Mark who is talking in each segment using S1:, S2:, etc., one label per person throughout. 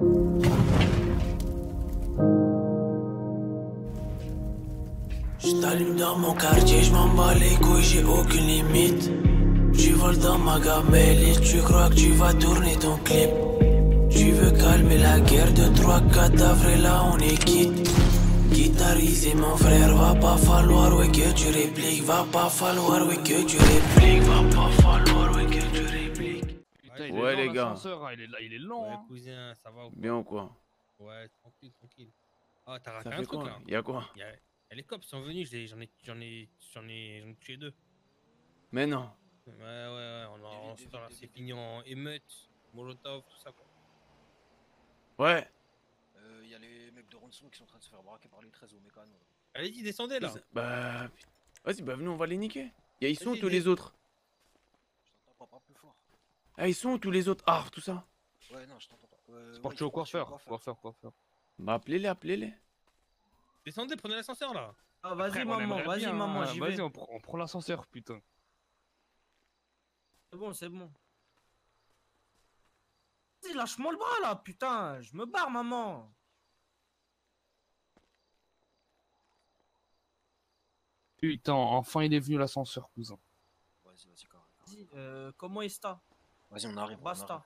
S1: Je t'allume dans mon quartier, je m'en bats les couilles, j'ai aucune limite. Tu voles dans ma gamelle et tu crois que tu vas tourner ton clip. Tu veux calmer la guerre de 3-4 avril, là on est quitte. Guitarisé mon frère, va pas falloir ouais, que tu répliques. Va pas falloir ouais, que tu répliques. Va pas falloir Ouais,
S2: les gars.
S3: l'ascenseur, hein, Il est, là, il est lent.
S4: Ouais,
S3: hein.
S4: cousin, ça va ou quoi
S2: Bien ou quoi?
S4: Ouais, tranquille, tranquille. Ah, t'as raté
S2: Ça
S4: un
S2: fait
S4: truc
S2: quoi?
S4: là.
S2: Y'a quoi?
S4: Il y a... les cops sont venus, j'en ai, j'en ai, j'en ai, j'en ai tué deux.
S2: Mais non.
S4: Ouais, ouais, ouais, on c'est fini en émeute, molotov, tout ça quoi.
S2: Ouais.
S5: Il y a les mecs de Ronson qui sont en train de se faire braquer par les 13 au mécano.
S4: Allez-y, descendez là.
S2: Bah. Vas-y, bah venez, on va les niquer. Y'a- Ils sont tous les autres
S5: Je t'entends pas, pas plus fort.
S2: Ah, ils sont où tous les autres Ah, tout ça
S5: Ouais, non, je t'entends pas. Euh,
S3: C'est
S5: ouais,
S3: au coiffeur. Coiffeur, coiffeur.
S2: Bah appelez-les, appelez-les.
S4: Descendez, prenez l'ascenseur là.
S6: Ah, vas-y, maman, vas-y, maman,
S3: hein.
S6: j'y vais.
S3: Vas-y, on, prend- on prend l'ascenseur, putain.
S6: C'est bon, c'est bon. Vas-y, lâche-moi le bras là, putain. Je me barre, maman.
S3: Putain, enfin il est venu l'ascenseur, cousin.
S5: Vas-y, vas-y, carré.
S6: Vas-y, euh, comment est-ce
S5: Vas-y, on arrive.
S6: Basta.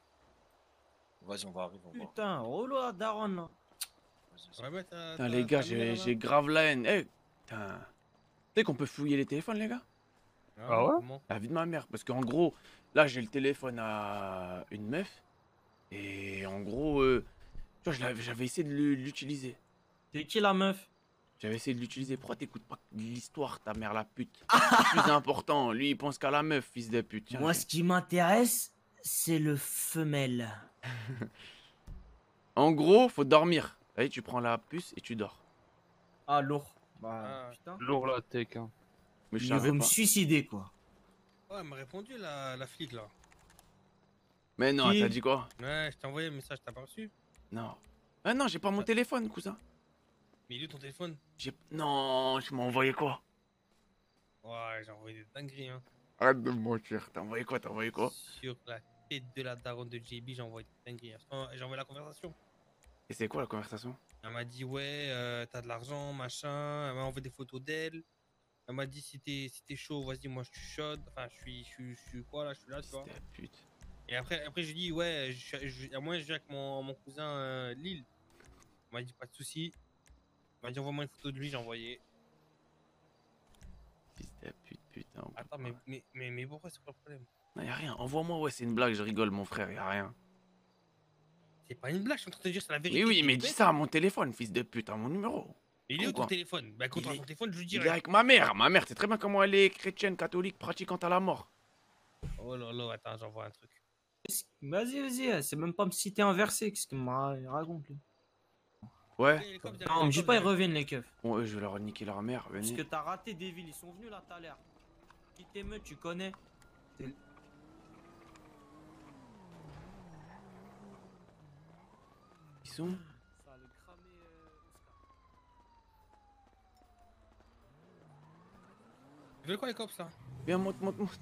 S5: Vas-y, on va arriver. On.
S6: Putain, oh là, Daron.
S4: Ouais, ouais,
S2: Putain, les gars, j'ai grave la haine. Eh, putain. Tu sais qu'on peut fouiller les téléphones, les gars?
S4: Là
S3: Ah ouais?
S2: La vie de ma mère. Parce qu'en gros, là, j'ai le téléphone à une meuf. Et en gros, euh, j'avais essayé de l'utiliser.
S6: C'est qui la meuf?
S2: J'avais essayé de l'utiliser. Pourquoi t'écoutes pas l'histoire, ta mère la pute? C'est plus important. Lui, il pense qu'à la meuf, fils de pute. Tiens,
S6: Moi, ce qui m'intéresse, c'est le femelle.
S2: En gros, faut dormir. Allez, tu prends la puce et tu dors.
S6: Ah, lourd. Bah,
S4: Ah.
S6: putain.
S3: Lourd la tech, hein.
S2: Mais je
S6: Il
S2: savais
S6: veut me
S2: pas.
S6: suicider, quoi.
S4: Ouais, elle m'a répondu la, la flic là.
S2: Mais non, t'as dit quoi?
S4: Ouais, je t'ai envoyé un message, t'as pas reçu?
S2: Non. Ah non, j'ai pas mon téléphone, cousin.
S4: Mais il est où ton téléphone?
S2: J'ai... Non, tu m'as envoyé quoi?
S4: Ouais, j'ai envoyé des dingueries hein.
S2: Arrête de me mentir. T'as envoyé quoi? T'as envoyé quoi?
S4: Sur la tête de la daronne de JB. J'ai envoyé la conversation.
S2: Et c'est quoi la conversation?
S4: Elle m'a dit ouais, euh, t'as de l'argent, machin. Elle m'a envoyé des photos d'elle. Elle m'a dit si t'es si chaud, vas-y, moi je suis chaude. Enfin, je suis, je suis, quoi là, je suis là, tu vois.
S2: Pute.
S4: Et après, après ouais, je, suis- je, à moi je viens avec mon, mon cousin euh, Lille. Elle m'a dit pas de souci. Elle m'a dit envoie-moi une photo de lui, j'ai envoyé.
S2: Fils de pute, putain.
S4: Attends,
S2: pas.
S4: mais, mais, mais, mais pourquoi c'est quoi le problème?
S2: Non, y'a rien. Envoie-moi, ouais, c'est une blague, je rigole, mon frère, y'a rien.
S4: C'est pas une blague, je suis en train de te dire, c'est la vérité.
S2: Mais oui,
S4: tu
S2: mais dis ça à mon téléphone, fils de pute, à mon numéro.
S4: Mais il est où ton téléphone? Bah,
S2: Il est-
S4: ton téléphone, je lui
S2: Il
S4: dirai.
S2: est avec ma mère. Ma mère, c'est très bien comment elle est chrétienne, catholique, pratiquante à la mort.
S4: Oh là là, attends, j'envoie un truc.
S6: Vas-y, vas-y, c'est même pas me citer un verset. Qu'est-ce qu'il m'a raconte, lui
S2: Ouais.
S6: Non, me dis pas, ils reviennent, les keufs.
S2: Bon, eux, je vais leur niquer leur mère.
S6: Parce
S2: Venez.
S6: que t'as raté des villes, ils sont venus là tout à l'heure. Qui t'émeut, tu connais
S2: sont
S6: Ça le
S4: veulent quoi les cops là
S2: Viens, monte, monte, monte.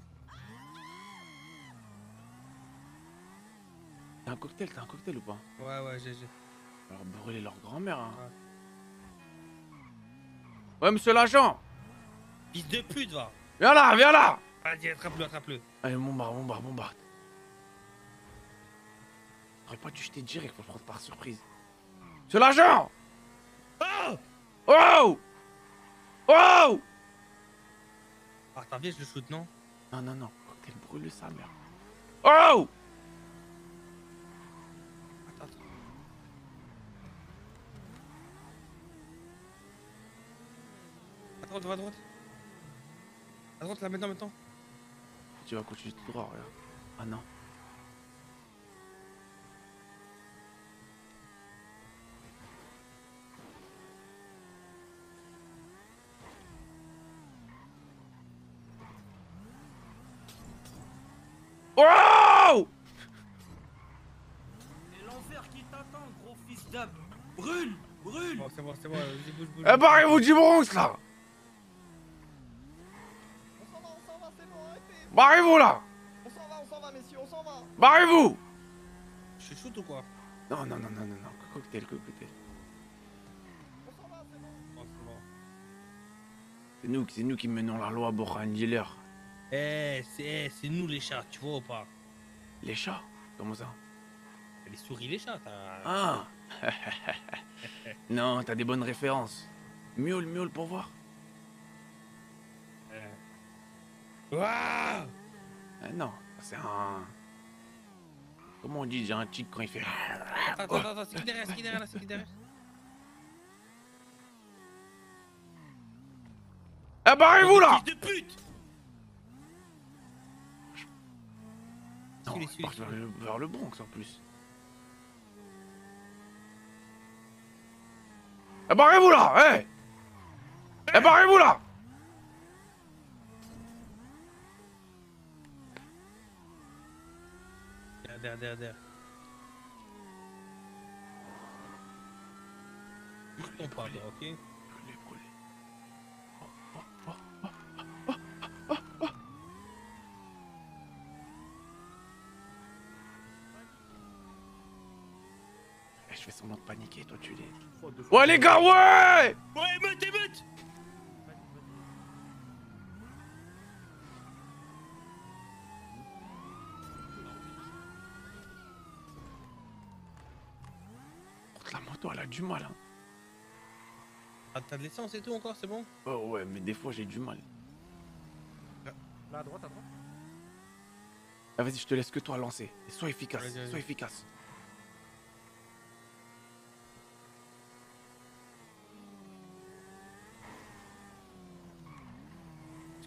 S2: T'as un cocktail, t'as un cocktail ou pas
S4: Ouais, ouais, j'ai. j'ai.
S2: Alors brûler leur grand-mère. Hein. Ouais, monsieur l'agent
S4: Fils de pute, va
S2: Viens là, viens là
S4: Vas-y, attrape-le, attrape-le.
S2: Allez, bombarde, bombarde, bombarde. T'aurais pas dû jeter direct, faut le prendre par surprise. Monsieur l'agent
S4: Oh
S2: Oh Oh
S4: Ah, t'as bien, je le shoot, non
S2: Non, non, non, cocktail brûle sa mère. Oh
S4: Attends, attends. À droite, à droite. À droite, là, maintenant, maintenant.
S2: Tu vas continuer tout droit, regarde. Ah non. Oh
S6: Et l'enfer qui t'attend, gros fils d'ab. Brûle Brûle
S4: Bon, c'est bon, c'est bon, vas-y, bouge, bouge.
S2: Eh, barrez-vous du Bronx, là
S7: On s'en va, on s'en va, c'est bon, arrêtez
S2: Barrez-vous, là
S7: On s'en va, on s'en va, messieurs, on s'en va
S2: Barrez-vous
S4: Je suis shoot ou quoi?
S2: Non, non, non, non, non, non. Cocktail, cocktail.
S7: On s'en va, c'est bon.
S4: Oh, c'est bon.
S2: C'est nous, c'est nous qui menons la loi, Boran, dis-leur.
S4: Eh, c'est eh, c'est nous les chats, tu vois ou pas?
S2: Les chats? Comment ça?
S4: Les souris, les chats. t'as-
S2: Ah Non, t'as des bonnes références. Miaule, miaule pour voir.
S4: Waouh
S2: Ah non, c'est un... Comment on dit J'ai un tic quand il fait...
S4: Attends, attends, attends, c'est qui derrière, c'est qui derrière, là, c'est qui derrière?
S2: Ah, barrez-vous là
S4: Fils de pute
S2: Non, il
S4: suis-les,
S2: part vers le, vers le Bronx en plus. Ah, barrez-vous là Eh Eh, barrez-vous là.
S4: Derrière, derrière, derrière. Bouge ton pas, ok
S2: Brûlez, brûlez. Eh, Je fais toi tu les. Ouais les gars, ouais
S4: Ouais, meute, émeute
S2: La moto elle a du mal hein.
S4: Ah, t'as de l'essence et tout encore, c'est bon?
S2: Oh ouais, mais des fois j'ai du mal.
S7: Là, à droite, à droite.
S2: Ah vas-y, je te laisse que toi lancer. Et sois efficace, sois efficace.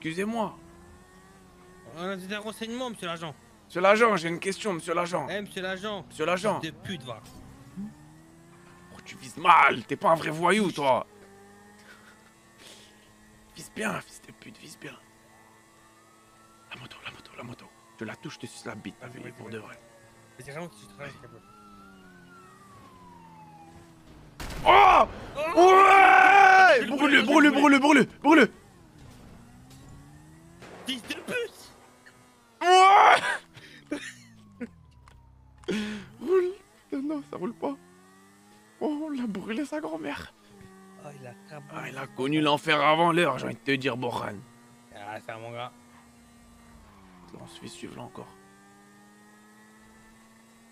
S2: Excusez-moi,
S4: On a des renseignements, monsieur l'agent.
S2: monsieur l'agent, j'ai une question, monsieur l'agent.
S4: Eh, monsieur l'agent.
S2: Monsieur l'agent,
S4: De pute, va.
S2: oh, tu vises mal, t'es pas un vrai voyou, toi. Vise bien, fils de pute, vise bien. La moto, la moto, la moto. Je la touche, je te suce la bite, t'as vu, pour de vrai.
S4: Vas-y, ralentis, je te ralentis peu.
S2: Oh Ouais
S4: le
S2: Brûle-le,
S4: brûler,
S2: brûle-le, brûle-le, brûle-le, brûle-le
S4: Fils de pute
S2: Ouais Roule Putain, Non, ça roule pas. Oh, sa grand-mère.
S4: Oh, il a.
S2: Ah, il a connu l'enfer avant l'heure, j'ai envie de te dire, Boran.
S4: Ah, c'est un mon gars.
S2: On se fait suivre là encore.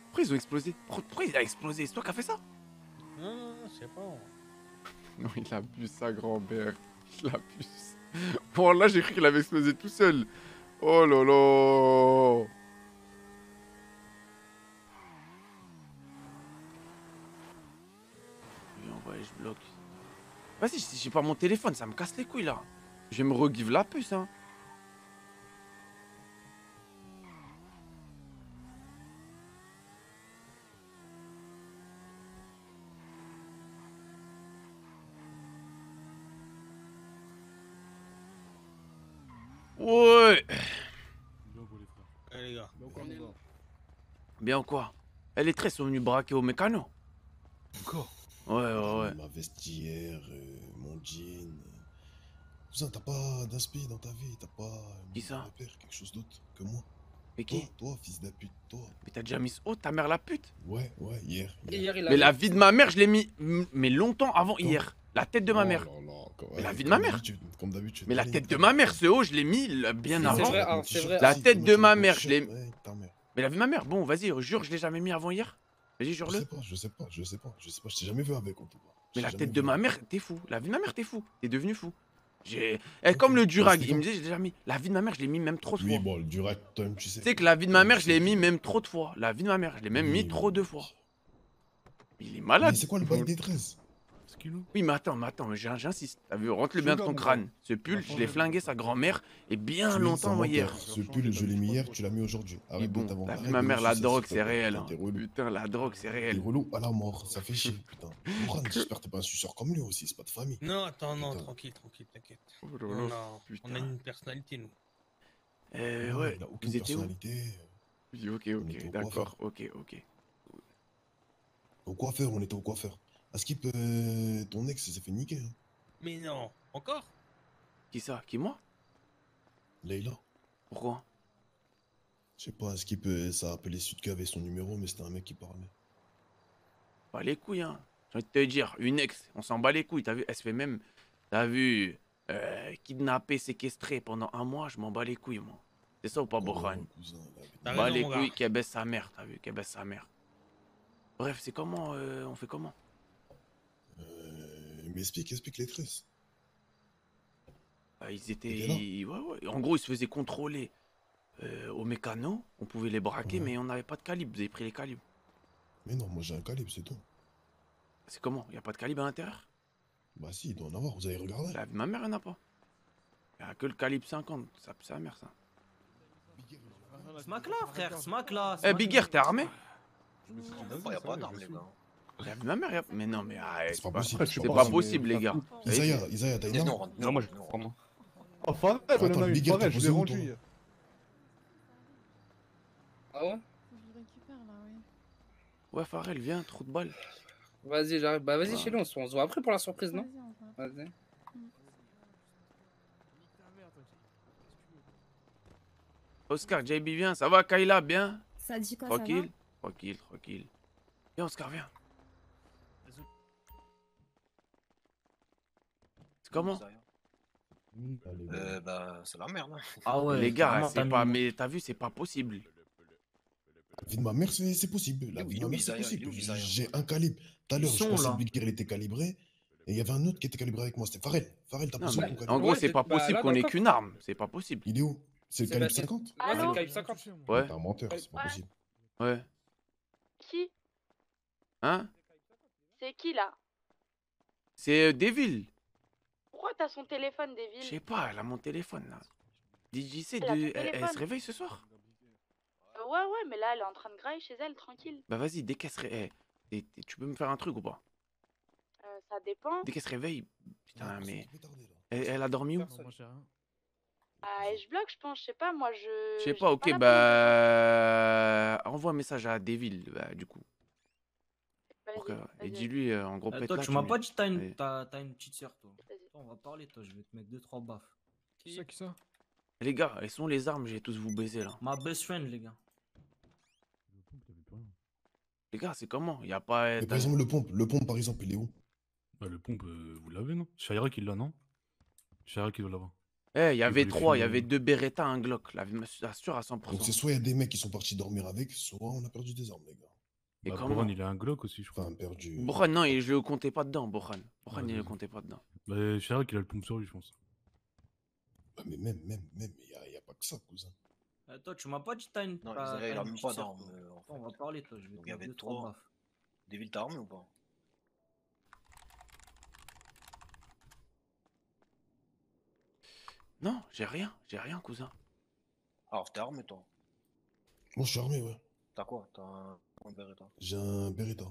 S2: Pourquoi ils ont explosé? Pourquoi il a explosé? C'est toi qui as fait ça?
S4: Non, non, non, je sais pas.
S8: Non, il abuse sa grand-mère. Il abuse. Bon, là, j'ai cru qu'il avait explosé tout seul. Oh là là.
S2: Oui, en vrai, je bloque. Vas-y, j'ai j'ai pas mon téléphone, ça me casse les couilles là. Je vais me regive la puce, hein. Ouais.
S4: Allez, les gars.
S2: Bien ou quoi Elle est très sont venus braquer au mécano.
S9: Encore
S2: Ouais, ouais, ouais.
S9: Ma vestiaire, euh, mon jean. Cousin, t'as pas d'inspi dans ta vie, t'as pas.
S2: Qui
S9: mis
S2: ça?
S9: repère, quelque chose d'autre que moi.
S2: Et
S9: Toi,
S2: qui?
S9: Toi, fils de pute, toi.
S2: Mais t'as déjà mis ce haut, ta mère la pute?
S9: Ouais, ouais, hier. hier.
S6: Hier, il a
S2: Mais la vie de ma mère, je l'ai mis, mais longtemps avant
S9: Quand?
S2: hier. La tête de ma
S9: Oh
S2: mère.
S9: là là, comme-
S2: Mais la vie de ma mère.
S9: Comme d'habitude.
S2: Mais la tête de ma mère, ce haut, je l'ai mis bien
S9: C'est
S2: avant.
S6: vrai,
S9: t-shirt
S6: vrai.
S2: La tête de ma mère, je l'ai-. Mais la vie de ma mère, bon, vas-y, jure, je l'ai jamais mis avant hier. Vas-y,
S9: Je sais pas, je sais pas, je sais pas, je sais pas, je t'ai jamais vu avec en tout cas. Je
S2: Mais la tête de ma mère, t'es fou. La vie de ma mère, t'es fou. T'es devenu fou. J'ai. Eh, comme le Durag,
S9: c'est
S2: il me disait, j'ai déjà mis. La vie de ma mère, je l'ai mis même trop de fois.
S9: Oui, bon, le Durac, toi-même, tu sais.
S2: Tu sais que la vie de ma mère, je l'ai mis même trop de fois. La vie de ma mère, je l'ai même mis trop de fois. Il est
S9: Mais
S2: malade.
S9: c'est quoi le bail des 13
S2: Oui, mais attends, mais attends, mais j'ai- j'insiste. T'as vu, rentre-le bien de ton crâne. Ce pull, je l'ai flingué sa grand-mère et bien longtemps hier.
S9: Ce pull, je l'ai mis hier, tu l'as mis aujourd'hui.
S2: Mais
S9: Arrête
S2: bon, ma mère, la drogue, c'est réel.
S9: Putain. T'es
S2: la drogue, c'est
S9: T'es
S2: réel.
S9: relou à la mort, ça fait chier, putain. Moran, j'espère que t'es pas un suceur comme lui aussi, c'est pas de famille.
S4: Non, attends, non, tranquille, tranquille, t'inquiète.
S8: Oh
S4: On a,
S8: putain.
S4: on a une personnalité, nous.
S2: Euh, ouais,
S9: il a aucune
S2: vous étiez où
S8: ok, ok.
S2: D'accord, ok, ok.
S9: Au coiffeur, on était au coiffeur. À Skip, euh, ton ex s'est fait niquer. Hein.
S4: Mais non, encore?
S2: Qui ça? Qui moi?
S9: Leïla.
S2: Pourquoi?
S9: Je sais pas, à Skip, euh, ça a appelé Sud qui avait son numéro, mais c'était un mec qui parlait.
S2: Pas les couilles, hein. J'ai envie de te dire, une ex, on s'en bat les couilles. T'as vu, elle se fait même, t'as vu, euh, kidnapper, séquestrer pendant un mois, je m'en bats les couilles, moi. C'est ça ou pas,
S9: Oh, cousin, là,
S4: T'as
S2: Bah
S4: raison,
S2: les
S4: mon gars.
S2: couilles qu'elle baisse sa mère, t'as vu, qu'elle baisse sa mère. Bref, c'est comment, euh, on fait comment?
S9: Mais explique, explique les tresses.
S2: Bah, Ils étaient, ils- ouais, ouais. En gros, ils se faisaient contrôler euh, au mécano. On pouvait les braquer,
S9: Ouais.
S2: mais on n'avait pas de calibre. Vous avez pris les calibres.
S9: Mais non, moi j'ai un calibre, c'est tout.
S2: C'est comment? Il y a pas de calibre à l'intérieur?
S9: Bah si, il doit en avoir, vous avez regardé
S2: La- Ma mère, elle n'a pas. Il n'y a que le calibre 50. Ça pue sa mère, ça.
S6: Smack là, frère, smack là.
S2: Eh, Big Air, t'es armé?
S5: Oh, y a pas d'armes, les gars.
S2: Ma mère, mais non, mais ah,
S9: C'est pas
S2: pas,
S9: possible.
S2: c'est pas possible, les gars.
S9: Isaiah, Isaiah, t'as une arme
S3: Non, moi je prends moi.
S7: Oh, Farel,
S9: Attends,
S7: on en a
S9: le
S7: une
S9: t'as
S7: je l'ai
S9: posé où,
S7: rendu.
S10: Ah ouais
S11: Faut que je le récupère là, oui.
S2: Ouais, Farel, viens, trou de balle.
S10: Vas-y, j'arrive. Bah vas-y
S2: Ouais.
S10: chez nous, on se on se voit après pour la surprise, non
S11: Vas-y, on va.
S10: Vas-y.
S2: Oscar, JB, viens. Ça va, Kayla, bien
S11: Ça dit quoi,
S2: Tranquille Tranquille, tranquille. Viens, Oscar, viens. Comment
S5: Euh, bah, c'est la merde. hein.
S6: Ah ouais.
S2: Les gars, c'est
S6: t'as
S2: pas. Mais t'as vu, c'est pas possible.
S9: La vie de ma mère, c'est possible. La vie de ma mère, c'est possible. J'ai un calibre. Tout à l'heure, je pensais que Big était calibré. Et il y avait un autre qui était calibré avec moi, c'était Farel. Farel, t'as
S2: mais
S9: ton
S2: en
S9: calibre.
S2: gros, c'est pas
S10: bah,
S2: possible qu'on ait qu'une arme. C'est pas possible.
S9: Il est où? C'est le calibre
S10: bah, c'est-
S9: 50
S10: Ouais, c'est le calibre 50.
S2: Ouais,
S9: T'es un menteur, c'est pas
S11: Ouais.
S9: possible.
S2: ouais.
S11: Qui?
S2: Hein?
S11: C'est qui là?
S2: C'est euh, Devil.
S11: Pourquoi t'as son téléphone,
S2: Je
S11: Deville
S2: sais pas, elle a mon téléphone là. DJC, de... elle, se réveille ce soir
S11: Euh, Ouais, ouais, mais là, elle est en train de grailler chez elle, tranquille.
S2: Bah vas-y, dès qu'elle se réveille. tu peux me faire un truc ou pas
S11: Euh, ça dépend.
S2: Dès qu'elle se réveille. Putain,
S9: Ouais,
S2: mais.
S9: tarder.
S2: Elle, elle a dormi où
S11: Ah, je bloque, je pense, je sais pas, moi, je.
S2: Je sais pas, ok, bah. Envoie un message à Devil, bah, du coup. Pour que- Et dis-lui, euh, en gros,
S6: Euh,
S2: pète
S6: toi,
S2: là,
S6: tu m'as pas dit que t'as une, une petite sœur, toi. On va parler, toi, je vais te mettre 2-3 baffes.
S7: Qui ça, qui ça
S2: Les gars, elles sont les armes, j'ai tous vous baiser là.
S6: Ma best friend, les gars.
S2: Les gars, c'est comment? Y a pas.
S9: Mais par exemple, le pompe, le pompe, par exemple, il est où?
S12: Bah, le pompe, euh, vous l'avez, non? Shaira qui l'a, non? Shaira qui doit l'avoir.
S2: Eh, il y avait trois, il y avait deux Beretta, un Glock, la assure à
S9: Donc c'est
S2: 100%.
S9: soit il y a des mecs qui sont partis dormir avec, soit on a perdu des armes, les gars.
S2: Et
S12: Bah,
S2: comment
S12: Boran, il a un Glock aussi, je crois.
S9: Enfin, perdu.
S2: Boran, non, il- je le comptais pas dedans. Boran,
S12: Ouais,
S2: il le
S12: vas-y.
S2: comptait pas dedans.
S12: Bah, Shaira qui a le pompe sur lui, je pense.
S9: Bah, mais même, même, même, il n'y a, il y a pas que ça, cousin.
S6: Euh, toi, tu m'as pas dit que t'as une.
S5: Non,
S6: t'as-
S5: Isaiah,
S6: t'as
S5: il a
S6: une
S5: même
S6: petite
S5: pas
S6: sœur,
S5: d'armes.
S6: toi.
S5: euh, en
S6: on va parler, toi, je vais
S5: Donc il y avait
S6: 2-3
S5: trois.
S6: baffes.
S5: Des villes, t'as armé ou pas?
S2: Non, j'ai rien, j'ai rien, cousin.
S5: Alors, t'es armé, toi
S9: Moi, je suis armé, ouais.
S5: T'as quoi? T'as un, un Beretta
S9: J'ai un Beretta.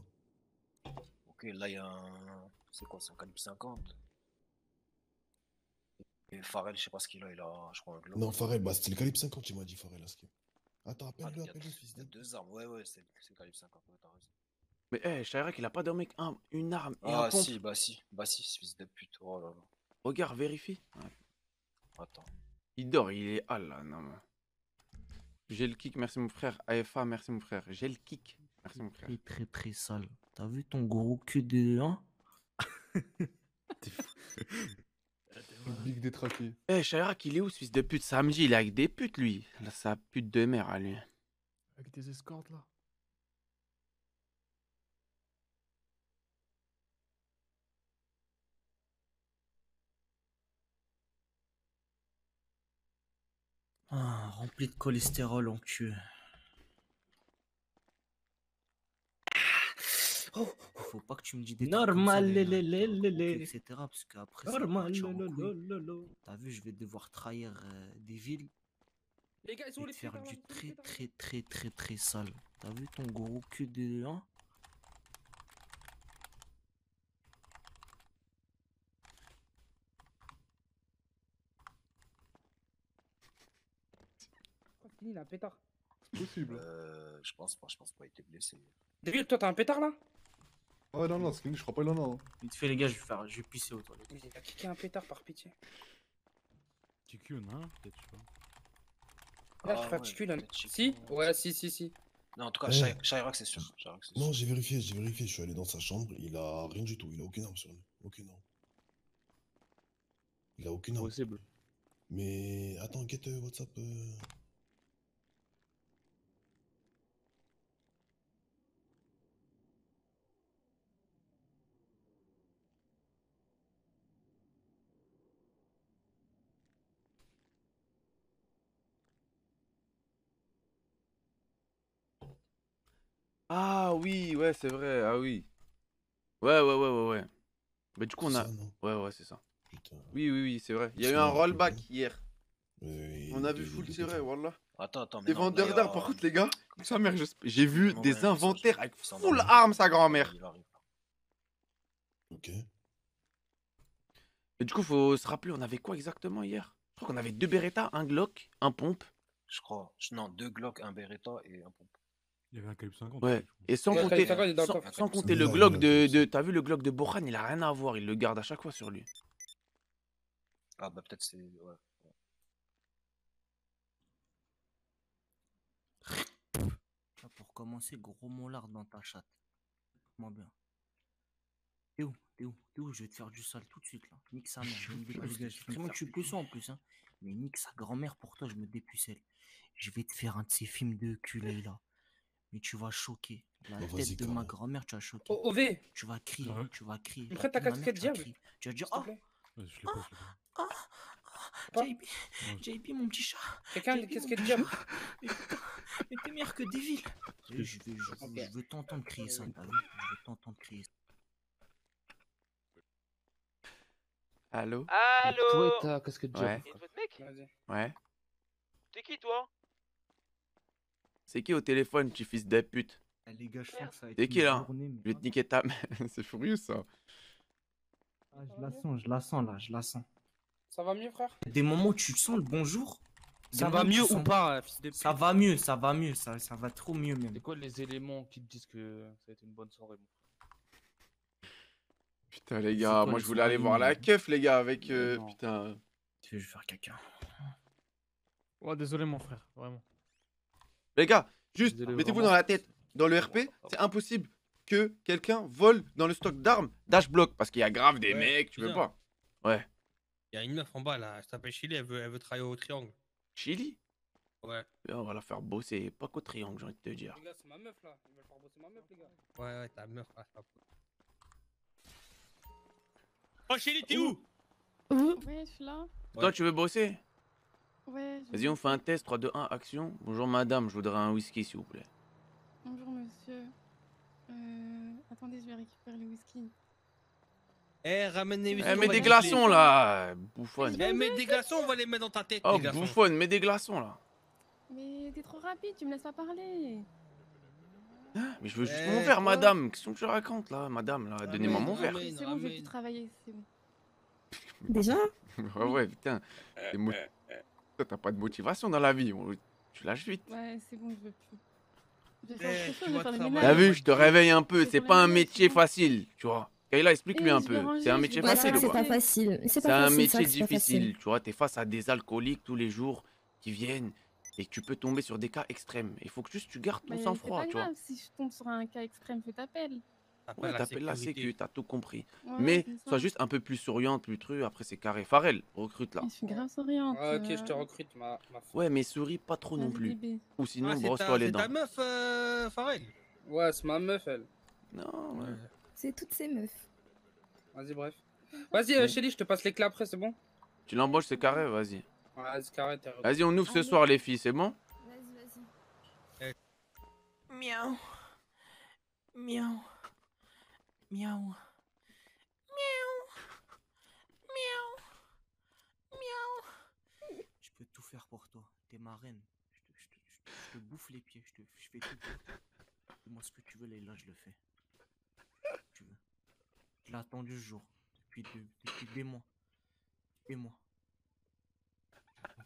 S5: Ok, là, il y a un. C'est quoi C'est un calibre 50 Et Farel, je sais pas ce qu'il a, il a, je crois, un Glock.
S9: Non, Farel, bah, c'était le calibre 50, il m'a dit, Farel, à ce Attends,
S5: Ah,
S9: appelle-le, appelle-le,
S5: deux-
S9: fils de...
S5: deux armes, ouais, ouais, c'est c'est le calibre 50, ouais, t'as raison.
S2: Mais eh, je savais qu'il a pas dormi un, une arme et
S5: Ah,
S2: un pompe.
S5: si, bah si, bah si, fils de pute, oh là là.
S2: Regarde, vérifie. Ouais.
S5: Attends.
S2: Il dort, il est. Ah là, non, mais. J'ai le kick, merci mon frère. AFA, merci mon frère. J'ai le kick, merci mon frère.
S6: Très, très, très sale. T'as vu ton gros cul de. Hein?
S7: Big détraqué.
S2: Eh, Chirac, il est où ce fils de pute? Samedi, il est avec des putes, lui. Là, sa pute de mère à lui.
S7: Avec des escortes là.
S6: Ah, rempli de cholestérol en cul. Oh, faut pas que tu me dis des trucs comme ça,
S10: Normal,
S6: les
S10: lé,
S6: gars.
S10: lé, lé,
S6: Ok,
S10: lé.
S6: etc. Parce qu'après,
S10: Normal.
S6: T'as vu, je vais devoir trahir euh, des villes
S10: Les gars, ils sont
S6: et
S10: les
S6: faire du
S10: les
S6: très, très, très, très, très sale. T'as vu ton gros cul de. Hein
S10: Fini, il a un pétard.
S7: C'est possible.
S5: Euh, je pense pas, je pense pas, il était blessé.
S10: David, toi, t'as un pétard là?
S7: Ouais, non, non, Skinny, je crois pas, il en a. hein.
S6: Vite fait, les gars, je vais, faire... je vais pisser aux toilettes.
S10: Il a kické un pétard par pitié.
S12: TQ, on a un, peut-être, je sais pas.
S10: Là,
S5: Ah
S10: je là.
S5: peut-être chic,
S10: Si
S5: ouais.
S10: Si, si, si.
S5: Non, en tout cas. Shy- Shyrock, c'est sûr. Shyrock, c'est sûr.
S9: Non, j'ai vérifié, j'ai vérifié. Je suis allé dans sa chambre. Il a rien du tout. Il a aucune arme sur lui. Aucune arme. Il a aucune arme.
S3: Possible.
S9: Mais attends, get euh, WhatsApp. euh.
S2: Ah oui, ouais, c'est vrai. Ah oui. Ouais, ouais, ouais, ouais, ouais. Bah, du coup, on a. Ouais, ouais, c'est ça. Oui, oui, oui, c'est vrai. Il y a eu
S9: C'est
S2: un rollback hier. On a vu full tirer,
S9: trop.
S2: wallah.
S5: Attends, attends, mais
S2: Des vendeurs d'armes, par contre, les gars. Sa mère, je- j'ai vu des inventaires avec full arme, sa grand-mère.
S5: Il arrive.
S9: Ok.
S2: Et du coup, faut se rappeler, on avait quoi exactement hier? Je crois qu'on avait deux Beretta, un Glock, un pompe.
S5: Je crois. Non, deux Glock, un Beretta et un pompe.
S12: Il y avait un calibre 50.
S2: Ouais. Et sans
S10: Ouais,
S2: compter,
S10: est dans le
S2: sans,
S10: coffre.
S2: sans compter le Glock de, de- T'as vu le Glock de Bohan, il a rien à voir, il le garde à chaque fois sur lui.
S5: Ah, bah peut-être c'est. Ouais.
S13: Là, pour commencer, gros mollard dans ta chatte. Moi bien. T'es où? T'es où? T'es où? Je vais te faire du sale tout de suite là. Nique sa mère. Je vais me dépuceler. Peux ça en plus. Hein. Mais nique sa grand-mère pour toi, je me dépucelle. Je vais te faire un de ces films de culé là. Mais tu vas choquer. La
S9: Bah,
S13: tête de ma grand-mère, tu vas choquer.
S10: O- OV,
S13: Tu vas crier,
S12: Ouais.
S13: tu vas crier.
S10: prête ta casquette
S13: mère, tu vas
S10: diable.
S13: Tu vas dire Oh.
S12: Ouais, je l'ai pas.
S13: oh, JB, JB, mon petit chat.
S10: Quelqu'un a une casquette diable.
S13: Mais t'es meilleur que Devil. Eh, Je veux, je, veux- je veux t'entendre crier ça, t'as vu Je veux t'entendre crier ça.
S2: Allô?
S3: Allô? Toi et ta casquette diable.
S2: Ouais.
S14: T'es qui toi?
S2: C'est qui au téléphone, tu fils de pute?
S13: Eh, les gars, je sens que ça va être
S2: C'est qui là?
S13: journée, mais-
S2: Je vais te niquer ta mère. C'est furieux ça.
S13: Ah, je la sens, je la sens là, je la sens.
S10: Ça va mieux, frère?
S13: Des moments où tu sens le bonjour?
S4: Ça va mieux ou pas, fils de
S13: Ça va mieux, ça va mieux, ça, ça va trop mieux même.
S3: C'est quoi les éléments qui te disent que ça a été une bonne soirée mon
S2: Putain, les gars, moi
S13: les
S2: je voulais aller voir la keuf, les gars, avec. Euh, putain.
S13: Tu veux, je vais faire caca?
S15: Oh, désolé, mon frère, vraiment.
S2: Les gars, juste mettez-vous dans la tête. Dans le RP, c'est impossible que quelqu'un vole dans le stock d'armes dash block parce qu'il y a grave des
S4: Ouais,
S2: mecs, tu veux pas. Ouais.
S4: Il y a une meuf en bas là, elle s'appelle Chili, elle veut, elle veut travailler au triangle.
S2: Chili?
S4: Ouais.
S2: On va la faire bosser, pas qu'au triangle, j'ai envie de te dire.
S10: Les gars, c'est ma meuf là. Ils veulent faire bosser ma meuf, les gars.
S4: Ouais, ouais, ta meuf là, c'est pas cool. Oh Chili, t'es où?
S16: Ouais, je suis là.
S2: Toi, tu veux bosser?
S16: Ouais.
S2: Vas-y, on fait un test. 3, 2, 1, action. Bonjour madame, je voudrais un whisky s'il vous plaît.
S16: Bonjour, monsieur. Euh... Attendez, je vais récupérer le whisky.
S4: Eh, ramène les
S2: Eh,
S4: whisky,
S2: mets
S4: va
S2: des glaçons là, bouffonne.
S4: Eh, mets des glaçons, on va les mettre dans ta tête.
S2: Oh, bouffonne, mets des glaçons là.
S16: Mais t'es trop rapide, tu me laisses pas parler.
S2: Mais je veux juste
S4: Eh,
S2: mon verre,
S4: quoi
S2: madame. Qu'est-ce que tu racontes là, madame là? Donnez-moi mon verre.
S16: C'est bon, je vais plus travailler, c'est bon.
S17: Déjà?
S2: Ouais, ouais, putain. T'es mo- Toi, t'as pas de motivation dans la vie. on- Tu lâches vite.
S16: Ouais, c'est bon, je veux plus. Je vais
S4: Eh,
S16: faire autre chose,
S4: tu
S16: je vais
S4: vas
S16: faire le
S4: travailler.
S16: ménage.
S2: T'as vu, je te réveille un peu. C'est pas un métier facile, tu vois. Kayla, explique-lui
S16: Eh,
S2: un
S16: je vais
S2: peu.
S16: ranger,
S2: C'est un
S16: je
S2: métier
S16: vais
S17: Ouais, c'est
S2: facile
S17: vrai
S2: ou
S17: que c'est
S2: pas
S17: pas facile. C'est
S2: C'est
S17: pas
S2: un
S17: facile,
S2: métier
S17: c'est vrai que c'est pas
S2: difficile, tu vois. T'es face à des alcooliques tous les jours qui viennent et que tu peux tomber sur des cas extrêmes. Il faut que juste tu gardes ton
S16: Mais c'est
S2: sang-froid,
S16: pas
S2: tu vois.
S16: grave, si je tombe sur un cas extrême, je t'appelle.
S2: Ouais, t'appelles la sécu, t'as tout compris.
S16: Ouais,
S2: Mais
S16: c'est
S2: sois juste un peu plus souriante, plus truc, après c'est carré. Farel, recrute là.
S16: Je suis grave souriante.
S10: Ouais, ok, je te
S16: euh,
S10: recrute, ma, ma femme.
S2: Ouais, mais souris pas trop non plus.
S16: bébé.
S2: Ou sinon,
S4: Ah, c'est
S2: brosse-toi les
S4: c'est
S2: dents.
S4: ta meuf, euh, Farel?
S10: Ouais, c'est ma meuf, elle.
S2: Non, ouais.
S17: C'est toutes ces meufs.
S10: Vas-y, bref. Vas-y, euh, Shelly, je te passe les clés après, c'est bon?
S2: Tu l'embauches, c'est carré, vas-y.
S10: Ouais, Vas-y, carré.
S2: Vas-y, on ouvre ce soir, les filles, c'est bon?
S17: Vas-y, vas-y.
S13: Miaou. Miaou. Miaou. Miaou. Miaou. Miaou. Je peux tout faire pour toi. T'es ma reine. Je te, je te- je te- je te bouffe les pieds. Je, te, je fais tout pour toi. Dis-moi ce que tu veux, Leïla, je le fais. Tu veux. Je l'ai attendu ce jour. Depuis, de- depuis des mois. Des mois.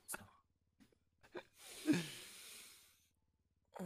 S13: Ça. Oh.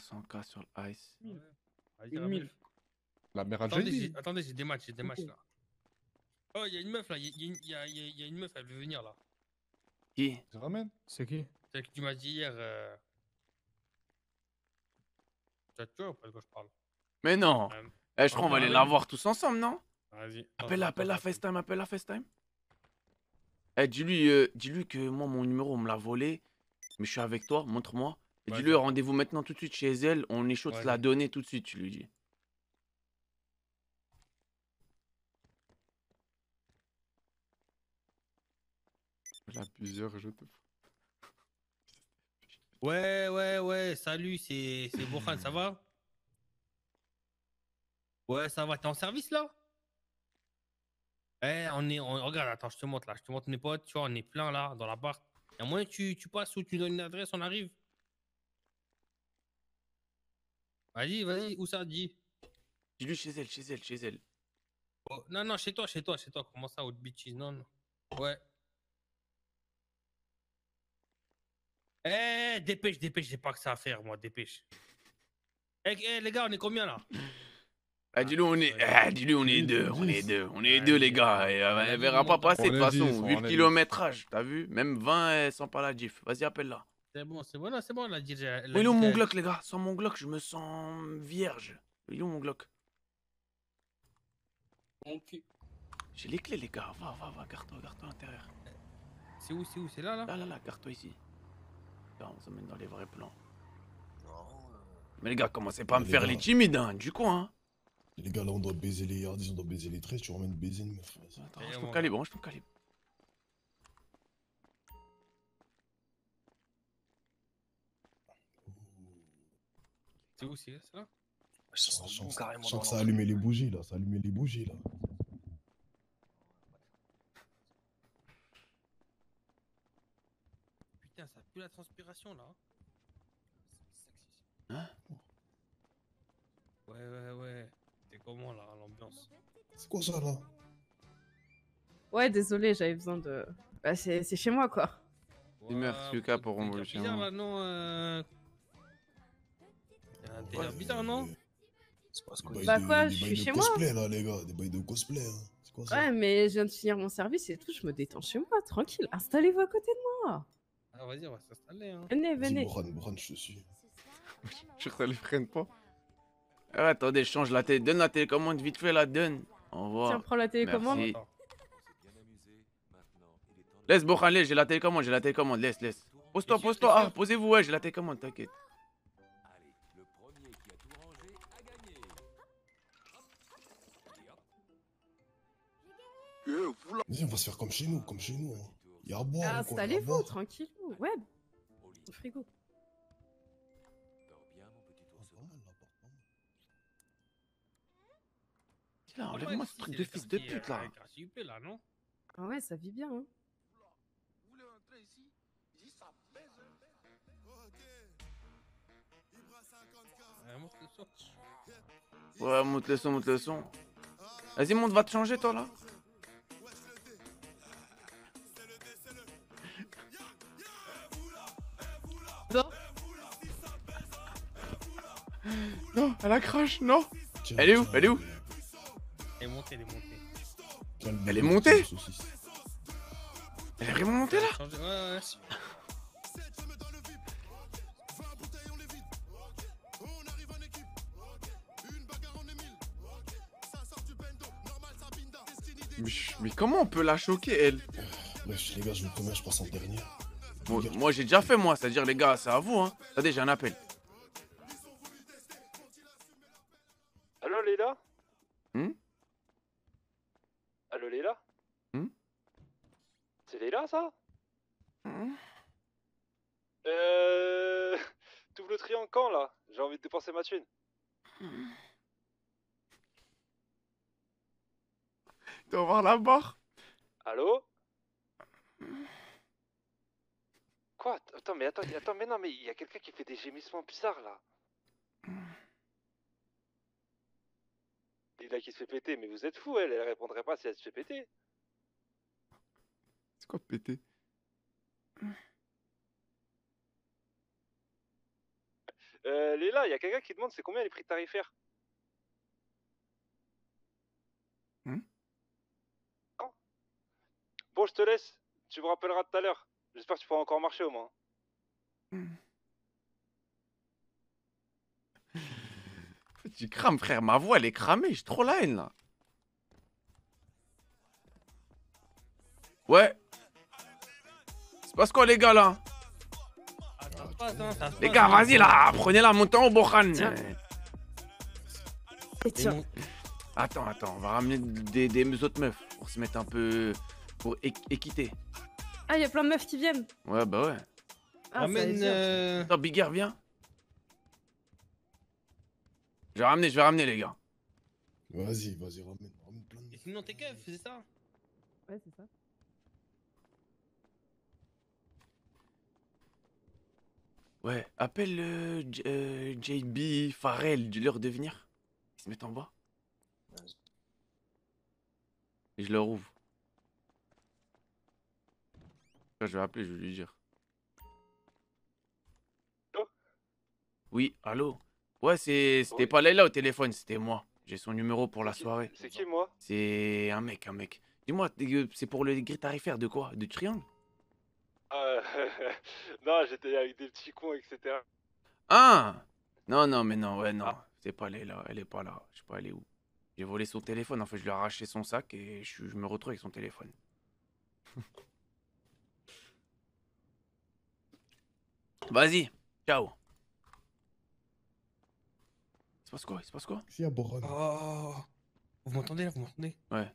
S2: 300k sur le ice.
S6: Une mille.
S7: La mère à
S4: Attendez, j'ai- attendez, j'ai des matchs, j'ai des matchs là. Oh, il y a une meuf là, il y, a- y une- y y a- meuf, elle veut venir là.
S2: Qui?
S7: Je ramène.
S15: C'est qui?
S4: Celle que tu m'as dit hier. Euh... Tu vois- tu vois ou pas de quoi je parle?
S2: Mais non
S4: Euh,
S2: Eh, je crois qu'on va
S4: ah
S2: aller
S4: oui.
S2: la voir tous ensemble, non?
S4: Vas-y.
S2: Appelle-la,
S4: Attends,
S2: appelle-la FaceTime, appelle-la FaceTime. Eh, dis-lui, euh, dis-lui que moi, mon numéro, on me l'a volé. Mais je suis avec toi, montre-moi. Dis-lui, rendez-vous maintenant tout de suite chez elle. On est chaud de te la donner tout de suite, tu lui dis.
S8: Là, plusieurs, je te.
S4: Ouais, ouais, ouais, salut, c'est c'est Bohan, ça va? Ouais, ça va, t'es en service là? Eh, on est, on- regarde, attends, je te montre là, je te montre mes potes, tu vois, on est plein là, dans l'appart. Y'a moyen que tu, tu passes ou tu donnes une adresse, on arrive? Vas-y, vas-y, où ça, dis
S2: Dis-lui chez elle, chez elle, chez elle.
S4: Oh, Non, non, chez toi, chez toi, chez toi, comment ça, Old Beaches, non, non. Ouais. Eh, dépêche, dépêche, j'ai pas que ça à faire, moi, dépêche. Eh, eh, les gars, on est combien là?
S2: Ah, dis-lui, on est, ah, dis-lui, on est deux, on est deux, on est deux, les gars. Et, euh, elle verra pas passer de toute façon,
S7: on
S2: vu le kilométrage. T'as vu? Même 20, elles sont pas la diff. Vas-y, appelle-la.
S4: C'est bon, c'est bon, c'est bon, elle a dit. elle a
S2: Où
S4: dit
S2: est où mon Glock, les gars Sans mon Glock, je me sens vierge. Il est où mon Glock? J'ai les clés, les gars. Va, va, va, garde-toi, garde-toi à l'intérieur.
S4: C'est où, c'est où C'est là, là?
S2: Là, là, là, garde-toi ici. Là, on s'emmène dans les vrais plans. Mais les gars, commencez pas à me
S9: Les
S2: faire
S9: gars.
S2: les timides, hein, du coup, hein.
S9: Les gars, là, on doit baiser les hardis, on doit baiser les 13, tu ramènes baiser une meuf.
S2: Attends, range ton calibre, range ton calibre.
S4: C'est où, c'est c'est là
S5: Ça
S9: Je sens
S5: carrément
S9: je sens que ça a
S5: l'entrée.
S9: allumé les bougies, là. Ça a allumé les bougies, là.
S4: Putain, ça pue la transpiration, là.
S2: Hein
S4: Ouais, ouais, ouais. C'est comment, là, l'ambiance
S9: C'est quoi ça, là
S11: Ouais, désolé, j'avais besoin de. Bah, c'est c'est chez moi, quoi.
S2: Merci, Lucas, pour renvoyer chez
S4: bizarre, euh... Un délire bizarre, non
S11: Bah
S9: de-
S11: quoi, je suis chez moi.
S9: cosplay, là, les gars. Des bails de cosplay, hein. C'est quoi ça
S11: Ouais, mais je viens de finir mon service et tout, je me détends chez moi, tranquille. Installez-vous à côté de moi.
S4: Ah, vas-y, on va s'installer, hein.
S11: Venez, venez.
S9: Boran, Boran, je te suis.
S8: Je suis sûr que ça les freine pas.
S2: Ah, attendez, je change la télé. Donne la télécommande vite fait, la donne. Au revoir.
S11: Tiens, prends la télécommande.
S2: Merci. Laisse Bohan, laisse, j'ai la télécommande, j'ai la télécommande, laisse, laisse. Pose-toi, pose-toi. Ah, posez-vous, ouais, j'ai la télécommande, t'inquiète.
S9: Vas-y, on va se faire comme chez nous, comme chez nous. Hein. Il y a à boire.
S11: Installez-vous,
S9: boire.
S11: tranquillou. Ouais. Au frigo.
S2: Là, enlève-moi ce truc de fils de pute, là.
S4: UP, là, non
S11: Ah ouais, ça vit bien, hein.
S2: Ouais, monte le son, monte le son. Vas-y, monte, va te changer, toi, là.
S11: Non.
S2: Non, elle a crash, non. Elle est où Elle est où
S4: Elle est montée, elle est montée.
S2: Elle est montée Elle est vraiment montée, là
S4: Ouais, ouais.
S8: Mais comment on peut la choquer, elle?
S9: Wesh, les gars, je vous promets, je passe en dernier.
S2: Moi, moi, j'ai déjà fait, moi. C'est-à-dire, les gars, c'est à vous, hein. Attendez, j'ai un appel.
S14: Allô Léla
S2: Hmm
S14: Allô Léla
S2: Hmm
S14: C'est Léla ça
S2: Hmm
S14: Euh. T'ouvres le triangle quand là? J'ai envie de dépenser ma thune.
S8: Tu vas voir la barre
S14: Allô? Quoi? Attends, mais attends, attends, mais non, mais il y a quelqu'un qui fait des gémissements bizarres là. Léla qui se fait péter, mais vous êtes fou, elle, elle répondrait pas si elle se fait péter.
S8: C'est quoi péter?
S14: Euh, Léla, il y a quelqu'un qui demande c'est combien les prix tarifaires?
S2: Hmm?
S14: Bon, je te laisse. Tu me rappelleras tout à l'heure. J'espère que tu pourras encore marcher au moins.
S2: Tu crames, frère. Ma voix, elle est cramée. J'ai trop la haine, là. Ouais. C'est passe quoi, les gars, là Les gars, vas-y, là. Prenez-la, montez en Bohan.
S4: Tiens.
S2: Et
S4: tiens.
S2: Attends, attends. On va ramener des, des autres meufs pour se mettre un peu... Pour équiter.
S11: Ah, il y a plein de meufs qui viennent.
S2: Ouais, bah ouais.
S11: Ah, veut dire-
S4: euh,
S2: Attends, Big Air, viens. Je vais ramener, je vais ramener, les gars.
S9: Vas-y, vas-y, ramène. ramène plein de
S4: Et sinon, t'es keuf, c'est ça?
S11: Ouais, c'est ça.
S2: Ouais, appelle euh, J- euh, JB, Pharrell, dis-leur de venir. Ils se mettent en bas. Et je leur ouvre. Là, je vais appeler, je vais lui dire. Oui, allô Ouais, c'est... c'était pas Leila au téléphone, c'était moi. J'ai son numéro pour la soirée.
S14: C'est qui, moi
S2: C'est un mec, un mec. Dis-moi, euh, c'est pour le gris tarifaire de quoi? De triangle?
S14: Ah, non, j'étais avec des petits cons, etc.
S2: Ah Non, non, mais non, ouais, non. C'est pas Leila, elle est pas là. Je sais pas, elle est où. J'ai volé son téléphone, en fait, je lui ai arraché son sac et je, je me retrouve avec son téléphone. Vas-y, ciao. Il se passe quoi? Il se passe quoi?
S9: Si, à Boran.
S4: Oh. Vous m'entendez là? Vous m'entendez?
S2: Ouais.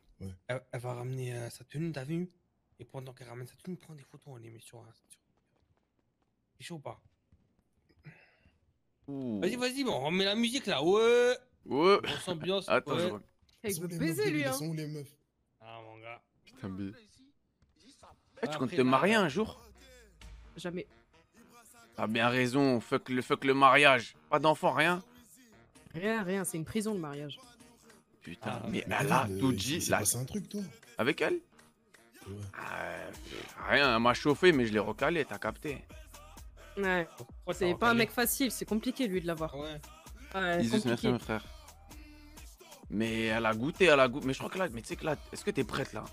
S4: Elle, elle va ramener euh, sa tenue, t'as vu? Et pendant qu'elle ramène sa tenue, prend des photos, on les met sur. euh, sur- C'est chaud ou pas? Vas-y, vas-y, bon, on remet la musique là, ouais
S2: Ouais
S4: Grosse ambiance,
S2: Attends,
S4: ouais.
S2: je...
S11: Il veut baiser, lui, hein.
S9: les meufs
S4: Ah, mon gars.
S8: Putain, B.
S2: Eh, tu comptes te marier un jour?
S11: Jamais.
S2: T'as bien raison, fuck le, fuck le mariage. Pas d'enfant, rien
S11: Rien, rien, c'est une prison le mariage.
S2: Putain,
S4: Ah,
S2: mais elle a
S9: regarde,
S2: tout dit.
S9: passé un truc, toi
S2: Avec elle
S9: Ouais.
S2: Ah, euh, Rien, elle m'a chauffé, mais je l'ai recalé, t'as capté.
S11: Ouais. C'est pas un mec facile, c'est compliqué lui de l'avoir.
S4: Ouais.
S11: Ouais,
S2: merci
S11: compliqué.
S2: mon frère. Mais elle a goûté, elle a goûté. Mais je crois que là, mais tu sais que là, est-ce que t'es prête là?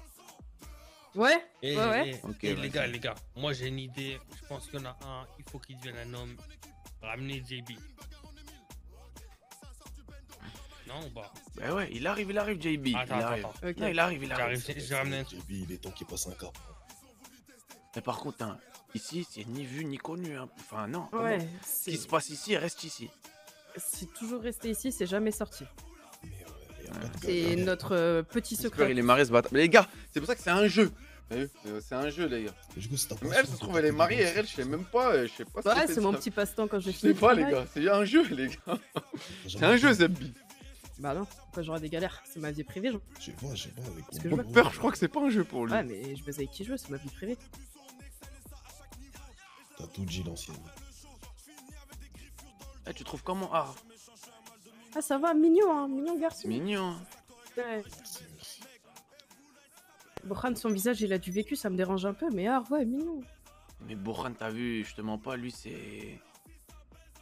S11: Ouais,
S4: Eh,
S11: ouais, ouais.
S2: Ok, vas-y.
S4: les gars, les gars, moi j'ai une idée. Je pense qu'il y en a un, il faut qu'il devienne un homme. Ramenez JB. Non ou pas?
S2: Bah ouais, il arrive, il arrive, JB.
S4: Attends,
S2: il
S4: attends,
S2: arrive.
S4: attends.
S11: Ok.
S2: Non, il arrive, il arrive.
S4: Un truc.
S9: JB, il est temps qu'il passe un cap.
S2: Mais par contre, hein, ici, c'est ni vu ni connu. hein. Enfin, non.
S11: Ouais,
S2: Ce qui se passe ici, reste ici.
S11: c'est toujours resté ici, c'est jamais sorti. C'est notre euh, petit secret.
S2: il est marié ce bâtard. Mais les gars, c'est pour ça que c'est un jeu. Vu C'est- un jeu, les gars.
S9: Mais du coup, c'est ta
S2: Mais
S9: passion,
S2: elle, se trouve, elle est mariée. Elle, je sais même pas. euh, Je sais pas ce
S11: Ouais, c'est mon petit passe-temps quand j'ai
S2: Je
S11: fini.
S2: sais pas,
S11: le
S2: les gars. C'est un jeu, les gars. C'est un jeu,
S9: ça
S2: Zebbi.
S11: Bah non, pourquoi j'aurais des galères? C'est ma vie privée. genre.
S9: Je vois, je vois. Avec
S11: Parce que je vois.
S2: Peur, je crois que c'est pas un jeu pour lui.
S11: Ouais, mais je baise avec qui je veux, c'est ma vie privée.
S9: T'as tout dit, l'ancienne.
S2: Eh, tu trouves comment? Ah,
S11: Ah, ça va, mignon, hein, mignon garçon.
S2: mignon. hein.
S11: Ouais.
S9: Merci, merci.
S11: Bohan, son visage, il a du vécu, ça me dérange un peu, mais ah, ouais, mignon.
S2: Mais Boran, t'as vu, je te mens pas, lui, c'est.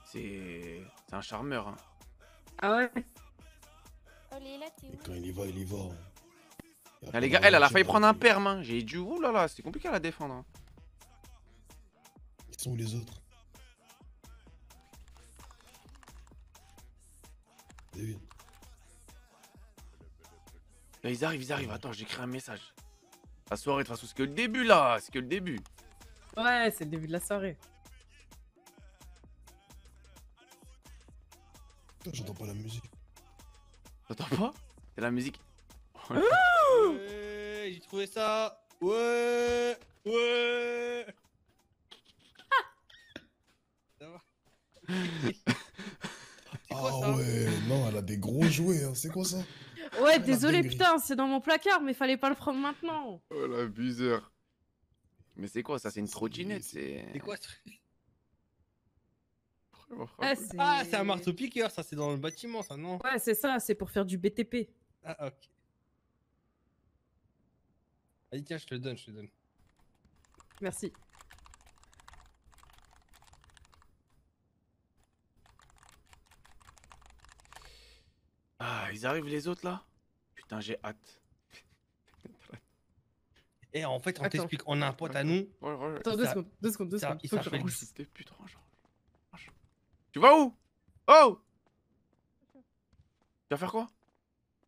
S2: C'est. C'est un charmeur. Hein.
S11: Ah ouais
S9: Et quand il y va, il y va. hein.
S2: Ah, les gars, elle, elle a failli prendre un perm. Hein. J'ai dû. Ouh là là, c'est compliqué à la défendre. hein.
S9: Ils sont où les autres?
S2: Là, ils arrivent, ils arrivent. Attends, j'écris un message. La soirée, de toute façon, c'est que le début là. C'est que le début.
S11: Ouais, c'est le début de la soirée.
S9: J'entends pas la musique.
S2: T'entends pas? C'est la musique.
S4: Ouais, j'ai trouvé ça. Ouais, ouais. Ça va
S9: Ah ouais, non, elle a des gros jouets, hein. c'est quoi ça?
S11: Ouais, désolé, putain, c'est dans mon placard, mais fallait pas le prendre maintenant.
S2: Oh l'abuseur. Mais c'est quoi ça? C'est une trottinette C'est.
S4: C'est quoi ce truc
S11: Ah, c'est
S4: Ah, c'est un marteau-piqueur, ça, c'est dans le bâtiment, ça, non?
S11: Ouais, c'est ça, c'est pour faire du BTP.
S4: Ah, ok. Allez, tiens, je te le donne, je te le donne.
S11: Merci.
S2: Ah, ils arrivent les autres là? Putain, j'ai hâte.
S4: Et en fait, on t'explique, on a un pote à nous.
S11: Attends, deux secondes, deux secondes, deux secondes.
S4: Il s'appelle.
S11: range.
S2: Tu vas où? Oh Tu vas faire quoi?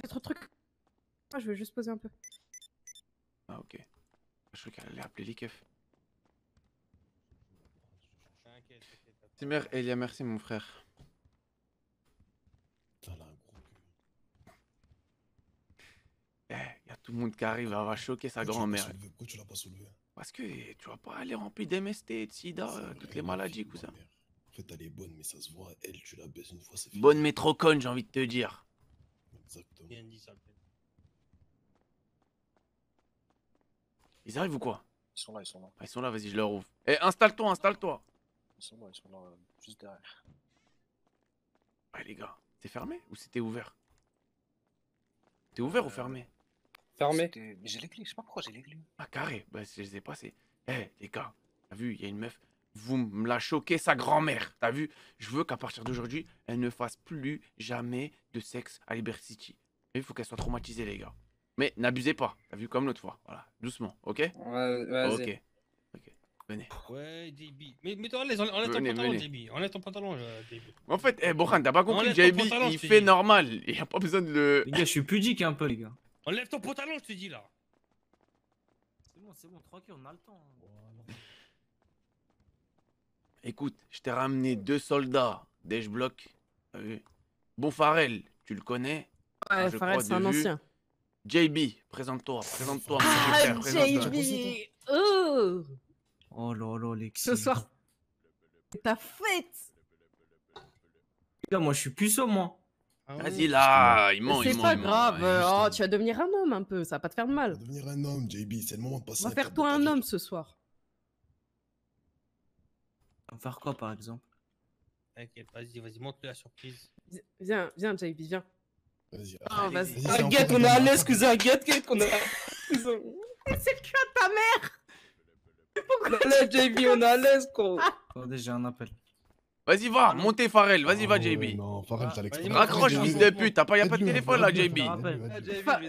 S11: Autre truc. Ah, je veux juste poser un peu.
S2: Ah, ok. Je crois qu'elle allait appeler les keufs. Timer, Elia, merci mon frère. Eh, y a tout le monde qui arrive, va choquer sa grand-mère.
S9: Pourquoi tu l'as pas soulevé?
S2: Parce que tu vas pas aller rempli d'MST, de sida, euh, toutes les maladies, cousin.
S9: En fait, elle est bonne, mais ça se voit. Elle, tu la baisses une fois, c'est fini.
S2: Bonne conne, j'ai envie de te dire.
S9: Exactement.
S4: Bien dit ça.
S2: Ils arrivent ou quoi?
S5: Ils sont là, ils sont là.
S2: Ah, Ils sont là, vas-y, je leur ouvre. Eh, installe-toi, installe-toi.
S5: Ils sont là, ils sont là, euh, juste derrière.
S2: Ouais, les gars, c'est fermé ou c'était ouvert? T'es ouvert ou fermé?
S10: Fermé.
S5: Mais j'ai les clés, je sais pas pourquoi j'ai les clés.
S2: Ah, carré, bah, je les ai passés. Eh, les gars, t'as vu, il y a une meuf, vous me la choquez, sa grand-mère. T'as vu Je veux qu'à partir d'aujourd'hui, elle ne fasse plus jamais de sexe à Liberty City. Il faut qu'elle soit traumatisée, les gars. Mais n'abusez pas, t'as vu comme l'autre fois. Voilà, doucement, ok?
S10: Ouais, vas-y.
S2: Ok, ok, venez.
S4: Ouais, JB. Mais mets-toi à l'aise, enlève ton pantalon. JB. Enlève ton pantalon, JB.
S2: En fait, eh, Bohan, t'as pas compris,
S4: Enlève
S2: JB, il fait normal. Il y a pas besoin de le.
S6: Les gars, je suis pudique un peu, les gars.
S4: Enlève ton pantalon, je te dis là.
S6: C'est bon, c'est bon, tranquille, on a le temps. hein.
S2: Écoute, je t'ai ramené deux soldats des bloc. T'as vu? Bon Farel, tu le connais?
S11: Ouais,
S2: crois,
S11: c'est un
S2: vue.
S11: ancien.
S2: JB, présente-toi, présente-toi.
S11: Ah. JB Oh
S18: Oh là là, Lexi.
S11: Ce soir, c'est ta fête
S6: gars, moi, je suis puceau, moi.
S2: Vas-y là, il ment, il
S11: C'est
S2: ment.
S11: pas
S2: il ment.
S11: grave,
S2: Ouais,
S11: euh, oh, tu vas devenir un homme un peu, ça va pas te faire de mal.
S9: Devenir un homme, JB, c'est le moment de passer
S11: On va faire toi un homme ce soir.
S18: On va faire quoi, par exemple?
S4: T'inquiète, vas-y, vas-y, montre-le la surprise.
S11: Vi- Viens, viens, JB, viens.
S9: Vas-y,
S11: Oh, vas-y.
S9: Vas-y, c'est
S10: Ah,
S9: en
S10: guette,
S9: fait,
S10: on est à l'aise,
S9: a-
S10: cousin, guette, guette, qu'on a.
S11: C'est le cul à ta mère
S10: Là, JB, on est à l'aise, quoi.
S18: Attendez, j'ai un appel.
S2: Vas-y, va, montez Farel, vas-y, va,
S9: Oh,
S2: JB.
S9: Non, Farrell, t'as l'expérience.
S2: Raccroche, fils de pute, t'as pas, y a pas de téléphone là, JB.
S10: Ah,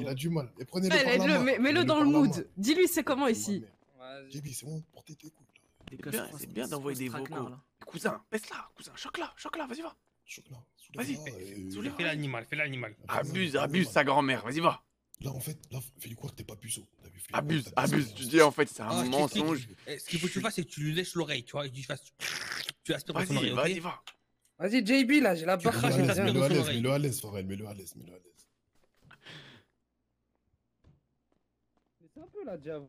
S9: Il a du mal. Et
S11: mets- mets-le dans le mood. Dis-lui c'est comment ici.
S10: Vas-y.
S9: JB, c'est bon, portez tes coups. là.
S2: C'est bien, d'envoyer des
S18: ce traquenard,
S2: vocaux.
S18: là
S2: Cousin, baisse-la, cousin, choque-la, choque-la, vas-y, va. Vas-y,
S9: soulève-la et-
S2: soulève-
S4: Fais l'animal, fais l'animal.
S2: Abuse, abuse sa grand-mère, vas-y, va.
S9: Là, en fait, là, fais-lui croire que t'es pas puceau.
S2: Abuse, abuse. Tu dis en fait, c'est
S4: Ah,
S2: un
S4: je
S2: mensonge.
S4: Eh, Ce qu'il faut que tu fasses, c'est que tu lui lèches l'oreille, tu vois. et Tu fasses. Tu aspires dans son
S2: Vas-y,
S4: oreille.
S2: vas-y,
S4: ok
S2: va.
S10: Vas-y, JB, là, j'ai la barre.
S4: craches,
S9: Mets-le à
S4: il
S9: l'aise,
S4: t'aspire
S9: mets-le
S4: dans
S9: à
S4: son
S9: l'aise,
S4: oreille.
S9: mets-le à l'aise, Farrell, mets-le à l'aise, mets-le à l'aise.
S10: C'est un peu la diable.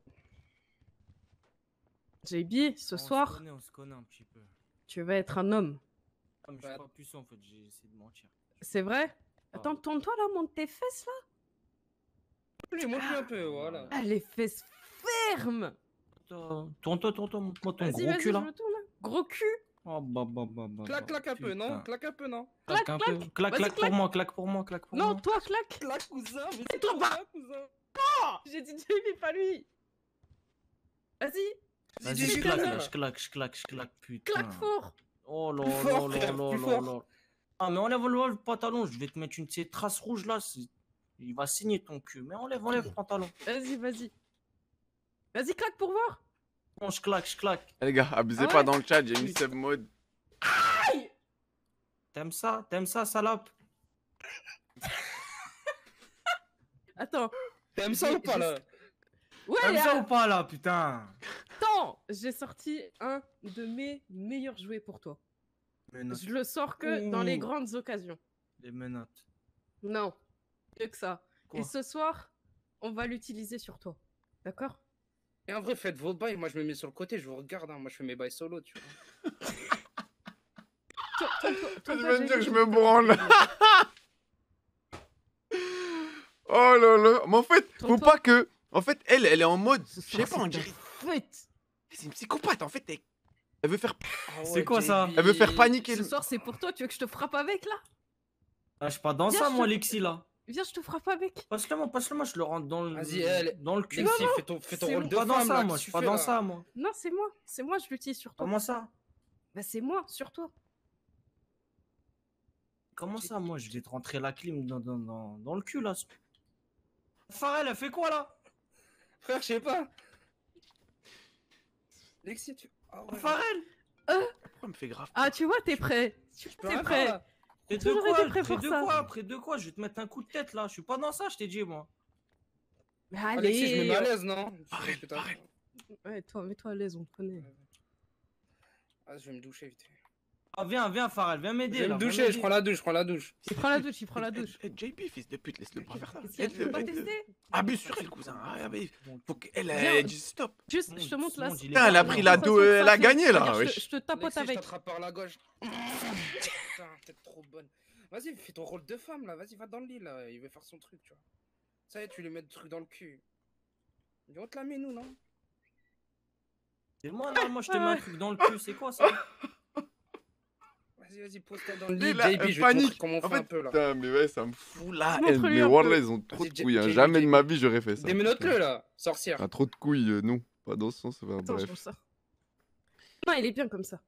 S11: JB, ce
S18: On se
S11: soir,
S18: connaît, On se connaît un petit peu.
S11: tu vas être un homme.
S18: Ah, mais je suis pas puceau, en fait, j'ai essayé de mentir.
S11: C'est vrai? Attends, tourne-toi là, monte tes fesses là.
S10: Un peu, voilà.
S11: Ah, les fesses fermes
S18: Attends, Tourne-toi, tourne-toi, montre-moi ton gros
S11: vas-y,
S18: cul,
S11: je
S18: là.
S11: me tourne là. Gros cul
S18: Oh, bah, bah, bah, bah.
S10: Clac,
S18: bah,
S10: clac un peu, non. Clac un peu, non
S18: Clac un peu.
S11: clac.
S18: Clac,
S11: Vas-y,
S18: clac pour
S11: clac.
S18: moi, clac pour moi, clac pour
S11: Non,
S18: moi.
S11: toi, claque
S10: Clac, cousin, mais
S11: C'est toi,
S10: toi,
S11: bah.
S10: cousin.
S11: J'ai dit JB, pas lui Vas-y
S18: Vas-y, je claque, là, je claque, je claque, je claque, putain.
S11: Claque fort
S18: Oh là là là là là. Ah, mais enlève, enlève le pantalon, je vais te mettre une de ces traces rouges là. Il va signer ton cul. Mais enlève, enlève le pantalon.
S11: Vas-y, vas-y. Vas-y, claque pour voir
S18: Bon, je claque, je claque.
S2: Les gars, abusez
S11: Ah
S2: pas dans le chat, j'ai mis sub mode.
S18: T'aimes ça? T'aimes ça, salope?
S11: Attends.
S10: T'aimes ça ou pas, là?
S11: Ouais,
S18: T'aimes ça ou pas là, putain?
S11: Attends J'ai sorti un de mes meilleurs jouets pour toi.
S18: Menottes.
S11: Je le sors que dans les grandes occasions.
S18: Les menottes.
S11: Non, mieux que ça.
S18: Quoi?
S11: Et ce soir, on va l'utiliser sur toi. D'accord?
S10: Et en vrai, faites vos bails, moi je me mets sur le côté, je vous regarde, hein. moi je fais mes bails solo, tu vois.
S2: Tu vas me dire que je me branle. Oh là là. Mais en fait, faut pas que. En fait, elle, elle est en mode. Je sais pas, on
S11: c'est
S2: dirait. C'est une psychopathe en fait. Elle, elle veut faire.
S10: Ah
S18: C'est quoi, ça
S2: Elle veut faire paniquer
S11: Ce
S2: le.
S11: soir, c'est pour toi. Tu veux que je te frappe avec là?
S18: Ah, je suis pas dans
S11: Viens,
S18: ça, moi,
S11: te-
S18: Lexi là.
S11: Viens, je te frappe avec.
S18: Passe-le moi, passe-le moi, je le rentre dans le,
S10: Vas-y, elle-
S18: dans le cul.
S10: Lexi, fais ton, fais ton
S11: c'est
S10: rôle de
S18: pas dans ça,
S10: là,
S18: moi, je suis pas dans
S10: fais,
S18: ça, moi.
S11: Non, c'est moi. C'est moi, je l'utilise sur toi.
S18: Comment ça?
S11: Bah, c'est moi, sur toi.
S18: Comment ça, moi, je vais te rentrer la clim dans, dans, dans, dans le cul, là Farel, elle fait quoi, là?
S10: Frère, je sais pas. Lexi, tu. Ah ouais.
S18: Farel
S2: Pourquoi elle me fait grave
S11: Ah, tu vois, t'es prêt. Tu t'es prêt.
S10: Faire, là.
S18: Près
S11: J'ai
S18: de
S11: toujours
S18: quoi
S11: prêt
S18: Près de quoi Près de quoi Je vais te mettre un coup de tête, là. Je suis pas dans ça, je t'ai dit, moi.
S11: Mais
S10: Alexis, je me
S11: allez.
S10: mets à l'aise, non
S2: Arrête,
S10: Putain.
S11: Ouais, toi, mets-toi à l'aise, on te connaît.
S10: Ah, je vais me doucher vite.
S18: Ah, viens, viens, Farel, viens
S10: Je
S18: m'aider,
S10: vais
S18: là.
S10: me doucher, je prends la douche, je prends la douche.
S11: Il prend la douche, il prend la douche.
S2: Eh, JP, fils de pute, laisse-le pas faire ça. Aide-le,
S11: pas tester?
S2: Abuse sur elle, cousin. Ah, mais faut qu'elle elle dise stop.
S11: Juste, je te montre là.
S2: Putain, elle a pris la dos, elle a gagné là.
S11: Je, te- je te tapote
S10: Alexis, je
S11: avec.
S10: t'attrape par la gauche. Putain, t'es trop bonne. Vas-y, fais ton rôle de femme là, vas-y, va dans le lit là, il veut faire son truc, tu vois. Ça y est, tu lui mets le truc dans le cul. Viens, on te la met, nous, non?
S18: C'est moi, là, moi, je te mets un truc dans le cul, c'est quoi ça?
S10: Vas-y, vas-y, pose-toi dans le lit,
S2: là,
S10: JB,
S2: elle
S10: je vais te
S2: panique.
S10: montrer comment on
S2: En
S10: fait un peu là.
S2: putain, mais ouais, ça me fout haine.
S11: un
S2: Mais. Wallah, ils ont trop de couilles. hein. Jamais de ma vie, j'aurais fait ça.
S10: Démenote-le là, sorcière.
S2: Ah, trop de couilles, euh, non. Pas dans ce sens, enfin,
S11: Attends, je
S2: bref.
S11: pense ça. Non, il est bien comme ça.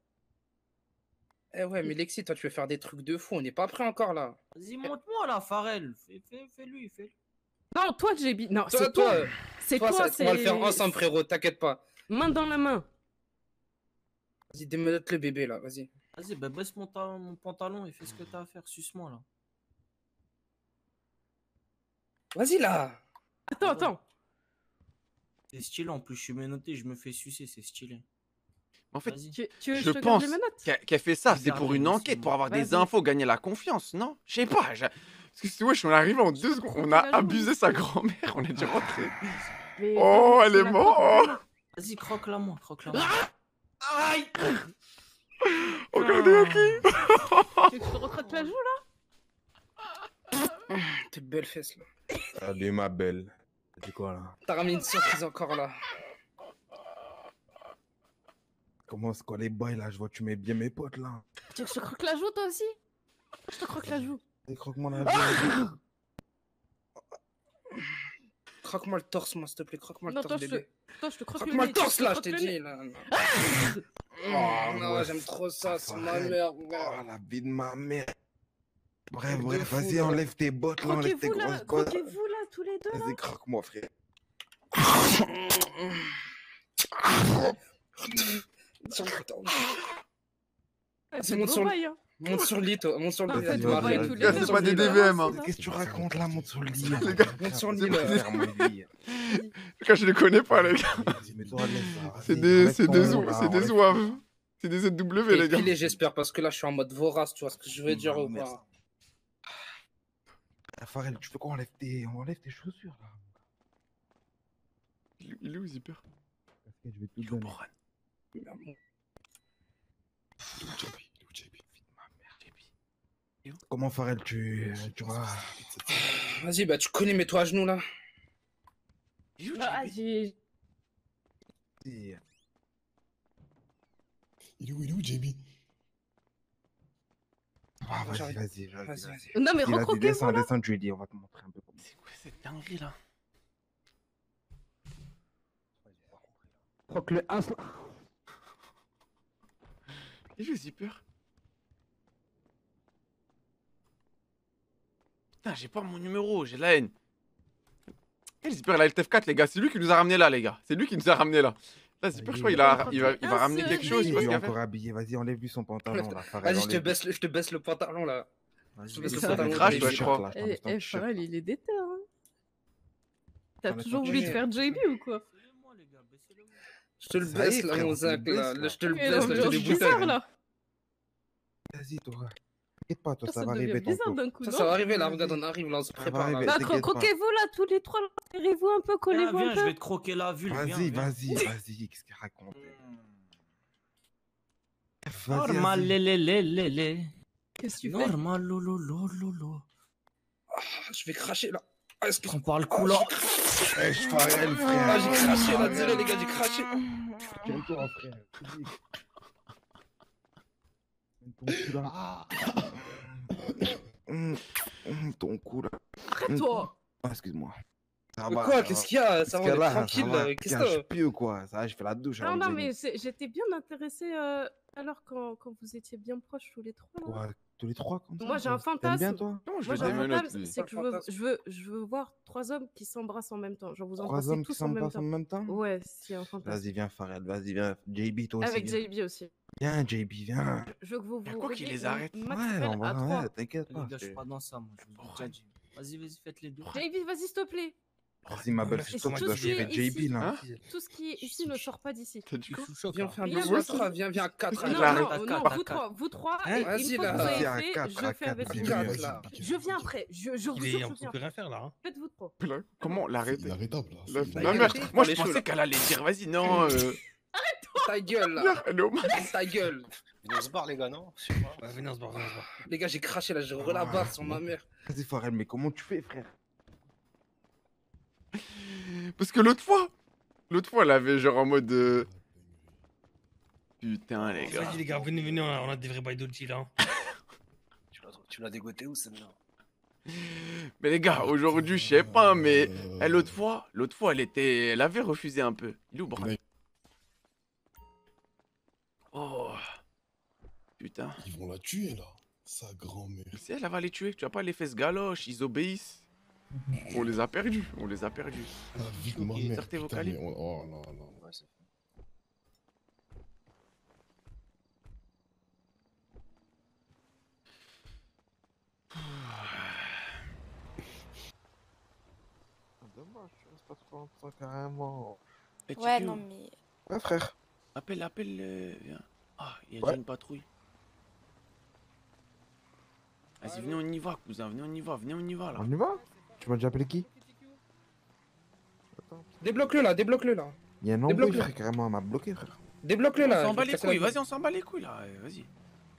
S10: Eh ouais, mais Lexi, toi, tu veux faire des trucs de fou, on n'est pas prêt encore là.
S18: Vas-y, montre-moi, là, Farel. Fais- fais- Fais-lui, fais-lui.
S11: Non, toi, JB. Non, c'est
S10: toi, euh,
S11: C'est
S10: toi, on va le faire
S11: c'est-
S10: ensemble, frérot, t'inquiète pas.
S11: Main dans la main.
S10: Vas-y, démenote le bébé là, vas-y.
S18: Vas-y, bah, baisse mon, ta- mon pantalon et fais ce que t'as à faire. Suce-moi, là.
S10: Vas-y là
S11: Attends, attends.
S18: C'est stylé, en plus, je suis menotté, je me fais sucer, c'est stylé.
S2: En fait.
S11: Tu, tu veux que
S2: je
S11: je te garde
S2: pense qu'elle qu'elle fait ça,
S18: Je
S2: c'est pour une enquête, pour avoir des infos, gagner la confiance, non? Je sais pas. je- Parce que si tu vois, je suis arrivé en deux secondes, on a abusé sa grand-mère, on est déjà rentré.
S11: Mais-
S2: Oh, elle est morte.
S11: croque,
S18: Vas-y, croque-la moi, croque-la moi.
S11: Aïe
S2: Regardez, ok.
S11: Tu veux que je te recroque la joue là
S10: Tes belles fesses là.
S19: Salut ma belle. C'est quoi là?
S10: T'as ramené une surprise encore là.
S19: Comment c'est quoi les bails là? Je vois que tu mets bien mes potes là.
S11: Tu veux que je te croque la joue toi aussi? Je te croque la joue.
S19: Croque-moi la vie.
S10: Croque-moi le torse, moi, s'il te plaît, croque-moi le torse, bébé.
S11: toi, je te croque le
S10: Croque-moi
S11: nez.
S10: le torse là, je t'ai dit là. Non.
S19: Oh,
S10: non,
S19: ouais,
S10: j'aime trop ça, c'est ma mère.
S19: Oh la vie de ma mère. Bref, bref, vas-y, enlève tes bottes là, enlève tes grosses bottes.
S11: croquez-vous là, tous les deux.
S19: Vas-y, croque-moi frère.
S11: Ouais,
S10: C'est
S11: de
S10: monte monte sur le lit, toi, monte sur le lit.
S11: les
S2: Gars, c'est pas des. DVM, hein.
S19: Qu'est-ce que tu racontes là, monte sur le lit.
S2: Les gars,
S10: Monte sur le lit
S19: lit.
S2: Quand je les connais pas, les gars. C'est des, c'est des, c'est des zouaves. C'est des ZW, les gars.
S10: j'espère, parce que là, je suis en mode vorace, tu vois ce que je veux dire ou pas
S19: Ah, Farel, tu fais quoi Enlève tes, enlève tes chaussures là.
S2: Il il est où, Zipper?
S19: Je vais tout Comment Farel, tu, tu vas.
S10: Vas-y, bah tu connais, mets-toi à genoux là.
S11: Ah, j'ai...
S19: Il
S9: est où, il est où, JB
S19: Ah, vas-y, vas-y, vas-y.
S10: Vas-y,
S19: vas-y.
S10: vas-y.
S11: Non, mais
S19: Vas-y, vas-y,
S11: recroquez-vous,
S19: descends, descends, Julie, on va te montrer un peu comment.
S2: C'est quoi cette dinguerie là?
S20: Croque le as là.
S2: Il est où, Zipper Putain, j'ai pas mon numéro, j'ai la haine. Quel Zipper, il a le TF4, les gars. C'est lui qui nous a ramené là, les gars. C'est lui qui nous a ramené là. Là, Zipper, je crois, il, a, il va, il va
S11: Ah,
S2: ramener quelque chose.
S19: Il est encore habillé, vas-y, enlève-lui son pantalon là.
S10: Vas-y, je te baisse, le- je te baisse le pantalon là.
S19: Vas-y,
S10: Je te baisse le pantalon.
S2: crash, je crois.
S11: Eh, eh. Farrell, il est déter, hein. T'as toujours voulu te faire JB ou quoi?
S10: Je te le baisse là, mon
S19: le
S10: Zach là.
S19: baisse,
S10: je te le baisse là, je te
S11: l'ambiance
S10: déboutonne.
S11: bizarre là.
S19: Vas-y, toi. T'inquiète pas, toi,
S11: Ça,
S19: ça
S11: ça
S19: va arriver
S11: coup,
S10: Ça,
S11: non
S10: ça va arriver là, regarde, on arrive là, on se prépare là.
S11: Bah, croquez-vous là, tous les trois, serrez-vous un peu,
S18: Viens,
S11: collez-vous un
S18: viens, je vais te croquer la vulve.
S19: Vas-y, vas-y, vas-y, qu'est-ce qu'il raconte Vas-y,
S18: Normal, lé, lé, lé, lé, lé.
S11: Qu'est-ce que tu fais
S18: Normal, lolo, lolo, lolo.
S10: Ah, Je vais cracher là. Ah, excuse-
S18: On parle
S10: Ah,
S19: frère.
S10: j'ai craché là, désolé les gars, j'ai craché.
S19: Frère. Ton cul là. Hum, hum, Ton cou là.
S11: Arrête-toi
S19: Ah, excuse-moi. Ça
S10: Mais
S19: va,
S10: quoi, qu'est-ce qu'il y a? Ça va, on est
S19: là,
S10: tranquille, là, qu'est-ce que-
S19: plus ou quoi? Ça va, je fais la douche.
S11: Non, non, mais j'étais bien intéressée euh, alors quand, quand vous étiez bien proches tous les trois. Là.
S19: Quoi tous les trois comme ça.
S21: Moi, j'ai un fantasme.
S19: bien, toi?
S2: Non, je
S21: Moi, j'ai un fantasme, c'est que je veux, je, veux, je veux voir trois hommes qui s'embrassent en même temps. Genre, vous
S19: Trois hommes qui
S21: tous en même
S19: s'embrassent
S21: temps.
S19: en même temps?
S21: Ouais, c'est un fantasme.
S19: Vas-y, viens, Farel, vas-y, viens. JB, toi aussi.
S21: Avec
S19: viens.
S21: JB aussi.
S19: Viens, JB, viens.
S21: Je veux que vous vous
S2: quoi qui
S21: régliez
S2: les arrête?
S19: Ouais, on va, ouais, t'inquiète
S18: Les
S19: pas.
S18: gars, je suis pas dans ça, moi. Je vous dit. Vas-y, vas-y, faites les deux.
S21: JB, vas-y, s'il te plaît.
S19: Vas-y, ma belle, c'est toi qui dois gérer JB, là.
S21: Tout ce qui est ici ne sort pas d'ici.
S10: Viens, fait un viens, viens à quatre.
S21: Non,
S10: à
S21: non, vous trois, vous trois,
S10: Hein
S21: et
S10: Vas-y,
S21: une fois
S10: là.
S21: que vous avez
S10: à
S21: fait,
S10: quatre,
S21: je
S10: à
S21: fais
S10: quatre,
S21: avec vous.
S10: là.
S21: Je viens après, je, je vous jure,
S4: on
S21: je
S4: peut rien faire là. hein.
S21: Faites-vous trois.
S2: Là, Comment l'arrêter
S9: Inarrêtable, là.
S2: La,
S9: c'est-
S2: la
S10: Bah,
S2: mère,
S10: arrêtez,
S2: moi je pensais
S10: là.
S2: qu'elle allait dire vas-y, non. euh,
S10: Ta gueule, là.
S2: Hier, elle est au max.
S10: Ta gueule.
S5: Venez, on se barre, les gars, non Je sais pas.
S4: Ouais, venez, on se barre, venez, on se barre.
S10: Les gars, j'ai craché là, j'ai la barre sur ma mère.
S19: Vas-y, Farel, mais comment tu fais, frère?
S2: Parce que l'autre fois, l'autre fois, elle avait genre en mode. euh, Putain, les gars.
S4: Vas-y, les gars, venez, venez, on a, on a des vrais bails d'Oji là.
S5: Tu l'as- dégoté où, celle-là?
S2: Mais les gars, aujourd'hui, je sais pas, mais elle, l'autre fois, l'autre fois, elle était, elle avait refusé un peu. Il est où, Oh, putain.
S9: Ils vont la tuer, là. Sa grand-mère.
S2: Si elle va les tuer, tu vas pas les fesses galoches, ils obéissent. On les a perdus, on les a perdus.
S9: Vie de ma mère.
S2: sortez vos
S9: putain, mais on- Oh là là.
S5: Ouais, c'est
S19: Dommage, tu restes pas trop longtemps, carrément.
S22: Ouais, non,
S2: où
S22: mais.
S19: Ouais, frère.
S2: Appelle, appelle, euh, viens. Ah, il y a
S19: Ouais.
S2: déjà une patrouille. Vas-y, venez, on y va, cousin, venez, on y va, venez, on y va, là.
S19: On y va? Tu m'as déjà appelé qui
S10: Débloque-le là, débloque-le là.
S19: Il y a un embrouille, frère, carrément, elle m'a bloqué, frère.
S10: Débloque-le
S2: On
S10: là.
S2: s'en
S10: je
S2: bat les couilles, vas-y, on s'en bat les couilles, là, vas-y.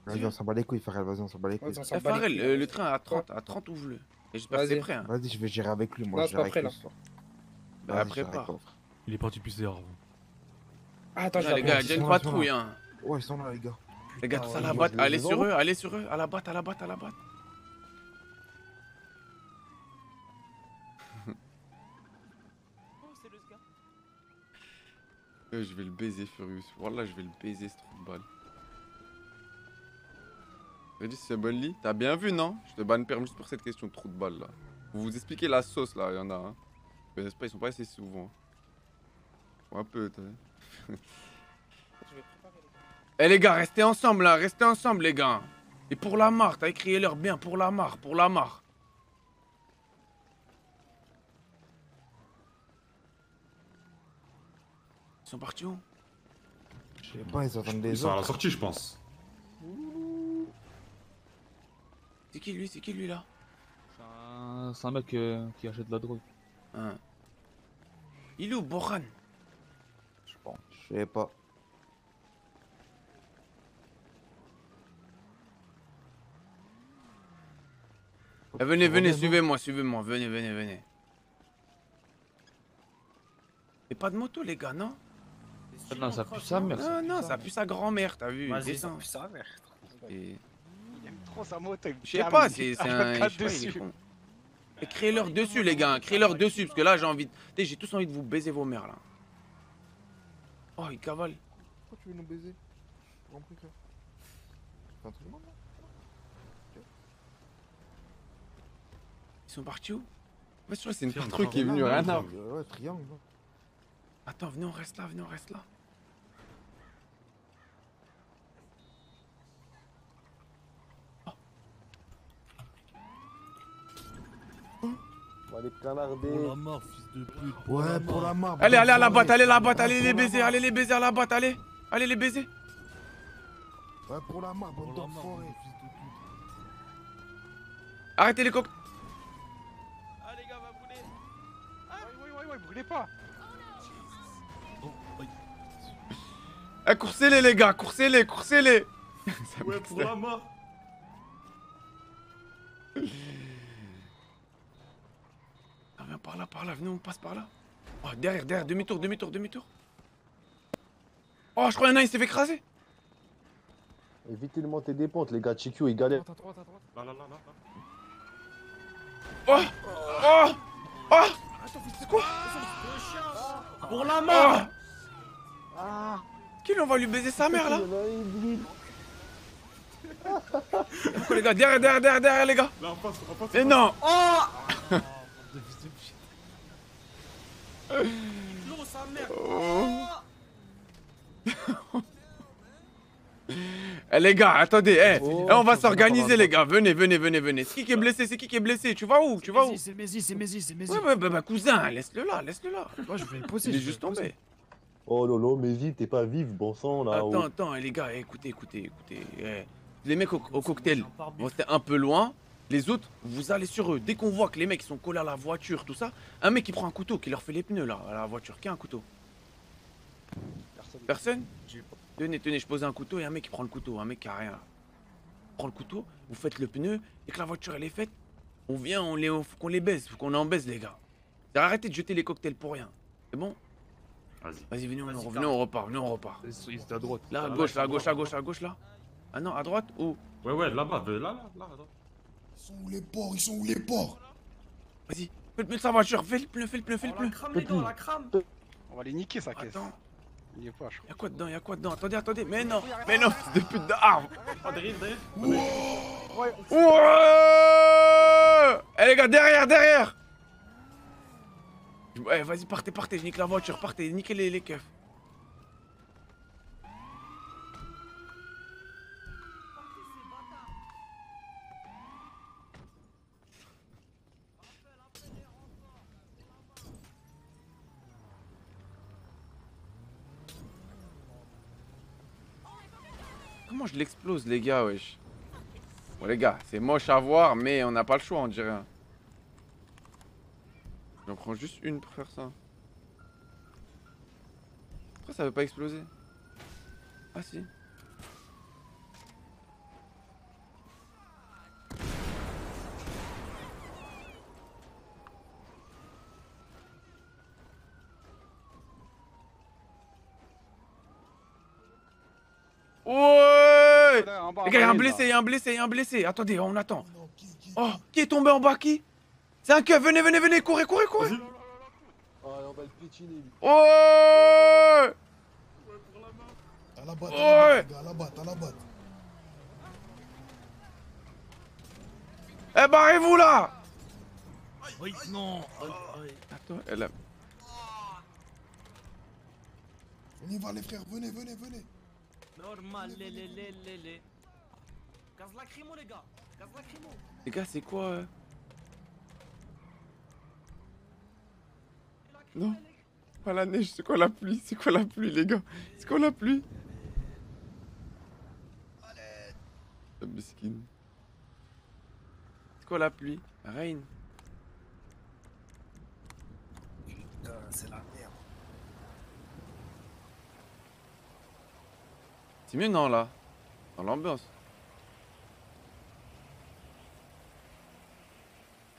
S19: Vas-y, on s'en bat les couilles, Farel, vas-y, on s'en bat les couilles.
S10: Ouais, on s'en
S2: Eh, Farel,
S10: couilles,
S2: euh, le train à 30, à 30 ouvre-le. Et j'espère que c'est
S10: Vas-y.
S2: prêt, hein.
S19: Vas-y, je vais gérer avec lui, moi.
S10: Non,
S19: je
S10: pas prêt,
S19: avec
S10: là.
S2: Bah, après pas.
S12: Il est parti pisser avant.
S10: Ah, attends,
S2: les gars, il y a une patrouille, hein.
S19: Ouais, ils sont là, les gars.
S2: Les gars, tous à la batte, allez sur eux, allez sur eux, à la batte, à la batte, à la batte. Euh, je vais le baiser, Furious. Voilà, je vais le baiser, ce trou de balle. Vas-y, c'est Bunny. T'as bien vu, non? Je te banne permis pour cette question de trou de balle, là. Vous vous expliquez la sauce, là, il y en a, hein. Mais n'est-ce pas, ils sont pas assez souvent. Un peu, t'as Eh les gars, restez ensemble là, restez ensemble les gars. Et pour la mare, t'as écrit leur bien, pour la mare, pour la mare. Sont partis où?
S19: Je sais pas, ils attendent
S12: Ils
S19: des
S12: sont à la sortie, je pense.
S2: C'est qui lui? C'est qui lui là?
S3: C'est un, mec euh, qui achète de la drogue.
S2: Hein. Il est où Boran?
S19: Je pense. Je sais pas.
S2: Eh, Venez, venez, suivez-moi, suivez-moi, venez, venez, venez. Et pas de moto les gars, non?
S3: Non, ça pue sa mère.
S2: Non, non, ça pue sa grand-mère, t'as vu
S5: Vas-y, ça pue sa mère.
S2: Et-
S14: Il aime trop sa moto.
S2: Je sais pas, c'est un. je créez-leur dessus, les gars, créez-leur dessus, parce que là, j'ai envie de. J'ai tous envie de vous baiser vos mères, là. Oh, il cavale.
S19: Pourquoi tu veux nous baiser? C'est un truc
S2: Ils sont partis où? Sûr, c'est une patrouille qui est venue, rien à
S19: Ouais, ouais, triangle. là.
S2: Attends, venez, on reste là, venez, on reste là.
S23: On va les canarder.
S12: Pour la mort, fils de pute.
S19: Ouais, pour la mare.
S2: Allez, allez à la
S19: boîte
S2: batte, allez à la batte, allez les baiser, allez les baiser à la batte, allez. Allez les baiser.
S19: Ouais, pour la mare, bande d'enfoirés.
S2: Arrêtez les coques.
S14: Ah les gars, va brûler. Ah oui, oui, oui, oui, brûlez pas.
S2: Eh, coursez-les, les gars, coursez-les, coursez-les.
S12: Ouais, pour la mort.
S2: Ah, par là, par là, venez, on passe par là. Oh, derrière, derrière, demi-tour, demi-tour, demi-tour. Oh, je crois qu'il y en a il s'est fait écraser.
S23: Évitez de monter des pentes, les gars. TQ, il galère.
S12: Là, là, là, là.
S2: Oh Oh Oh C'est quoi?
S6: Pour la mort
S2: Oh Qui lui, on va lui baiser sa mère, là? Pourquoi les gars Derrière, derrière, derrière, derrière les gars?
S12: Là.
S2: Et non
S6: Oh.
S2: Oh. Eh les gars, attendez, eh,
S19: Oh,
S2: eh, on va s'organiser les gars, venez, venez, venez, venez. C'est qui qui est blessé C'est qui qui est blessé Tu vas où Tu vas où?
S19: C'est Mézi, c'est Mézi, c'est Mézi.
S2: Ouais, ouais, bah, bah, cousin, laisse-le là, laisse-le là.
S19: Moi, je vais le poser.
S2: Il est
S19: je vais
S2: juste tombé.
S23: Oh lolo, mais vite, t'es pas vif, bon sang là.
S2: Attends,
S23: oh.
S2: attends, eh, les gars, eh, écoutez, écoutez, écoutez. eh. Les mecs au, au cocktail, vont rester un peu loin. Les autres, vous allez sur eux. Dès qu'on voit que les mecs sont collés à la voiture, tout ça, un mec qui prend un couteau, qui leur fait les pneus là, à la voiture. Qui a un couteau Personne Tenez, tenez, je pose un couteau et un mec qui prend le couteau, un mec qui a rien. Prend le couteau, vous faites le pneu, et que la voiture elle est faite, on vient, on les, faut qu'on les baise, faut qu'on en baise les gars. Arrêtez de jeter les cocktails pour rien. C'est bon
S12: Vas-y.
S2: Vas-y, venez, on, repart, venez, on repart.
S12: Ils étaient à droite.
S2: Là, à gauche, là, à gauche, à
S12: droite.
S2: gauche, à gauche, là. Ah non, à droite Où
S12: Ouais, ouais, là-bas, là, là, là, là.
S9: Ils sont où les porcs? Ils sont où les porcs?
S2: Vas-y, fais le pneu de sa voiture, fais le pneu, fais le pneu, fais le
S6: On
S2: pneu.
S6: la crame les on la crame
S14: On va les niquer sa caisse. Il est pas, je crois.
S2: y'a quoi dedans, y'a quoi dedans? Attendez, attendez, mais non, mais non, fils de pute de arbre
S12: Ah, derrière, derrière.
S2: Ouais Eh les gars, derrière, derrière Ouais, vas-y, partez, partez, je nique la voiture, partez, niquez les, les keufs. Je l'explose, les gars, wesh? Bon, les gars, c'est moche à voir, mais on n'a pas le choix, on dirait. hein. J'en prends juste une pour faire ça. Pourquoi ça veut pas exploser? Ah si. Ouais
S14: En bas, en
S2: Les gars, y'a
S14: bas,
S2: un
S14: il est
S2: blessé,
S14: là.
S2: y'a un blessé, y'a un blessé. Attendez, on attend. Oh, qui est tombé en bas, qui? C'est un keuf, venez, venez, venez, courez, courez, courez
S23: Ah, on va le lui.
S2: Ouais
S9: À la batte,
S2: Ouais.
S9: à la batte, à la batte.
S2: Eh, barrez-vous là
S19: Oui, non.
S2: Attends, elle a...
S9: On y va les frères, venez, venez, venez.
S18: Normal, les, les, les, les, les. Gaz lacrymo, les gars. Gaz lacrymo.
S2: Les gars, c'est quoi euh Non Pas la neige, c'est quoi la pluie? C'est quoi la pluie, les gars? C'est quoi la pluie? La bisquine. C'est quoi la pluie? Rain
S5: Putain, c'est la merde.
S2: C'est mieux, non, là? Dans l'ambiance.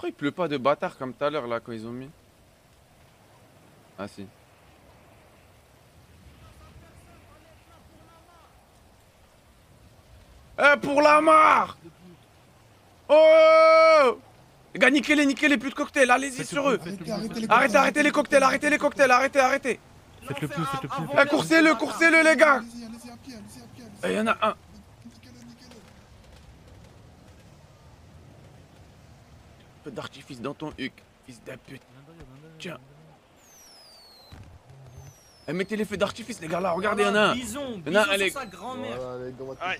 S2: Pourquoi il pleut pas de bâtard comme tout à l'heure, là, quand ils ont mis? Ah, si. Eh, pour la mare! Oh! Les gars, niquez-les, niquez-les, plus de cocktails, allez-y sur eux. Arrêtez, arrêtez les cocktails, arrêtez les cocktails, arrêtez, arrêtez.
S12: Faites le plus, faites le plus.
S2: Eh, coursez-le, coursez-le, les gars. Eh, y'en a un Feu d'artifice dans ton huc, fils de pute. Tiens. Eh, mettez les feux d'artifice, les gars, là, regardez, y'en a un.
S18: Bison,
S2: a un,
S18: bison
S2: allez.
S18: sa grand-mère.
S23: Voilà.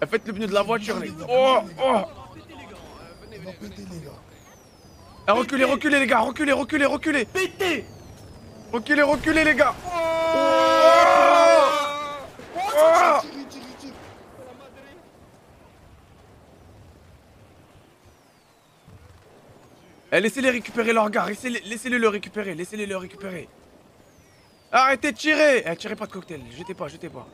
S2: Eh, Faites le pneu de la voiture, les gars. Oh, oh
S9: On va péter les gars.
S2: Eh, Reculez, reculez, les gars, reculez, reculez, reculez
S18: Pété
S2: Reculez, reculez, les gars Oh Oh
S9: Tire, tire, tire.
S2: Eh, laissez-les récupérer leur gars, laissez-les le récupérer, laissez-les le récupérer. Arrêtez de tirer Eh, tirez pas de cocktail, jetez pas, jetez pas.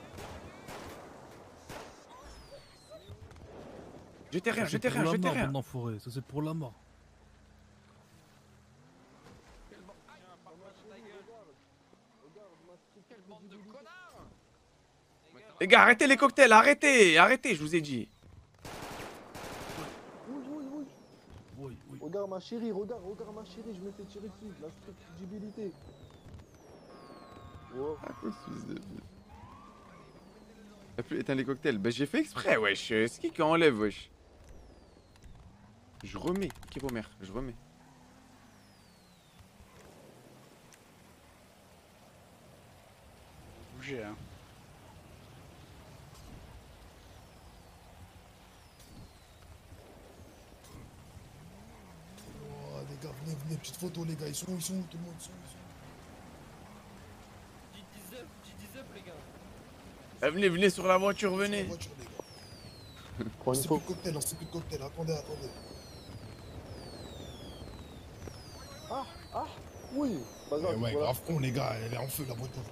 S2: Jetez rien, jetez rien, jetez rien.
S12: Ça, c'est pour la mort.
S2: Les gars, arrêtez les cocktails, arrêtez, arrêtez, je vous ai dit.
S23: Oui, oui, oui. Regarde ma chérie, regarde, regarde ma chérie, je me fais tirer dessus. La crédibilité.
S8: À cause fils de. T'as pu éteindre les cocktails Bah j'ai fait exprès, wesh. Euh, C'est qui qui enlève, wesh? Je remets. Qui vos mères Je remets.
S22: Bouger, hein.
S9: Oh, les gars, venez, venez, petite photo, les gars. Ils sont où, ils sont où, tout le monde ils sont où, ils sont où
S4: G10 up, G10 up, les gars.
S2: Venez, venez sur la voiture, venez.
S23: Une
S9: C'est plus
S23: photo.
S9: de cocktail, non, c'est plus de cocktail. Attendez, attendez.
S23: Ah, ah, oui. Bah,
S9: Eh ouais, grave con, les gars. Elle est en feu, la voiture.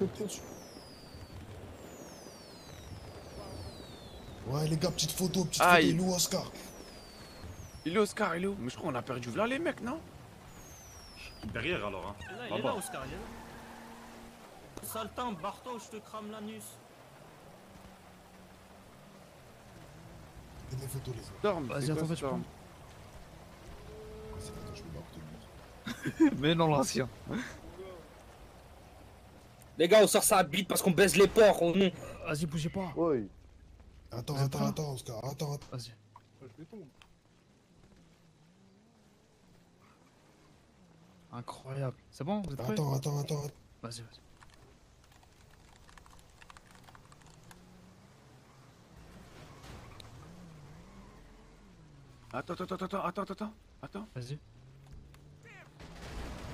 S9: Ouais, les gars, petite photo, petite photo.
S2: Aïe.
S9: Il est où, Oscar?
S2: Il est Oscar, il est où? Mais je crois qu'on a perdu là les mecs, non?
S12: Derrière alors, hein.
S18: Il est là, il est là, Oscar, il est là. Ou je te crame l'anus.
S9: Des photos, les gars.
S2: Storm,
S15: Vas-y, attends, je
S2: Storm
S9: C'est je pas.
S15: Mais non, l'ancien.
S10: Les gars, on sort ça à bite parce qu'on baise les porcs. On...
S15: Vas-y, bougez pas.
S23: Oui.
S9: Attends, attends, attends, Oscar. Attends, attends.
S15: Vas-y. Incroyable. C'est bon Vous êtes prêts?
S9: Attends, attends, attends. attends.
S15: Vas-y, vas-y.
S2: Attends, attends, attends, attends, attends, attends, attends.
S15: Vas-y.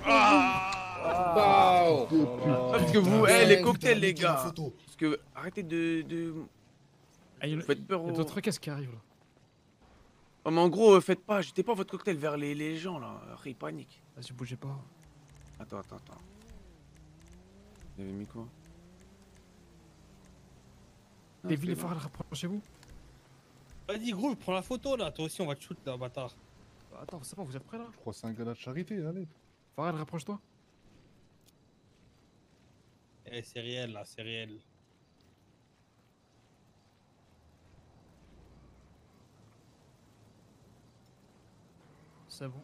S2: Ah Parce que vous,
S9: putain,
S2: eh, les cocktails, les gars. Parce que arrêtez de. de...
S15: Ah, y a-
S2: Vous faites peur
S15: il y a
S2: aux-
S15: d'autres caisses qui arrivent là.
S2: Oh, mais en gros, euh, faites pas, jetez pas votre cocktail vers les, les gens là. Après, ils paniquent.
S15: Vas-y, bougez pas.
S2: Attends, attends, attends. Vous avez mis quoi
S15: Les villes
S2: bon.
S15: Rapprochez-vous.
S4: Vas-y, gros, prends la photo là. Toi aussi, on va te shoot là, bâtard.
S15: Bah, Attends, c'est bon, vous êtes prêts là
S7: Je crois que c'est un gars de charité, allez.
S15: Farrell, rapproche-toi.
S4: Eh, c'est réel là, c'est réel.
S15: C'est bon.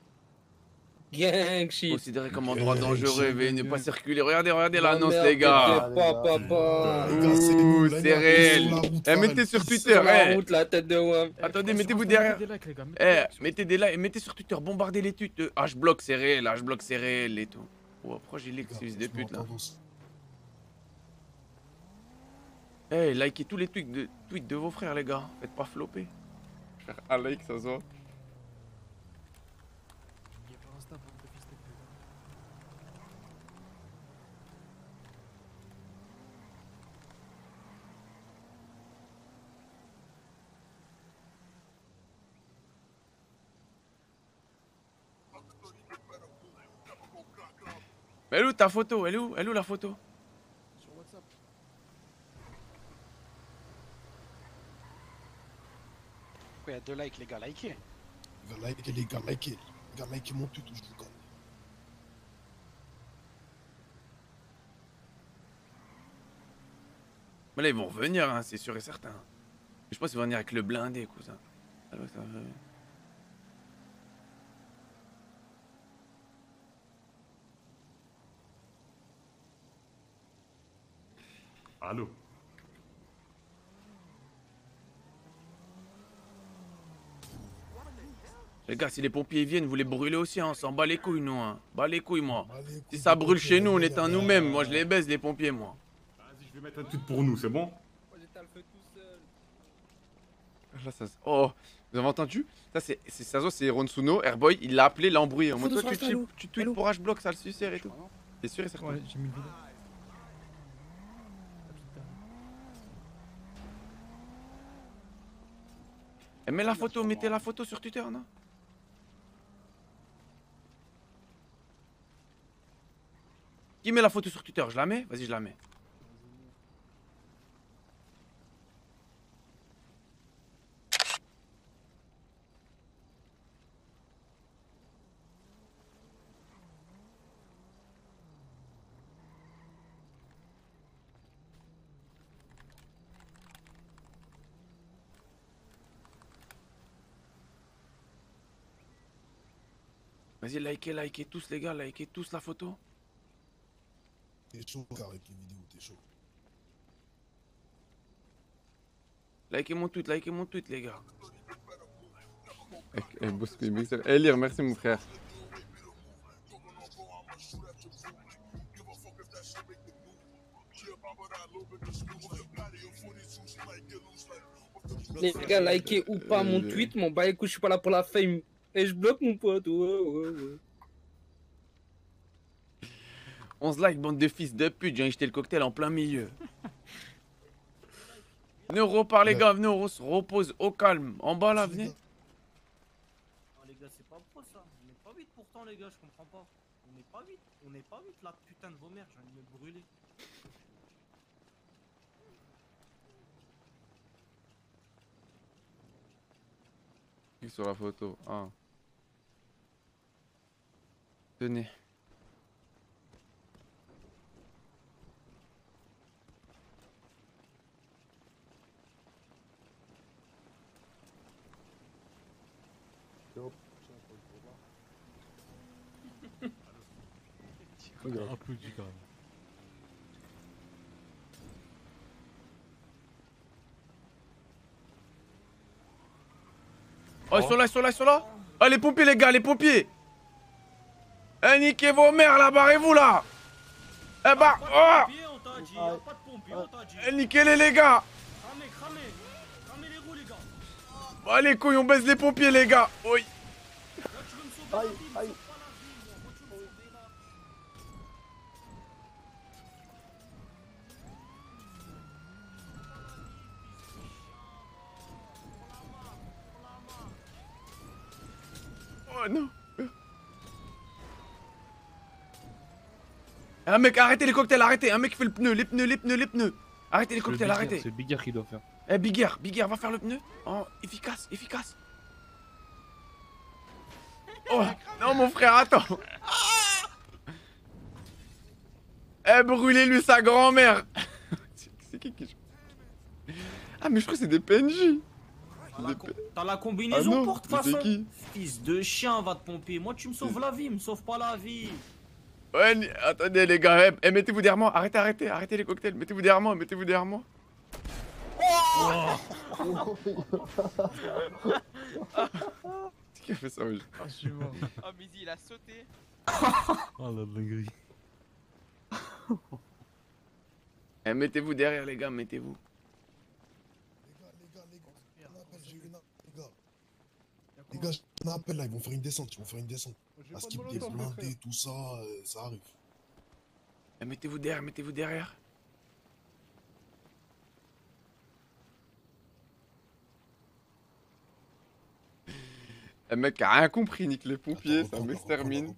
S10: Gang shit.
S2: Considéré comme endroit
S9: Gang
S2: dangereux,
S9: shit,
S2: veuillez ne pas circuler. Regardez, regardez
S10: La
S2: l'annonce, les gars.
S9: c'est
S2: Ouh, réel. Eh, mettez sur Twitter, eh.
S10: route, la tête de WAM.
S2: Attendez, mettez-vous derrière.
S15: mettez des likes, les gars, mettez
S2: Eh,
S15: des likes sur
S2: mettez des likes, mettez sur Twitter, bombardez les tweets. H-block, c'est réel, H-block, c'est réel et tout. Oh, pourquoi j'ai
S9: Les
S2: fils de pute là. Eh, likez tous les tweets de, tweets de vos frères, les gars. Faites pas flopper.
S8: Faire un like, ça se voit.
S15: Il y a pas Insta, bande de fils de pute.
S2: Mais elle est où ta photo? Elle est où? Elle est où la photo?
S15: Sur WhatsApp.
S22: Pourquoi il y a deux likes, les gars Likez?
S9: Les gars, likez, les gars, likez. Les gars, likez mon je vous connais.
S2: Mais là, ils vont revenir, hein, c'est sûr et certain. Je pense qu'ils vont venir avec le blindé, cousin. Ça
S12: Allô?
S2: Les gars, si les pompiers viennent, vous les brûlez aussi, hein. On s'en bat les couilles, nous, hein. Bat les couilles, moi. Si ça brûle chez nous, on
S9: les
S2: éteint
S9: gars,
S2: nous-mêmes. Moi, je les baise, les pompiers, moi.
S12: Vas-y, je vais mettre un tweet pour nous, c'est bon?
S10: Moi, j'étais le feu tout seul.
S8: Là, ça Oh, vous avez entendu? Ça, c'est c'est- ça se voit, c'est Ronsuno. Airboy, il l'a appelé, l'a embrouillé. En mode, toi, tu, tweets pour H-block, ça le sucère et tout. T'es sûr et certain?
S15: Ouais, j'ai mis une vidéo. La petite dame.
S2: Eh, mets la photo, mettez la photo sur Twitter, non? Qui met la photo sur Twitter? Je la mets? Vas-y, je la mets. Vas-y, likez, likez tous, les gars, likez tous la photo.
S9: T'es chaud, car avec les vidéos, t'es chaud.
S2: Likez mon tweet, likez mon tweet, les gars.
S8: Eh, eh. Eh, Lire, merci mon frère.
S10: Les gars, likez ou pas mon tweet, mon bah écoute, je suis pas là pour la fame. Et je bloque mon pote, ouais, ouais, ouais.
S2: 11 likes, bande de fils de pute, j'ai jeté le cocktail en plein milieu. Venez, on repart, les gars, venez, on se repose au calme. En bas, là, venez.
S18: Ah, les gars, c'est pas pro ça. On n'est pas vite pourtant, les gars, je comprends pas. On n'est pas vite. On n'est pas vite, la putain de vos mères, j'ai envie de
S8: Clique sur la photo. Ah.
S2: Tenez.
S12: Un peu du.
S2: Oh, ils sont là, ils sont là, ils sont là. Oh, les pompiers, les gars, les pompiers. Eh, niquez vos mères, là, barrez-vous, là. Eh bah, oh. Eh, niquez-les, les gars. Oh, les couilles, on baisse les pompiers, les gars. Oui.
S23: Aïe, aïe.
S2: Non. Un mec, arrêtez les cocktails, arrêtez. Un mec fait le pneu, les pneus, les pneus, les pneus. Arrêtez les
S3: le
S2: cocktails, arrêtez.
S3: C'est Big Air qui doit faire.
S2: Eh, Big Air, Big Air, va faire le pneu. Oh, efficace, efficace. Oh, non, mon frère, attends. Eh, brûlez-lui sa grand-mère.
S8: C'est c'est qui qui joue? Ah, mais je crois que c'est des PNJ.
S18: T'as la, co- t'as la combinaison
S8: Ah non,
S18: pour de façon.
S8: qui
S18: Fils de chien, va te pomper. Moi, tu me sauves la vie, me sauve pas la vie.
S2: Ouais, attendez, les gars. Eh, eh, mettez-vous derrière moi. Arrêtez, arrêtez, arrêtez les cocktails. Mettez-vous derrière moi, mettez-vous derrière moi. C'est qui a fait ça, wesh
S3: Ah, je suis mort.
S24: Oh, Midi, il a sauté.
S12: Oh la dinguerie.
S2: Eh, mettez-vous derrière, les gars, mettez-vous.
S9: Les gars, j'ai un appel là, ils vont faire une descente, ils vont faire une descente. À skip des blindés, tout ça, euh, ça arrive.
S2: Eh, mettez-vous derrière, mettez-vous derrière.
S8: Un mec a rien compris, nique les pompiers, ça m'extermine.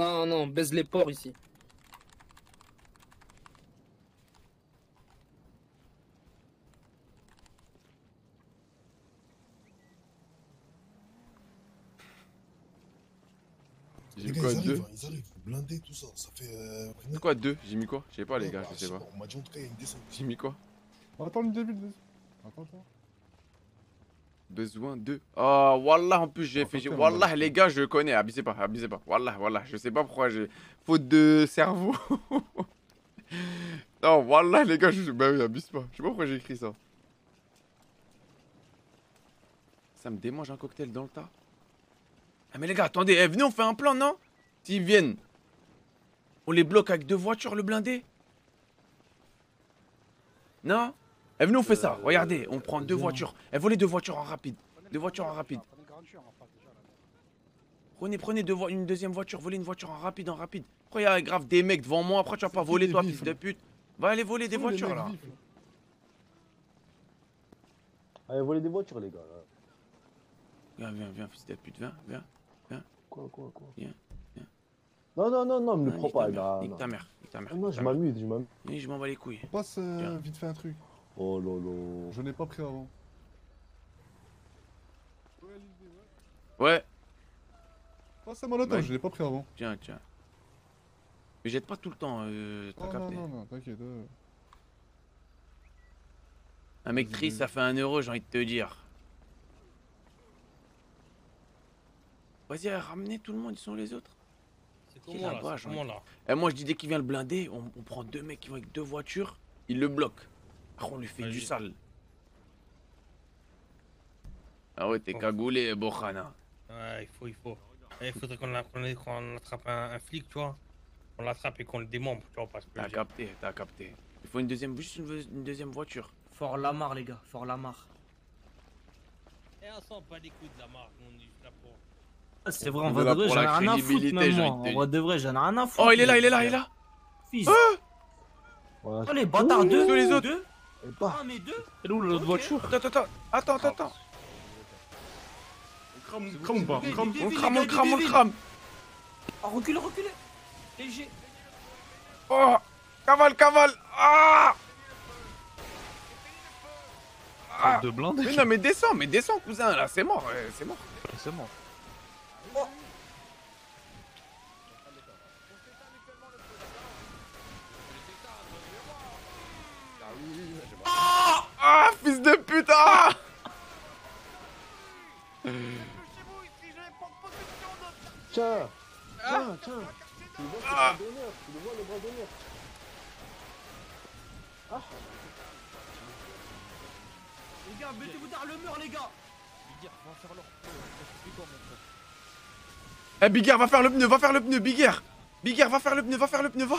S10: Non, non, baise les porcs ici.
S8: J'ai mis
S9: gars,
S8: quoi,
S9: ils
S8: deux
S9: arrivent, ils arrivent, blindés, tout ça. Ça fait. Euh,
S8: quoi, deux J'ai mis quoi Je sais pas, les
S9: Ouais,
S8: gars,
S9: bah,
S8: je sais pas.
S9: On m'a dit en tout cas, il y a une descente.
S8: J'ai mis quoi
S7: Attends le début, Attends, attends.
S2: Besoin de. Oh, Wallah, en plus, j'ai fait. Wallah. les gars, je connais. Abusez pas, abusez pas. Wallah, Wallah, je sais pas pourquoi j'ai. Faute de cerveau. non, Wallah, les gars, je. Bah oui, abuse pas. Je sais pas pourquoi j'ai écrit ça. Ça me démange un cocktail dans le tas. Ah, mais les gars, attendez, eh, venez, on fait un plan, non? S'ils viennent, on les bloque avec deux voitures, le blindé Non? Eh, venez, on fait ça. Regardez, on prend deux voitures. Eh, volez deux voitures en rapide. Deux voitures en rapide. Prenez, prenez deux vo- une deuxième voiture. Volez une voiture en rapide, en rapide. Pourquoi il y a grave des mecs devant moi Après, tu vas pas voler, toi, fils de pute. Va aller voler des voitures, là.
S23: Allez, volez des voitures, les gars. là.
S2: Viens, viens, viens, fils de pute. Viens, viens, viens.
S23: Quoi, quoi, quoi?
S2: Viens, viens.
S23: Non, non, non, non, me le
S2: Ah,
S23: prends pas, là.
S2: nique
S23: non.
S2: ta mère, nique ta mère,
S23: Non, je m'amuse, je m'amuse.
S2: Oui, je m'en bats les couilles.
S7: On passe euh, vite fait un truc.
S23: Oh lolo.
S7: Je n'ai pas pris avant.
S2: Ouais.
S7: Mon auto,
S2: Ouais.
S7: je l'ai pas pris avant.
S2: Tiens, tiens. Mais jette pas tout le temps, euh, t'as
S7: Oh, non,
S2: capté.
S7: non, non, t'inquiète. euh.
S2: Un mec triste, ça fait un euro, j'ai envie de te dire. Vas-y, ramenez tout le monde, ils sont les autres.
S4: C'est comment là C'est comment
S2: de-
S4: là
S2: Eh, moi, je dis dès qu'il vient le blindé, on, on prend deux mecs qui vont avec deux voitures, ils le bloquent. On lui fait du sale. Ah ouais, t'es cagoulé, Bohana.
S4: Ouais, il faut, il faut. Eh, Il faudrait qu'on qu'on attrape un, un flic, tu vois. On l'attrape et qu'on le démembre, tu vois.
S2: T'as capté, t'as capté. Il faut une deuxième, juste une, une deuxième voiture.
S6: Fort Lamar, les gars, Fort Lamar.
S4: Et on s'en bat les couilles de la marque, on est juste là pour.
S6: Ah, C'est vrai,
S2: On
S6: en
S2: est
S6: vrai
S2: là
S6: de vrai, j'en ai rien à foutre, moi.
S2: envie de
S6: vrai de vrai, j'en ai rien à foutre.
S2: Oh, il est là, il est là, il est là.
S6: Fils.
S2: Ah
S6: Oh, les bâtards, deux
S2: les autres.
S6: Deux Ah, mais deux.
S3: Elle est où l'autre voiture?
S2: Attends, attends, attends, attends, attends.
S12: On crame ou pas? On crame
S2: On crame, on crame, on crame.
S6: Ah, reculez, reculez Léger.
S2: Oh Cavale, cavale. Ah. Ah
S3: De blinde
S2: Mais non, mais descends, mais descends, cousin, là, c'est mort, c'est mort.
S3: C'est mort.
S2: Ah Ah, fils de pute Ah
S23: Tiens Tiens, tiens. Tu le vois, c'est le bras d'honneur. Tu le vois, le bras d'honneur. Ah.
S6: Les gars, mettez-vous derrière le mur, les gars.
S2: Eh, Big Air, va faire le pneu, va faire le pneu, Big Air Big Air, va faire le pneu, va faire le pneu, va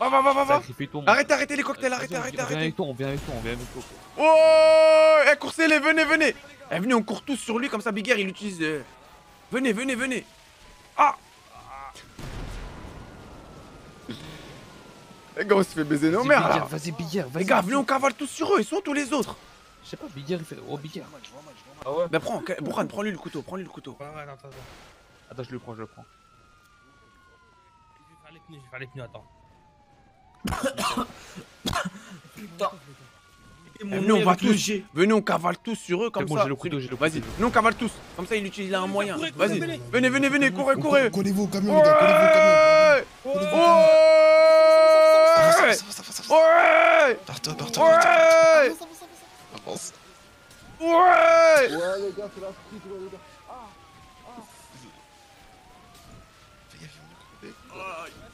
S2: Va, va, va, va, va
S3: ton-
S2: Arrêtez, arrêtez les cocktails, arrêtez,
S3: on
S2: arrêtez,
S3: vient
S2: arrêtez
S3: avec toi, on vient avec toi, on vient avec toi.
S2: Oh Eh, coursez-les, venez, venez Eh, venez, on court tous sur lui, comme ça, Big Air, il utilise... euh, Venez, venez, venez Ah Les gars, on se fait baiser nos mères, là
S3: Vas-y, Big Air, vas-y.
S2: Les gars, venez, on cavale tous sur eux, ils sont tous les autres
S3: Je sais pas, Big Air, il fait. Oh, Big Air.
S2: Ah ouais Bah prends, Bourhan, prends-lui le couteau, prends-lui le couteau.
S4: Ouais, ouais, attends, attends. attends.
S3: Attends, je le prends, je le prends.
S4: Je vais faire les pneus, je vais faire les pneus, attends.
S6: Putain
S2: Eh, venez, on va tous, venez, on cavale tous sur eux, comme
S3: C'est bon,
S2: ça.
S3: j'ai le couteau, j'ai le
S2: Vas-y, nous on cavale tous, comme ça il utilise un moyen. Vas-y,
S4: venez.
S2: venez, venez, venez, courez, courez.
S9: Collez-vous au camion, les gars, collez-vous au camion.
S2: Ouais. Ouais Ouais
S9: Avance.
S2: Ouais
S23: Ouais, les gars, c'est la street, ouais, les gars. Ah Ah
S9: Fais gaffe, ils vont nous crever.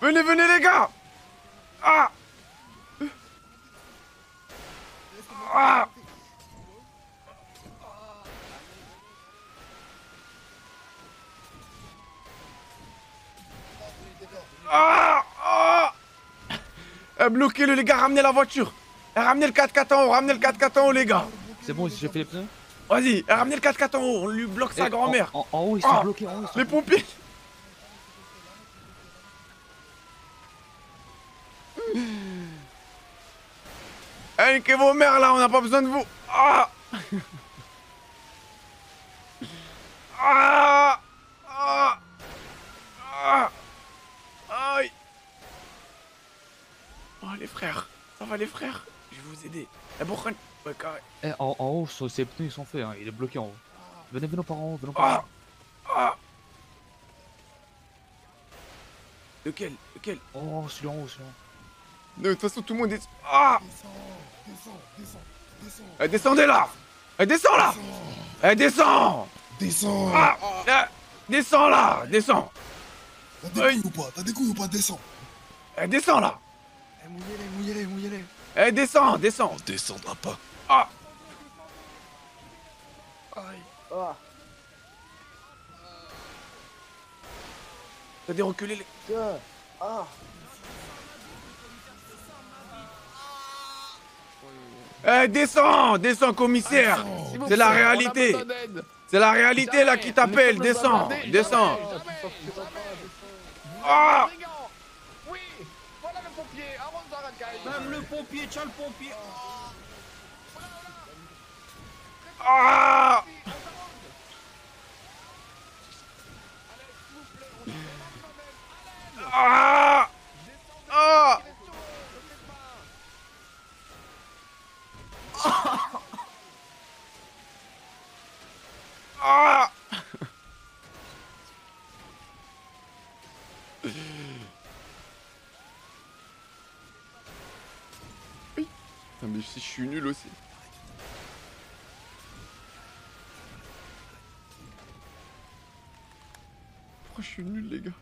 S2: Venez, venez les gars. Ah. Ah. Ah. Ah. Eh, Bloquez-le les gars, ramenez la voiture. Eh, Ramenez le 4x4 en haut, ramenez le 4x4 en haut les gars.
S3: C'est bon, j'ai fait les pneus.
S2: Vas-y, eh, ramenez le 4x4 en haut, on lui bloque sa
S3: Eh,
S2: grand-mère.
S3: En, en- en haut, ils sont
S2: Ah.
S3: bloqués, en haut. ils sont
S2: Les pompiers Eh, niquez vos mères là, on n'a pas besoin de vous. Ah. Ah. Ah. Ah. Aïe. Oh les frères, ça va les frères? Je vais vous aider. Eh Bourhan Ouais carré.
S3: Eh, en, en haut, ces pneus ils sont faits, hein. il est bloqué en haut. Venez, venez par en haut, venez par en
S2: Ah.
S3: Haut.
S2: Ah Lequel Lequel
S3: Oh, celui en haut, celui en haut.
S2: De toute façon tout le monde est... Ah
S9: Descends, descends, descends.
S2: Eh, Descendez là Eh descends là Eh descends
S9: Descends.
S2: Ah Eh, Descends là Descends
S9: T'as des couilles ou pas T'as des couilles ou pas Descends.
S2: Eh descends là
S9: Eh, mouillez-les, mouillez-les, mouillez-les.
S2: Eh descends, descends
S9: On descendra pas.
S2: Ah
S23: Ah
S2: T'as des reculés les...
S23: Tiens Ah
S2: Eh descends Descends commissaire. C'est la réalité. C'est la réalité là qui t'appelle. Descends Descends. Ah.
S8: Oui. Voilà le pompier
S6: Même le pompier, tiens le pompier.
S2: Ah. Ah. Ah Ah Putain, mais si je suis nul aussi. Pourquoi je suis nul, les gars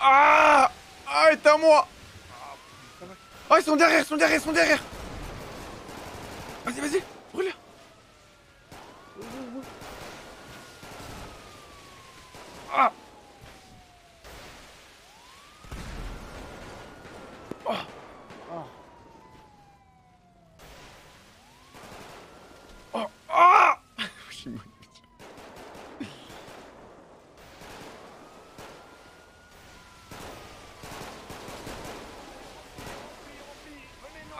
S2: Ah Ah, est à Ah, ils sont derrière, ils sont derrière, ils sont derrière. Vas-y, vas-y, brûle Ah Oh Oh Ah Je suis mort.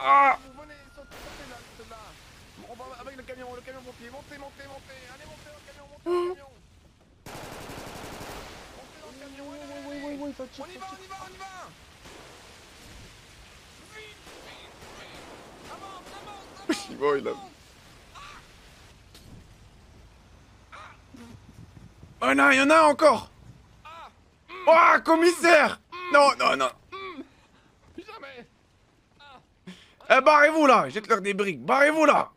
S2: Ah
S8: On va avec le camion, le camion pompier, montez, montez, montez, allez montez dans le camion, montez dans le camion. Montez dans le camion, allez, allez, allez. On y va, on y va, on y va.
S2: Je suis mort, il a... Oh non, il y en a un encore Oh, commissaire Non, non, non
S8: Jamais.
S2: Eh, barrez-vous là Jette-leur des briques, barrez-vous là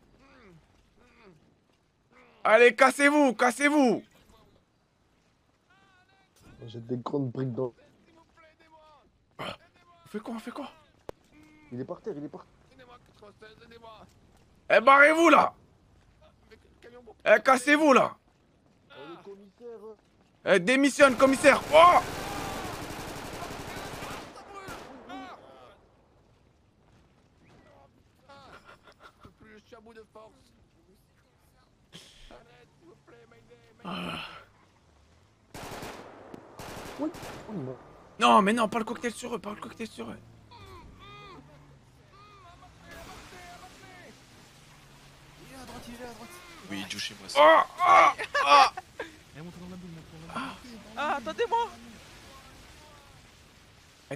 S2: Allez, cassez-vous, cassez-vous
S23: J'ai des grandes briques dans.
S2: On fait quoi, on fait quoi?
S23: Il est par terre, il est par
S2: Eh, barrez-vous là Eh, cassez-vous là. Eh, démissionne, commissaire Oh Ah.
S23: Oui. Non.
S2: Non, mais non, pas le cocktail sur eux, pas le cocktail sur eux.
S15: Il est à droite, il est à droite.
S5: Oui, Joe chez moi.
S2: Oh Ah Ah
S15: la la boule.
S25: Ah, attendez-moi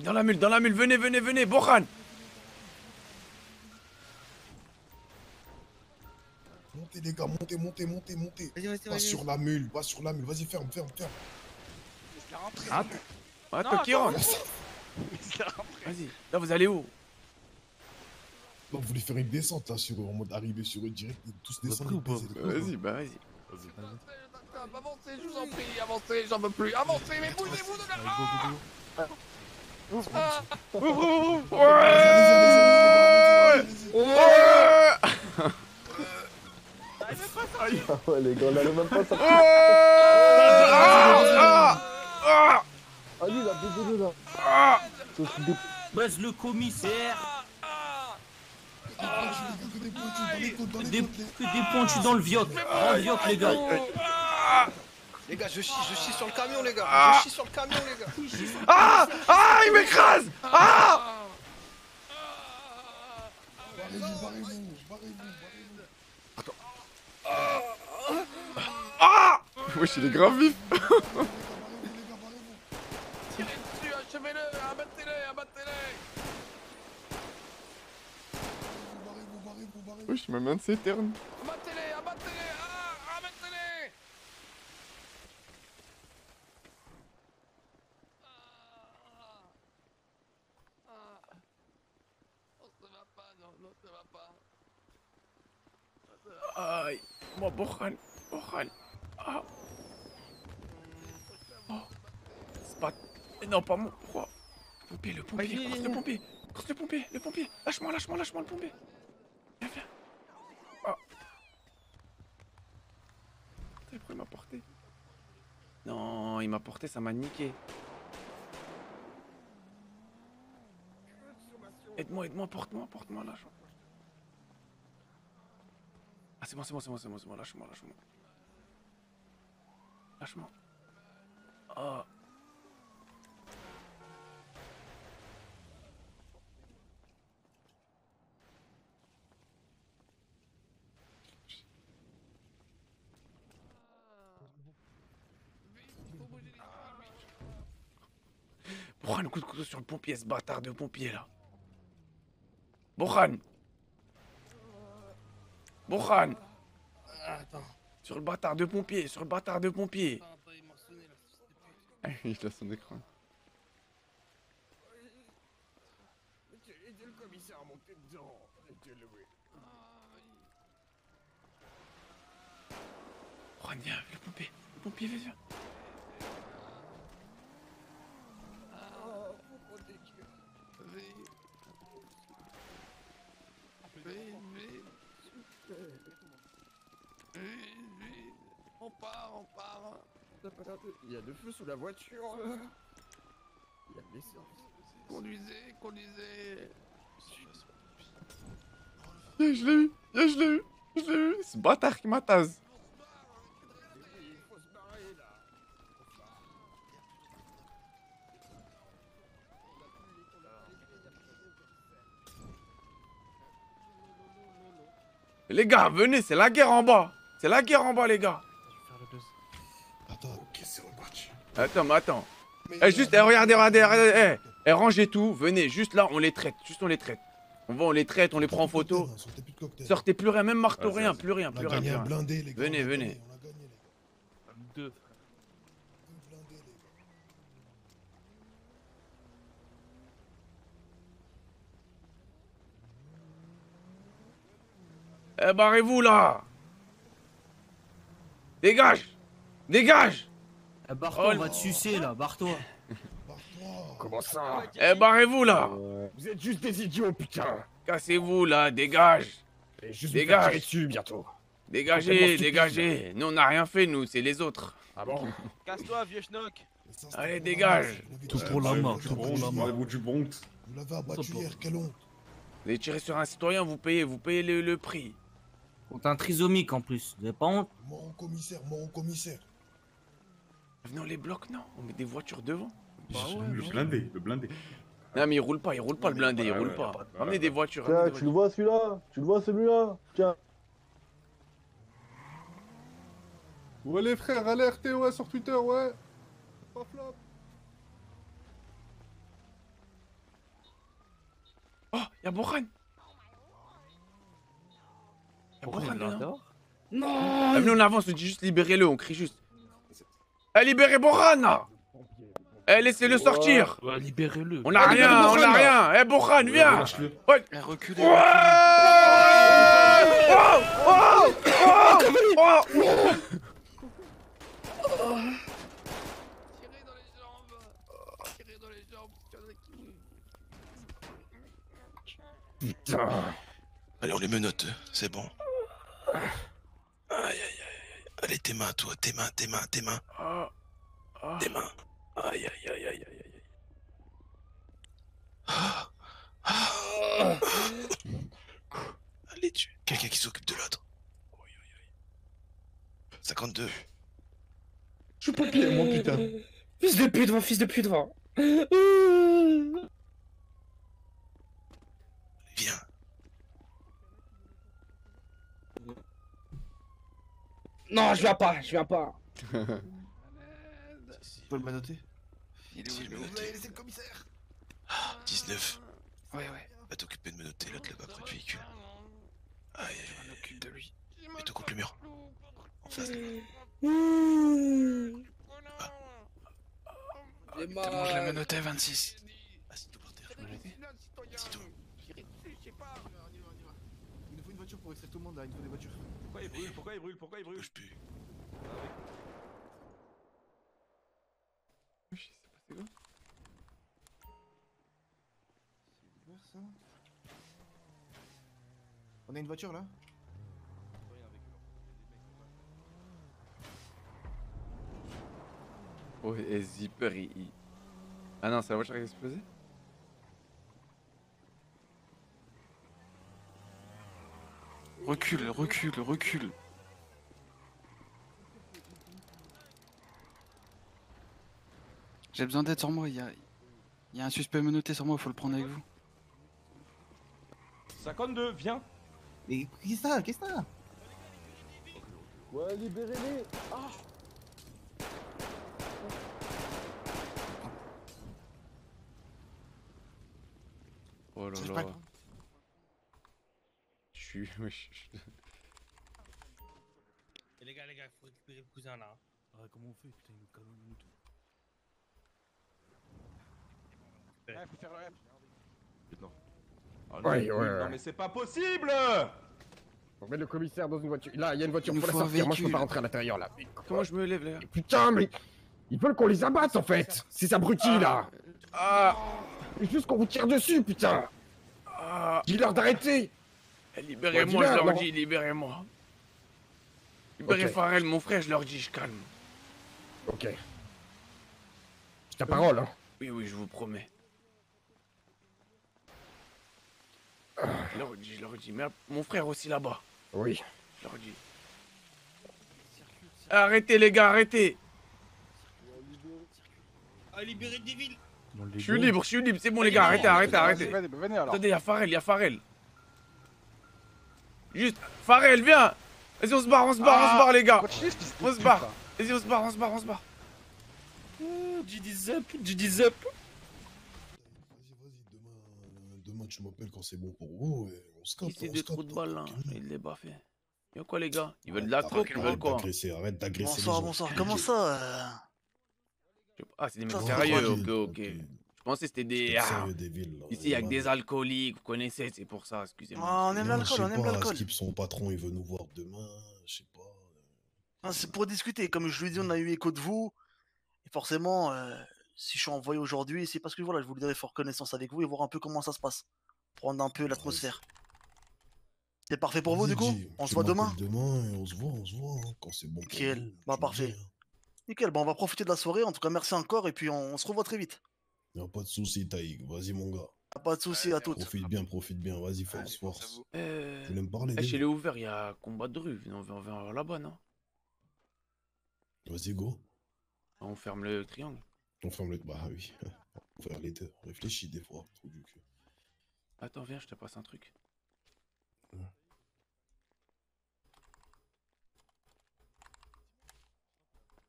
S2: Dans la mule, dans la mule, venez, venez, venez, Bohan
S9: Montez les gars, montez, montez, montez, montez.
S4: Vas-y, vas-y,
S9: Pas sur la mule, pas sur la mule. Vas-y, ferme, ferme, ferme.
S2: Ah, ah
S25: Non,
S2: toi qui
S25: attends.
S2: rentre Vas-y, là vous allez où
S9: Non, vous voulez faire une descente là, sur eux, en mode arriver sur eux direct, et tous descendre. le coup,
S2: Vas-y, bah vas-y.
S8: Avancez, je vous en prie, avancez, j'en veux plus. Avancez, mais bougez-vous de là. Ah Ah
S2: Ouvre, ouvre, ouvre
S9: Ouais
S2: Ouais
S23: Ah ouais, les gars, on allait même pas sortir.
S2: Ah Ah
S23: Ah, lui, il a baisé là.
S2: Ah
S6: le commissaire. Des, que des pointus dans le vioc. Dans le vioc, les gars.
S5: Les gars, je chie, je chie sur le camion, les gars.
S2: Ah.
S5: Je chie sur le camion, les gars.
S2: Ah Ah Il m'écrase Ah
S9: barrez-vous, barrez-vous.
S2: Ah Wesh, il est grave vif
S8: Tirez dessus, achevez-le, abattez-le, abattez-le.
S9: Barrez-vous, barrez-vous, barrez-vous.
S2: Wesh, ma main de s'éterne.
S8: Abattez-les, abattez-les, ah, abattez-les. Ah, ah. Non, ça va pas, non, non, ça va pas.
S2: Aïe Moi, Bohan Bohan Ah Oh C'est pas... Mais non, pas moi Pourquoi pompier, le pompier, le pompier Course le pompier, le pompier. Lâche-moi, lâche-moi, lâche-moi le pompier. Viens, viens. Ah Putain, pourquoi il m'a porté Non, il m'a porté, ça m'a niqué. Aide-moi, aide-moi, porte-moi, porte-moi, lâche Ah, c'est bon, c'est bon, c'est bon, c'est bon, c'est bon, lâche-moi, lâche-moi. Lâche-moi. Ah. Bohan, coup de couteau sur le pompier, ce bâtard de pompier là. Bohan Bohan
S4: Attends.
S2: Sur le bâtard de pompier, sur le bâtard de pompier.
S26: Il a son écran.
S8: Le commissaire dedans.
S2: Viens, le pompier. Le pompier, viens, viens.
S8: On part, on part. Il y a deux feux sous la voiture. Il y a des services. Conduisez, conduisez.
S26: Je l'ai eu, je l'ai eu, je l'ai eu. Ce bâtard qui m'a tase.
S8: Il faut se barrer là.
S2: Les gars, venez, c'est la guerre en bas. C'est la guerre en bas, les gars.
S27: Attends, ok, c'est reparti?
S2: Attends, mais attends. Eh, juste, eh, regardez, regardez, regardez. Eh, eh, rangez tout, venez, juste là, on les traite. Juste, on les traite. On va, on les traite, on les prend en photo. Sortez plus rien, même marteau, rien, plus rien, plus rien. plus rien. Venez, venez.
S9: Deux.
S2: Eh, barrez-vous là Dégage Dégage
S18: Eh, barre-toi, on va te sucer là, barre-toi.
S8: Comment ça
S2: Eh, barrez-vous là
S8: Vous êtes juste des idiots, putain.
S2: Cassez-vous là, dégage
S8: Et juste vous
S2: Dégage
S8: dessus bientôt.
S2: Dégagez, dégagez Nous, on n'a rien fait, nous, c'est les autres.
S8: Ah bon
S6: Casse-toi, vieux schnock
S2: Allez, dégage
S28: Tout pour la main, tout pour la main.
S27: Vous l'avez abattu hier, quelle honte.
S2: Vous avez tiré sur un citoyen, vous payez, vous payez le, le prix.
S18: Contre un trisomique en plus. Vous avez pas honte?
S27: Mort au commissaire, mort au commissaire.
S2: Venez, on les bloque, non? On met des voitures devant.
S28: Le blindé, le blindé.
S2: Non, mais il roule pas, il roule pas le blindé, il roule pas. Ramenez des voitures,
S8: Tiens,
S2: des
S8: tu le vois celui-là? Tu le vois celui-là? Tiens.
S7: Ouais, les frères, alertez, ouais, sur Twitter, ouais. Pas flop.
S2: Oh, y'a Boran Y'a Boran dedans
S10: Non
S2: Ah, venez, on avance, on dit juste libérez-le, on crie juste. Eh, libérez Boran Eh, laissez-le sortir
S28: Ouais, libérez-le.
S2: On a
S28: Eh,
S2: rien, on a rien Eh, Boran, viens
S28: Lâche-le.
S2: Ouais
S22: Eh, reculez,
S2: Ouais Oh Oh Oh Oh
S27: Putain. Allez, on les menotte, c'est bon. Aïe, aïe, aïe, aïe. Allez, tes mains, toi, tes mains, tes mains, tes mains. Tes mains. Aïe, aïe, aïe, aïe, aïe, aïe. Ah. Ah. Allez, tu. Quelqu'un qui s'occupe de l'autre. Oui, oui, oui. 52.
S8: Je suis pompier, moi, putain.
S10: Fils de pute, va, fils de pute, va.
S27: Viens.
S10: Non, je viens pas, je viens pas.
S8: Tu peux le manoter
S22: Il est où
S27: Si,
S22: le
S27: menotter.
S8: C'est le commissaire
S27: 19.
S22: Ouais, ouais.
S27: Va t'occuper de menotter l'autre là-bas près du véhicule. Aïe, aïe,
S22: Je m'en occupe de lui.
S27: aïe. Mets-toi contre le mur. En face.
S10: J'ai
S22: T'as mangé le menotté 26.
S27: Assis-toi par terre.
S8: Je sais pas. On y va, on y va. Il nous faut une voiture pour extraire tout le monde là, il faut des voitures.
S6: Pourquoi il brûle Pourquoi il brûle Pourquoi il brûle
S27: Bouge plus.
S8: C'est ouvert ça On a une voiture là
S26: Oh, et Zipper, il- Ah non, c'est la voiture qui a explosé
S22: Recule, recule, recule. J'ai besoin d'aide sur moi, il y a... il y a un suspect menotté sur moi, faut le prendre avec vous.
S6: 52, viens
S8: Mais qu'est-ce que ça Qu'est-ce que ça? Ouais, libérez-les Ah Oh là là.
S4: Et les gars, les gars, il faut récupérer le cousin là.
S12: Ah, comment on fait Putain, il nous canonne et tout.
S14: Ouais, faut faire le rep.
S23: Non.
S19: Ah,
S23: Ouais,
S19: non,
S23: ouais,
S19: non,
S23: ouais.
S19: mais c'est pas possible
S23: On met le commissaire dans une voiture. Là, il y a une voiture,
S2: Il
S23: faut la
S2: nous
S23: sortir. Moi, je peux pas rentrer à l'intérieur là.
S2: Comment je me lève là?
S23: Putain, mais. Ils veulent qu'on les abatte en fait Ces abrutis là
S2: Ah
S23: C'est juste qu'on vous tire dessus, putain
S2: Ah
S23: Dis-leur d'arrêter
S2: Libérez-moi, je leur dis, libérez-moi. Libérez
S23: Ok.
S2: Farrell, mon frère, je leur dis, je calme.
S23: Ok. C'est ta parole, hein
S2: Oui, oui, je vous promets. Je leur dis, je leur dis. Mais mon frère aussi là-bas.
S23: Oui.
S2: Je leur dis. Arrêtez les gars, arrêtez
S4: Ah, libérer des villes
S2: Je suis libre, je suis libre, c'est bon les gars, arrêtez, arrêtez, arrêtez.
S14: Venez, venez alors.
S2: Attendez, y'a Farrell, y'a Farrell. Juste, Farrell, viens Vas-y, on se barre, on se barre, on se barre les gars On se barre Vas-y, on se barre, on se barre, on se barre
S5: GD Zap, GD Zap.
S9: Demain, tu m'appelles quand c'est bon pour vous et on se capte. On
S2: des
S9: se capte.
S2: trous de balles là Il les baffé. Y'a quoi les gars? Ils veulent de la coke, ils veulent
S9: Arrête
S2: quoi
S9: d'agresser, arrête d'agresser les
S2: Bonsoir,
S9: gens.
S2: bonsoir,
S9: comment
S2: ça Ah, c'est des mecs sérieux, ok, ok. Je pensais que c'était des. Ah.
S9: sérieux, des villes, là.
S2: Ici, y'a que des alcooliques, vous connaissez, c'est pour ça, excusez-moi.
S9: Ah, je sais pas, Skip, son patron, il veut nous voir demain, je sais pas.
S24: C'est pour discuter. Comme je lui dit, on a eu écho de vous. Et forcément, euh, si je suis envoyé aujourd'hui, c'est parce que voilà, je voulais faire connaissance avec vous et voir un peu comment ça se passe. Prendre un peu l'atmosphère. C'est parfait pour vous, du coup On se voit demain
S9: Demain, et on se voit, on se voit, hein, quand c'est bon pour
S24: Nickel.
S9: vous,
S24: Bah, parfait.
S9: dis, hein.
S24: Nickel. Bah, on va profiter de la soirée. En tout cas, merci encore. Et puis, on, on se revoit très vite.
S9: Y'a pas de soucis, Taïk, vas-y mon gars.
S24: Pas de soucis à toutes.
S9: Profite bien, profite bien, vas-y, force, force.
S2: Euh...
S9: Tu me parler
S2: eh, chez les ouverts, il y a combat de rue. On va, on va là-bas, non?
S9: Vas-y, go.
S2: On ferme le triangle.
S9: On ferme le... Bah oui, on va faire les deux. Réfléchis des fois, du cul.
S2: Attends, viens, je te passe un truc.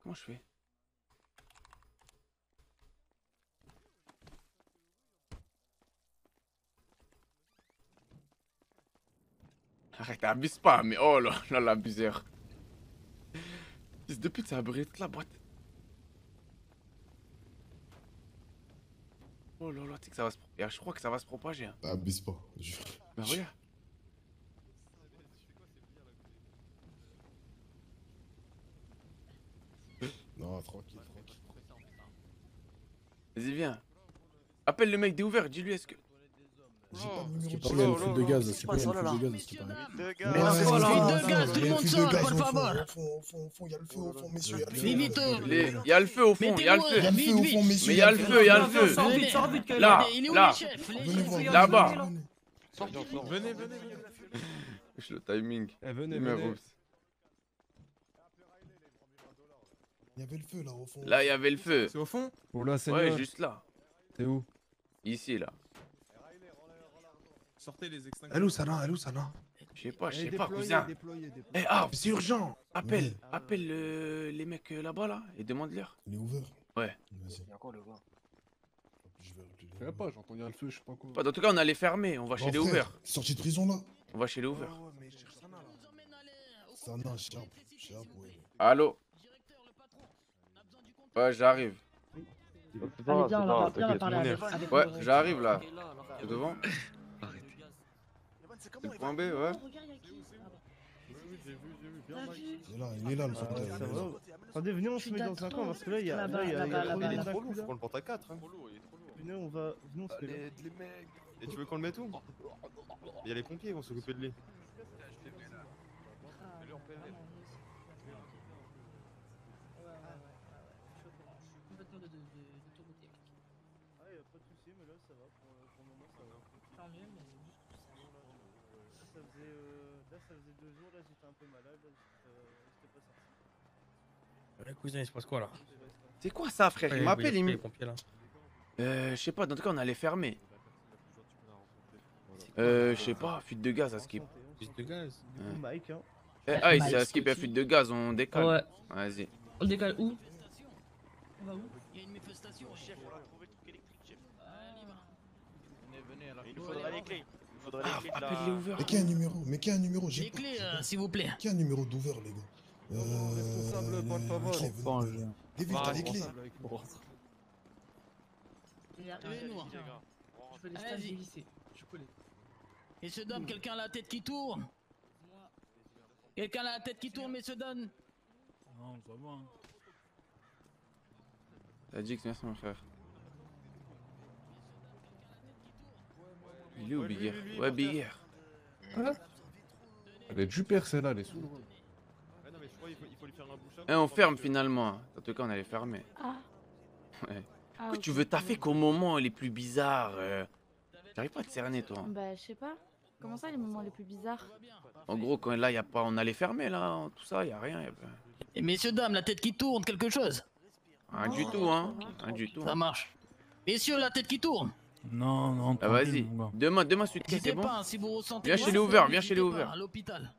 S2: Comment je fais? Arrête, abuse pas, mais oh là là, l'abuseur. Fils de pute, ça a brûlé toute la boîte. Oh là là, tu sais que ça va se... pro- Et Je crois que ça va se propager. Hein.
S9: Abuse pas. Je...
S2: Bah regarde.
S9: Non, tranquille, tranquille.
S2: Vas-y, viens. Appelle le mec des ouverts, dis-lui est-ce que.
S9: J'ai pas de
S19: il y a une
S9: de
S19: fuite de gaz, Skip, il y a une fuite de gaz, Skip.
S9: Mais non,
S19: fuite de gaz, tout le monde sort,
S9: au fond, au fond, il y a le feu au fond, messieurs, il y a le feu.
S19: Vite,
S2: Les- Il y a le feu au fond, il y a le feu.
S9: Il y a le feu
S2: il y a le feu, il y a le feu.
S9: Sors vite, sors vite,
S2: Là,
S9: il est où,
S2: là, là-bas.
S19: Venez, venez, venez.
S8: Le timing.
S19: Eh, venez.
S9: Il y avait le feu là au fond.
S2: Là, il y avait le feu.
S19: C'est au fond Oh là, c'est
S2: Ouais, juste là.
S19: C'est où
S2: Ici, là.
S19: Sortez les extincteurs.
S9: Elle où ça là Elle où ça là
S2: Je sais pas, je sais pas, cousin. Eh, ah,
S9: C'est urgent.
S2: Appelle,
S9: Ouais.
S2: appelle euh, les mecs euh, là-bas, là, et demande-leur.
S9: Il est ouvert
S2: Ouais.
S9: Vas-y.
S5: Il y a encore le gars.
S9: Je vais.
S19: Je sais pas, j'entends a le feu, je sais pas quoi.
S2: Pas, en tout cas, on allait fermer, on va chez les ouverts.
S9: t'es Sorti de prison là
S2: On va chez les ouverts.
S9: Sana, Sharp, Sharp, ouais.
S8: Allô? Ouais, j'arrive.
S29: Allez, viens, on va- parler avec-
S8: Ouais, j'arrive là. C'est devant? C'est le point B, ouais.
S9: Il est là, il est là le
S29: Ah,
S9: facteur.
S29: ça
S9: il est
S29: va.
S9: là.
S29: Attendez, venez, on se met dans un coin parce que là, il y a. Là, il là-bas, trop là.
S23: Faut qu'on le porte à 4. Hein.
S29: Venez, on va. Venez, on se met là.
S23: Les mecs. Et tu veux qu'on le mette où? Il y a les pompiers, ils vont s'occuper de lui.
S29: Ah, y a pas de soucis, mais là, ça va. Pour, pour le moment, ça va. Tant mieux, mais c'est juste que ça. Là, ça faisait, euh, là, ça faisait deux jours, là, j'étais un peu malade, j'étais euh, j'étais pas sorti.
S4: Ouais, cousin, il se passe quoi là
S2: C'est quoi ça, frère?
S4: Ouais,
S2: Il m'appelle, il
S4: les pompiers, là.
S2: Euh, je sais pas, en tout cas, on allait fermer. Euh, je sais pas, fuite de gaz à skip.
S4: Fuite de gaz
S2: Ouais.
S29: Mike, hein.
S2: Eh, ah, ici, à skip, il y a fuite de gaz, on décale.
S29: Ouais.
S2: Vas-y.
S29: On décale où?
S24: On va où? Il y a une manifestation, chef. On a trouvé le truc électrique, chef.
S8: Il nous faudrait les clés. Il nous faudrait les clés de la...
S2: appelle les Hoover.
S9: Mais qui a un numéro Mais qui a un numéro J'ai
S30: Les
S9: pas.
S30: clés, euh, s'il vous plaît.
S9: Qui a un numéro d'ouvert, les gars Euh.
S7: responsable, por favor.
S9: les clés,
S7: Bon, je-
S9: David, t'as des clés
S30: Aidez-nous.
S29: Je fais des stages
S30: Allez-y.
S29: du lycée. Je connais.
S30: Messieurs, dames, quelqu'un a la tête qui tourne Quelqu'un a la tête qui tourne, messieurs, dames
S12: Non, ça va. hein.
S2: T'as dit que merci mon frère. Il est où Big Air Ouais, Big Air.
S7: Hein Elle est du père, celle-là, elle est sous.
S8: Bouchon.
S2: Eh, on ferme finalement. hein. En tout cas, on allait fermer.
S16: Ah.
S2: Ouais.
S16: Ah,
S2: Pourquoi tu veux taffer qu'au moment les plus bizarres euh, J'arrive pas à te cerner, toi.
S16: Bah, je sais pas. Comment ça, les moments les plus bizarres
S2: En gros, quand là, y a pas, on allait fermer là, tout ça, y a rien. Y a.
S30: Et messieurs, dames, la tête qui tourne, quelque chose
S2: Rien du tout, hein. Rien du tout.
S30: Ça marche. Messieurs, la tête qui tourne
S12: Non, non,
S2: Ah, vas-y. Demain, demain, suite c'est bon
S30: pas, si vous ressentez...
S2: Viens chez les ouverts, viens chez les ouverts.
S30: À l'hôpital.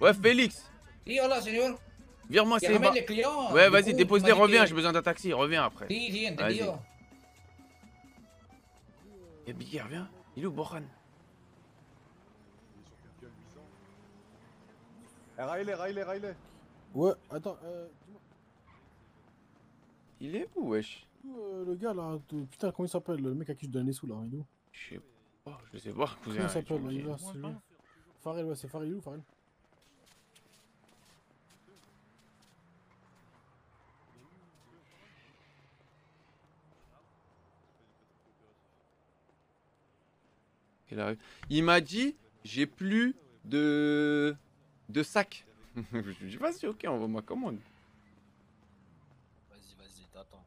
S2: Ouais, Félix
S31: Sí, hola, señor.
S2: Vire-moi
S31: Que
S2: ces
S31: ramène
S2: bas.
S31: les clients,
S2: Ouais, vas-y, dépose-les, reviens, j'ai besoin d'un taxi, reviens après.
S31: Sí,
S2: Vas-y.
S31: entendido.
S2: Air, viens. Il est où, Boran?
S7: Eh, Riley, Riley, Riley.
S32: Ouais, attends, euh,
S2: Il est où, wesh?
S32: Euh, le gars là, de- putain, comment il s'appelle Le mec à qui je donne les sous là, il est où
S2: Je sais pas, je sais pas, cousin.
S32: Comment il s'appelle là, il est là, c'est lui. Farel, ouais, c'est Farel, il est où Farel?
S2: Il arrive. Il m'a dit, j'ai plus de de sac. je lui dis, vas-y, ok, envoie ma commande.
S5: Vas-y, vas-y, t'attends.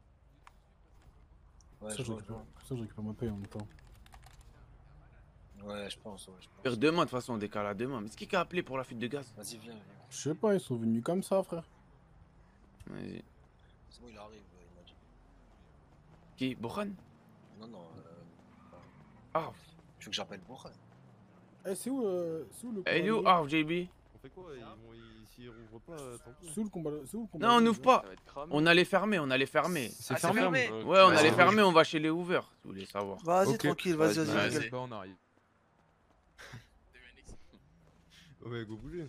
S32: Ça,
S5: Ouais,
S32: je récupère, ça, je récupère ma paye en même temps.
S5: Ouais, je pense, ouais, je pense.
S2: Faire demain, de toute façon, on décale à demain. Mais c'est qui qui a appelé pour la fuite de gaz?
S5: Vas-y, viens, viens.
S32: Je sais pas, ils sont venus comme ça, frère.
S2: Vas-y.
S5: C'est bon, il arrive, ouais, il m'a dit.
S2: Qui? Boran
S5: Non, non. Euh...
S2: Ah.
S5: Tu veux que j'appelle Boran
S32: Eh, c'est où, euh, c'est où le
S2: Eh, il est où? Arf, JB
S8: On fait quoi Ils vont, ils- s'ils rouvrent pas, euh, tant pis.
S32: C'est où le combat C'est où le combat
S2: Non, on n'ouvre pas. On allait fermer, on allait fermer.
S32: C'est Ah, c'est fermé fermé
S2: Ouais, on allait fermer, on va chez les Hoover, si vous voulez savoir.
S24: Vas-y, tranquille, vas-y, vas-y,
S8: on arrive. Oh, mais go bouger.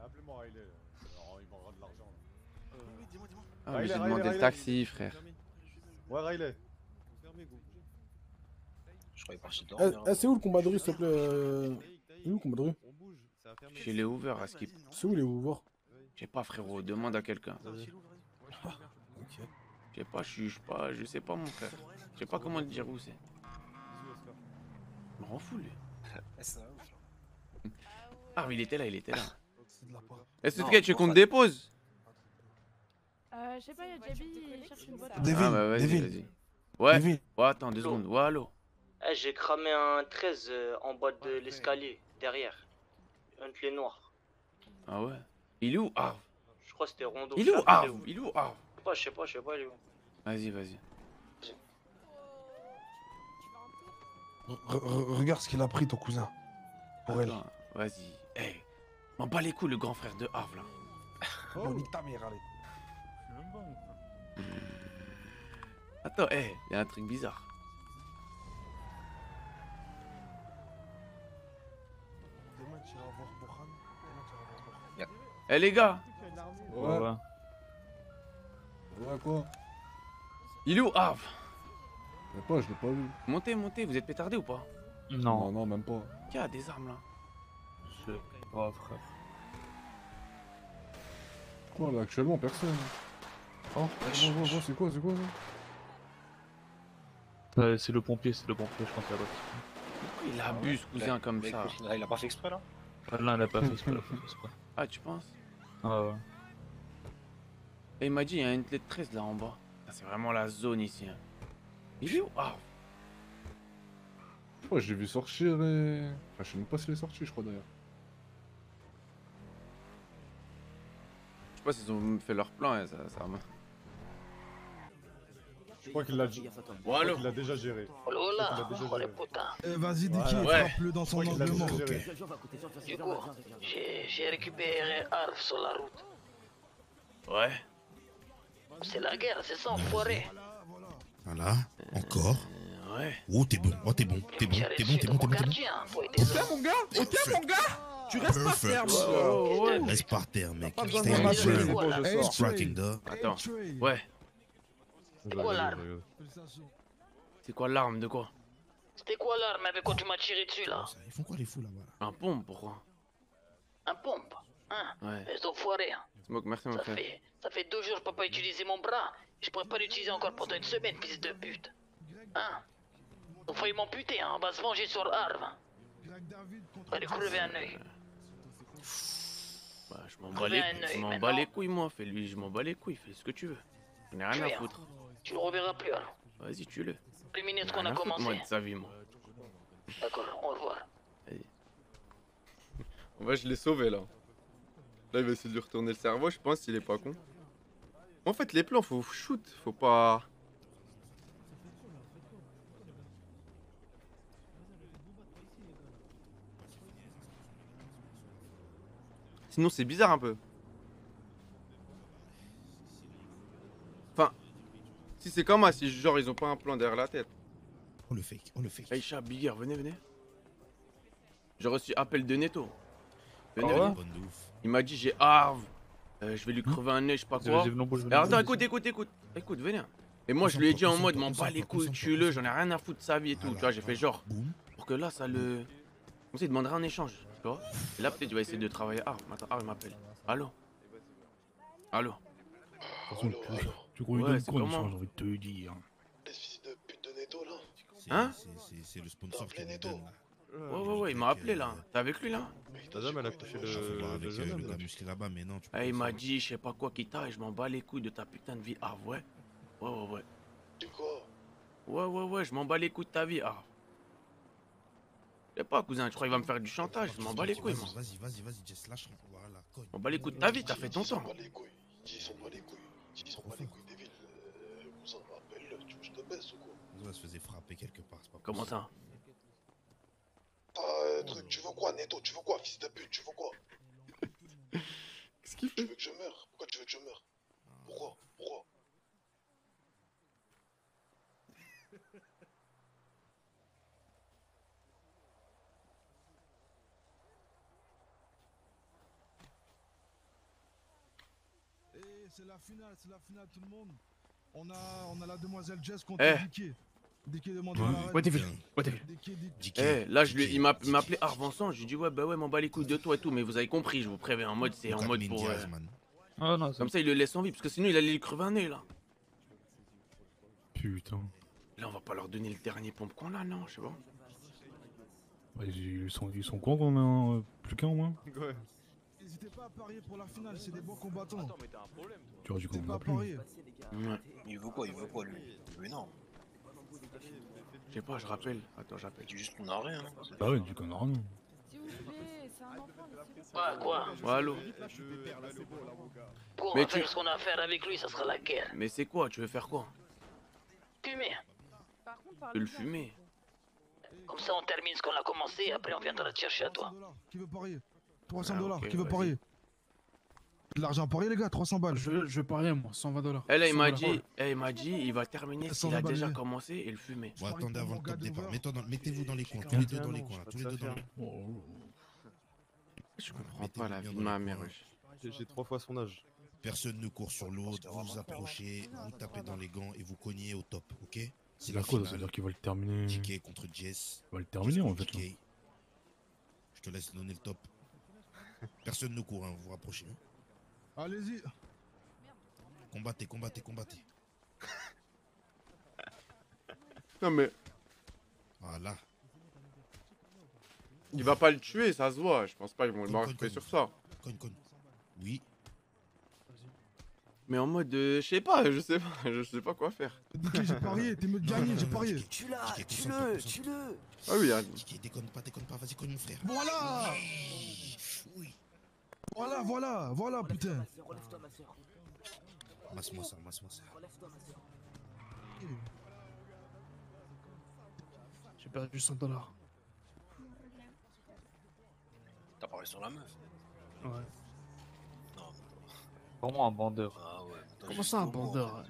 S7: Appelez-moi Riley. Il m'en rend de l'argent. là.
S2: Ah, mais j'ai demandé le taxi, frère.
S7: Ouais, Riley.
S5: Je croyais partir
S32: Eh,
S5: dormir.
S32: eh, c'est où le combat de rue, s'il te plaît euh, Il est où le combat de rue?
S2: Chez les Hoover, à Skip.
S32: C'est où les Hoover
S2: Je sais pas, frérot, demande à quelqu'un.
S32: Ok.
S2: Je sais pas, je suis sais pas, je sais pas, mon frère. Je sais pas comment te dire où c'est. Je m'en fous, lui.
S5: Là.
S2: Ah, mais il était là, il était là. Est-ce que tu veux qu'on te dépose
S16: Euh, je sais pas, il y a Jabi, il cherche une voiture.
S2: Ah, bah vas-y, vas-y. Ouais. Ouais, attends deux secondes. Ouais, allô
S18: Eh, j'ai cramé un 13 euh, en bas de l'escalier, derrière. Entre les noirs.
S2: Ah ouais Il est où Arv
S18: Je crois que c'était Rondo.
S2: Il est où Arv Il est où? Arv
S18: Je sais pas, je sais pas, je sais pas, il est où.
S2: Vas-y, vas-y.
S9: Re- re- Regarde ce qu'il a pris, ton cousin. Pour elle.
S2: Vas-y. Eh, m'en bats les couilles, le grand frère de Arv, là.
S9: Oh, nique ta mère, allez.
S2: Attends, eh, y a un truc bizarre.
S9: Demain, tu iras voir Bohan. Demain, tu iras voir Bohan.
S2: Eh, les gars
S7: Ouais.
S12: Ouais.
S7: Ouais, quoi
S2: Il est où Arv
S7: Je pas, je l'ai pas vu.
S2: Montez, montez, vous êtes pétardé ou pas?
S7: Non, non, même pas.
S2: Qui a des armes, là
S3: Je sais pas, frère.
S7: Quoi, là, actuellement, personne. Oh, oh, oh, oh, c'est quoi, c'est quoi ça?
S3: Ouais, c'est le pompier, c'est le pompier, je pense là-bas.
S2: Pourquoi il abuse, cousin, comme
S5: Mais
S2: ça
S5: il a pas fait exprès, là?
S3: Ah, Là, il a pas fait exprès,
S2: Ah, tu penses?
S3: Ah ouais.
S2: Et il m'a dit, il y a une clé de 13 là en bas. Ah, C'est vraiment la zone ici. hein. Il est où? Arv
S7: Je crois que j'ai vu sortir et. Enfin, je sais même pas s'il est sorti, je crois d'ailleurs.
S2: Je sais pas s'ils ont fait leur plan, et ça, ça m'a-
S7: Je crois qu'il l'a dit.
S2: Bon, allô
S7: Il l'a déjà géré.
S18: Oh là
S7: Je crois
S18: là,
S7: qu'il l'a déjà
S18: oh les
S7: géré.
S18: putains.
S9: Eh, vas-y,
S7: Voilà.
S9: Diki, frappe-le dans son angle mort.
S18: Du coup, j'ai récupéré Arf sur la route.
S2: Ouais.
S30: C'est la guerre, c'est ça, enfoiré.
S32: Voilà, encore.
S2: Ouais.
S32: Oh, t'es bon, oh, t'es bon, t'es bon, t'es bon, t'es bon, t'es bon, t'es bon.
S33: Au terre, mon gars Au terre, mon gars Tu restes par terre, mon gars
S32: Reste par terre, mec. Stay on the ground.
S2: Attends. Ouais.
S30: C'est quoi l'arme
S2: C'est quoi l'arme de quoi
S30: C'était quoi l'arme avec quoi tu m'as tiré dessus là
S32: Ils font quoi les fous là-bas
S2: Un pompe, pourquoi
S30: Un pompe Hein
S2: Ouais.
S30: Les enfoirés. hein.
S2: Smoke, merci mon
S30: Ça
S2: frère.
S30: fait, ça fait deux jours que je peux pas utiliser mon bras. Et je pourrais pas l'utiliser encore pendant une semaine, fils de pute. Hein Ils ont failli m'amputer, hein. On va se venger sur. On va lui crever un œil.
S2: Bah, je m'en bats les, je couilles, moi. Fais-lui, je m'en bats les couilles. Fais ce que tu veux. J'en ai rien à
S30: hein.
S2: foutre.
S30: Tu le reverras plus alors.
S2: Vas-y, tue-le.
S30: Terminer ce
S2: ai
S30: qu'on a commencé.
S2: moi, de sa vie, moi.
S30: D'accord, au revoir.
S34: En vrai, je l'ai sauvé là. Là, il va essayer de lui retourner le cerveau, je pense, s'il est pas con. En fait, les plans, faut shoot, faut pas. Sinon, c'est bizarre un peu. Enfin, si c'est comme moi, si genre ils ont pas un plan derrière la tête.
S32: Oh le fake, oh le fake.
S2: Aïcha, Bigger, venez, venez. J'ai reçu appel de Netto. Venez,
S32: Ah
S2: venez. Il m'a dit j'ai Arve. Euh, je vais lui crever un nez, je sais pas quoi. Alors attends, écoute, écoute, écoute. Écoute, venez. Et moi je lui ai dit en mode m'en bats les couilles, tue-le, j'en ai rien à foutre de sa vie et tout. Tu vois, j'ai fait genre. Pour que là ça le. Comme ça il demandera un échange, tu vois. Et là peut-être il va essayer de travailler Arve. Attends, Arve il m'appelle. Allô? Allô?
S12: De toute façon, tu, crois
S2: Ouais,
S12: Michel, j'ai envie de te dire.
S2: Hein
S32: C'est- C'est le sponsor qui donne. là.
S2: Ouais, ouais, ouais, il m'a appelé là. T'es avec lui là
S9: Ta dame, elle a couché
S32: Je vais voir
S9: le,
S32: avec
S9: le
S32: euh,
S9: jeune
S32: le
S9: homme.
S32: gars musclé là-bas, mais non,
S2: Eh, il m'a dit, je sais pas quoi qui t'a, et je m'en bats les couilles de ta putain de vie. Ah ouais Ouais, ouais, ouais.
S32: Tu quoi?
S2: Ouais, ouais, ouais, je m'en bats les couilles de ta vie. Ah. Je sais pas, cousin, tu crois qu'il va me faire du chantage? Je m'en bats les couilles, moi.
S32: Vas-y, vas-y, vas-y, Jess, lâche. Voilà, cogne.
S2: Je m'en bats les couilles de ta vie, t'as fait ton temps.
S32: On se faisait frapper quelque part, c'est pas
S2: Comment
S32: possible.
S2: ça
S32: Ah, euh, truc, tu veux quoi, Neto Tu veux quoi, fils de pute Tu veux quoi
S34: Qu'est-ce qu'il
S32: Tu veux que je meure Pourquoi tu veux que je meure Pourquoi Pourquoi
S35: Eh, c'est la finale, c'est la finale, tout le monde. On a, on a la demoiselle Jess contre
S2: Eh.
S35: Dicky. Dicky demande
S2: Ouais.
S35: Dicky, Dicky.
S2: Eh, là, je lui, il m'a appelé Arvançon, je lui ai dit, ouais, bah ouais, m'en bats les couilles de toi et tout, mais vous avez compris, je vous préviens, en mode, c'est en mode pour. euh,
S12: Ah non,
S2: Comme ça, il le laisse en vie, parce que sinon, il allait lui crever un nez là.
S12: Putain.
S2: Là, on va pas leur donner le dernier pompe qu'on a, non, je sais pas.
S12: Ils sont, ils sont contents qu'on a un- plus qu'un au moins.
S35: Ouais. N'hésitez pas à parier pour la finale, c'est des bons combattants.
S12: Tu aurais dû qu'on
S35: N'hésitez
S12: en
S35: pas
S12: a
S35: à
S12: plus.
S35: parier.
S2: Ouais.
S5: Il veut quoi Il veut quoi lui Mais non.
S2: Je sais pas, je rappelle. Attends, j'appelle.
S5: C'est juste qu'on a rien.
S12: Bah ouais, du qu'on a rien.
S30: Quoi, quoi
S2: Ouais, allô
S30: Pour on
S2: Mais
S30: va
S2: tu-
S30: faire ce qu'on a à faire avec lui, ça sera la guerre.
S2: Mais c'est quoi Tu veux faire quoi?
S30: Fumer.
S2: Tu veux le fumer
S30: Comme ça, on termine ce qu'on a commencé, après on viendra te chercher à toi.
S35: Qui veut parier? 300
S2: Ah,
S35: dollars, qui veut parier De l'argent à parier, les gars, 300 balles.
S15: Je, je vais parier, moi, 120 dollars.
S2: Eh là, il m'a dit, eh, il m'a dit, il va terminer
S35: Sans
S2: s'il a déjà commencé et le fumer.
S32: Bon, attendez avant le top départ. Mettez-vous dans, mettez-vous dans les coins, tous les deux dans les coins, là, tous les deux dans les coins.
S2: Je comprends pas la vie de ma mère.
S9: J'ai- trois fois son âge.
S32: Personne ne court sur l'autre, vous vous approchez, vous tapez dans les gants et vous cognez au top, ok?
S12: C'est la quoi C'est-à-dire qu'il va le terminer.
S32: TK contre Jess.
S12: Il va le terminer en fait.
S32: Je te laisse donner le top. Personne ne court, hein, vous vous rapprochez. hein.
S35: Allez-y.
S32: Combattez, combattez, combattez.
S34: Non mais,
S32: Voilà.
S34: il va pas le tuer, ça se voit. Je pense pas qu'ils vont le marquer sur ça.
S32: Cogne, cogne. Oui.
S2: Mais en mode, euh, je sais pas, je sais pas, je sais pas quoi faire.
S35: J'ai parié, t'es mieux de gagner, j'ai parié.
S32: Tue-la,
S35: tue-le,
S32: tue-le.
S34: Ah oui, Yann.
S32: TK, déconne pas, déconne pas, vas-y, cogne mon frère.
S35: Voilà
S32: Oui.
S35: Voilà, voilà, voilà, putain.
S32: Masse-moi ça, masse-moi ça.
S15: J'ai perdu 100 dollars.
S5: T'as parlé sur la meuf
S15: Ouais.
S5: Non.
S3: Vraiment un bandeur.
S5: Ah ouais.
S23: Comment ça, un bandeur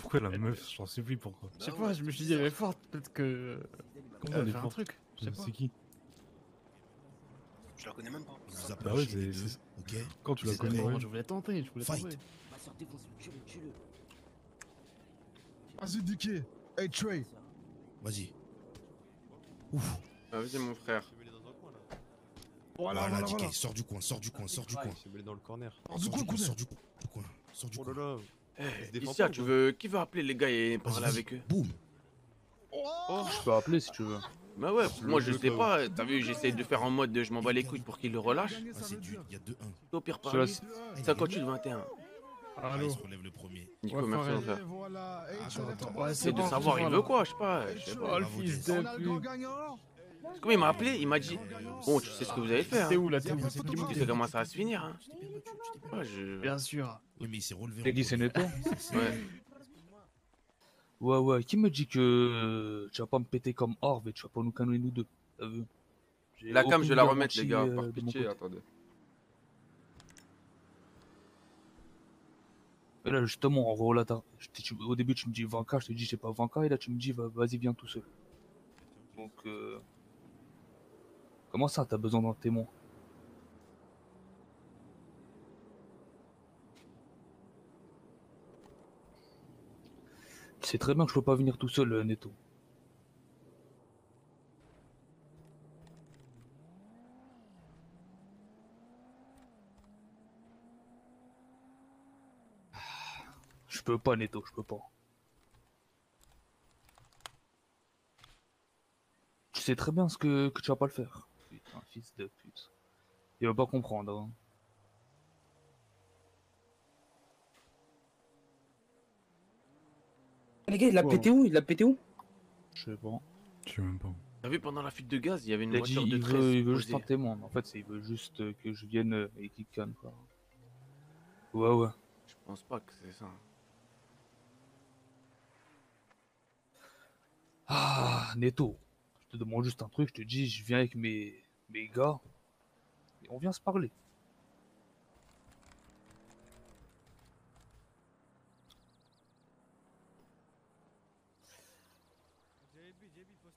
S12: Pourquoi la meuf? J'en sais plus pourquoi.
S23: Je sais pas, je me suis dit, elle est forte, peut-être que.
S12: Comment
S23: elle
S12: elle est
S23: fait un truc. Je sais pas.
S12: C'est qui
S5: Je la connais même pas.
S9: Vous
S12: Bah ouais,
S9: les deux, ok
S12: Quand tu la connais.
S23: Je voulais tenter, je voulais
S9: Fight.
S23: tenter.
S35: Vas-y, Dicky. Hey, Trey.
S9: Vas-y.
S2: Ah, Vas-y, mon frère.
S35: Voilà,
S9: Voilà,
S35: voilà,
S9: Dicky,
S35: voilà.
S9: sors du coin, sors du coin, sors du coin.
S29: Il mêlé dans le corner.
S35: Sors du
S9: Sors
S35: coin,
S9: du coin, sors du coin. du coin, Sors du
S29: Oh
S9: coin.
S29: là là.
S2: Eh, Issa, tu veux... Qui veut appeler les gars et parler avec eux?
S9: Boum.
S35: Oh,
S3: Je peux appeler si tu veux.
S2: Bah ouais,
S29: Le
S2: moi je sais pas, t'as vu, j'essaye de faire en mode de je m'en bats les couilles pour qu'il le relâche.
S9: Ah, c'est dur, il y a 2-1.
S2: Au pire pas.
S3: Je te laisse.
S2: 58 21.
S9: Ah, il se relève le premier.
S2: Nico,
S23: Ouais,
S2: merci frère.
S35: Voilà.
S23: Ouais,
S2: C'est de
S23: bon,
S2: savoir,
S23: c'est
S2: il veut quoi, je sais pas. Je sais pas.
S23: Oh le fils de
S2: il m'a appelé Il m'a dit Bon, tu sais ce que vous avez fait, hein
S23: T'es où là T'es C'est
S2: Tu sais comment ça va se finir, hein
S9: bien
S2: Ouais, je.
S23: Sûr.
S9: Oui, mais il s'est relevé.
S3: T'as dit c'est netto
S2: Ouais.
S3: Ouais, ouais, qui me dit que euh, tu vas pas me péter comme Orv et tu vas pas nous canonner nous deux? T'as vu J'ai
S2: La cam, je vais la remettre, les gars, par
S3: euh, mon
S2: pitié, attendez.
S3: Et là, justement, en gros, là, tu- au début, tu me dis 20k, je te dis j'ai pas 20k, et là, tu me dis va- vas-y, viens tout seul. Donc, euh... comment ça, t'as besoin d'un témoin? Sais très bien que je peux pas venir tout seul, euh, Netto. Je peux pas, Netto, je peux pas. Tu sais très bien ce que, que tu vas pas le faire. Putain, fils de pute. Il va pas comprendre. Hein.
S16: Les gars, il l'a
S3: Wow.
S16: pété où? Il l'a pété où?
S3: Je sais pas.
S12: Je sais même pas.
S2: T'as vu pendant la fuite de gaz, il y avait une
S3: Il dit
S2: voiture de
S3: il
S2: 13
S3: veut, il veut juste un témoin. En fait, c'est- il veut juste euh, que je vienne euh, et qu'il canne, quoi. Ouais, ouais.
S2: Je pense pas que c'est ça.
S3: Ah, Netto. Je te demande juste un truc, je te dis, je viens avec mes, mes gars. Et on vient se parler.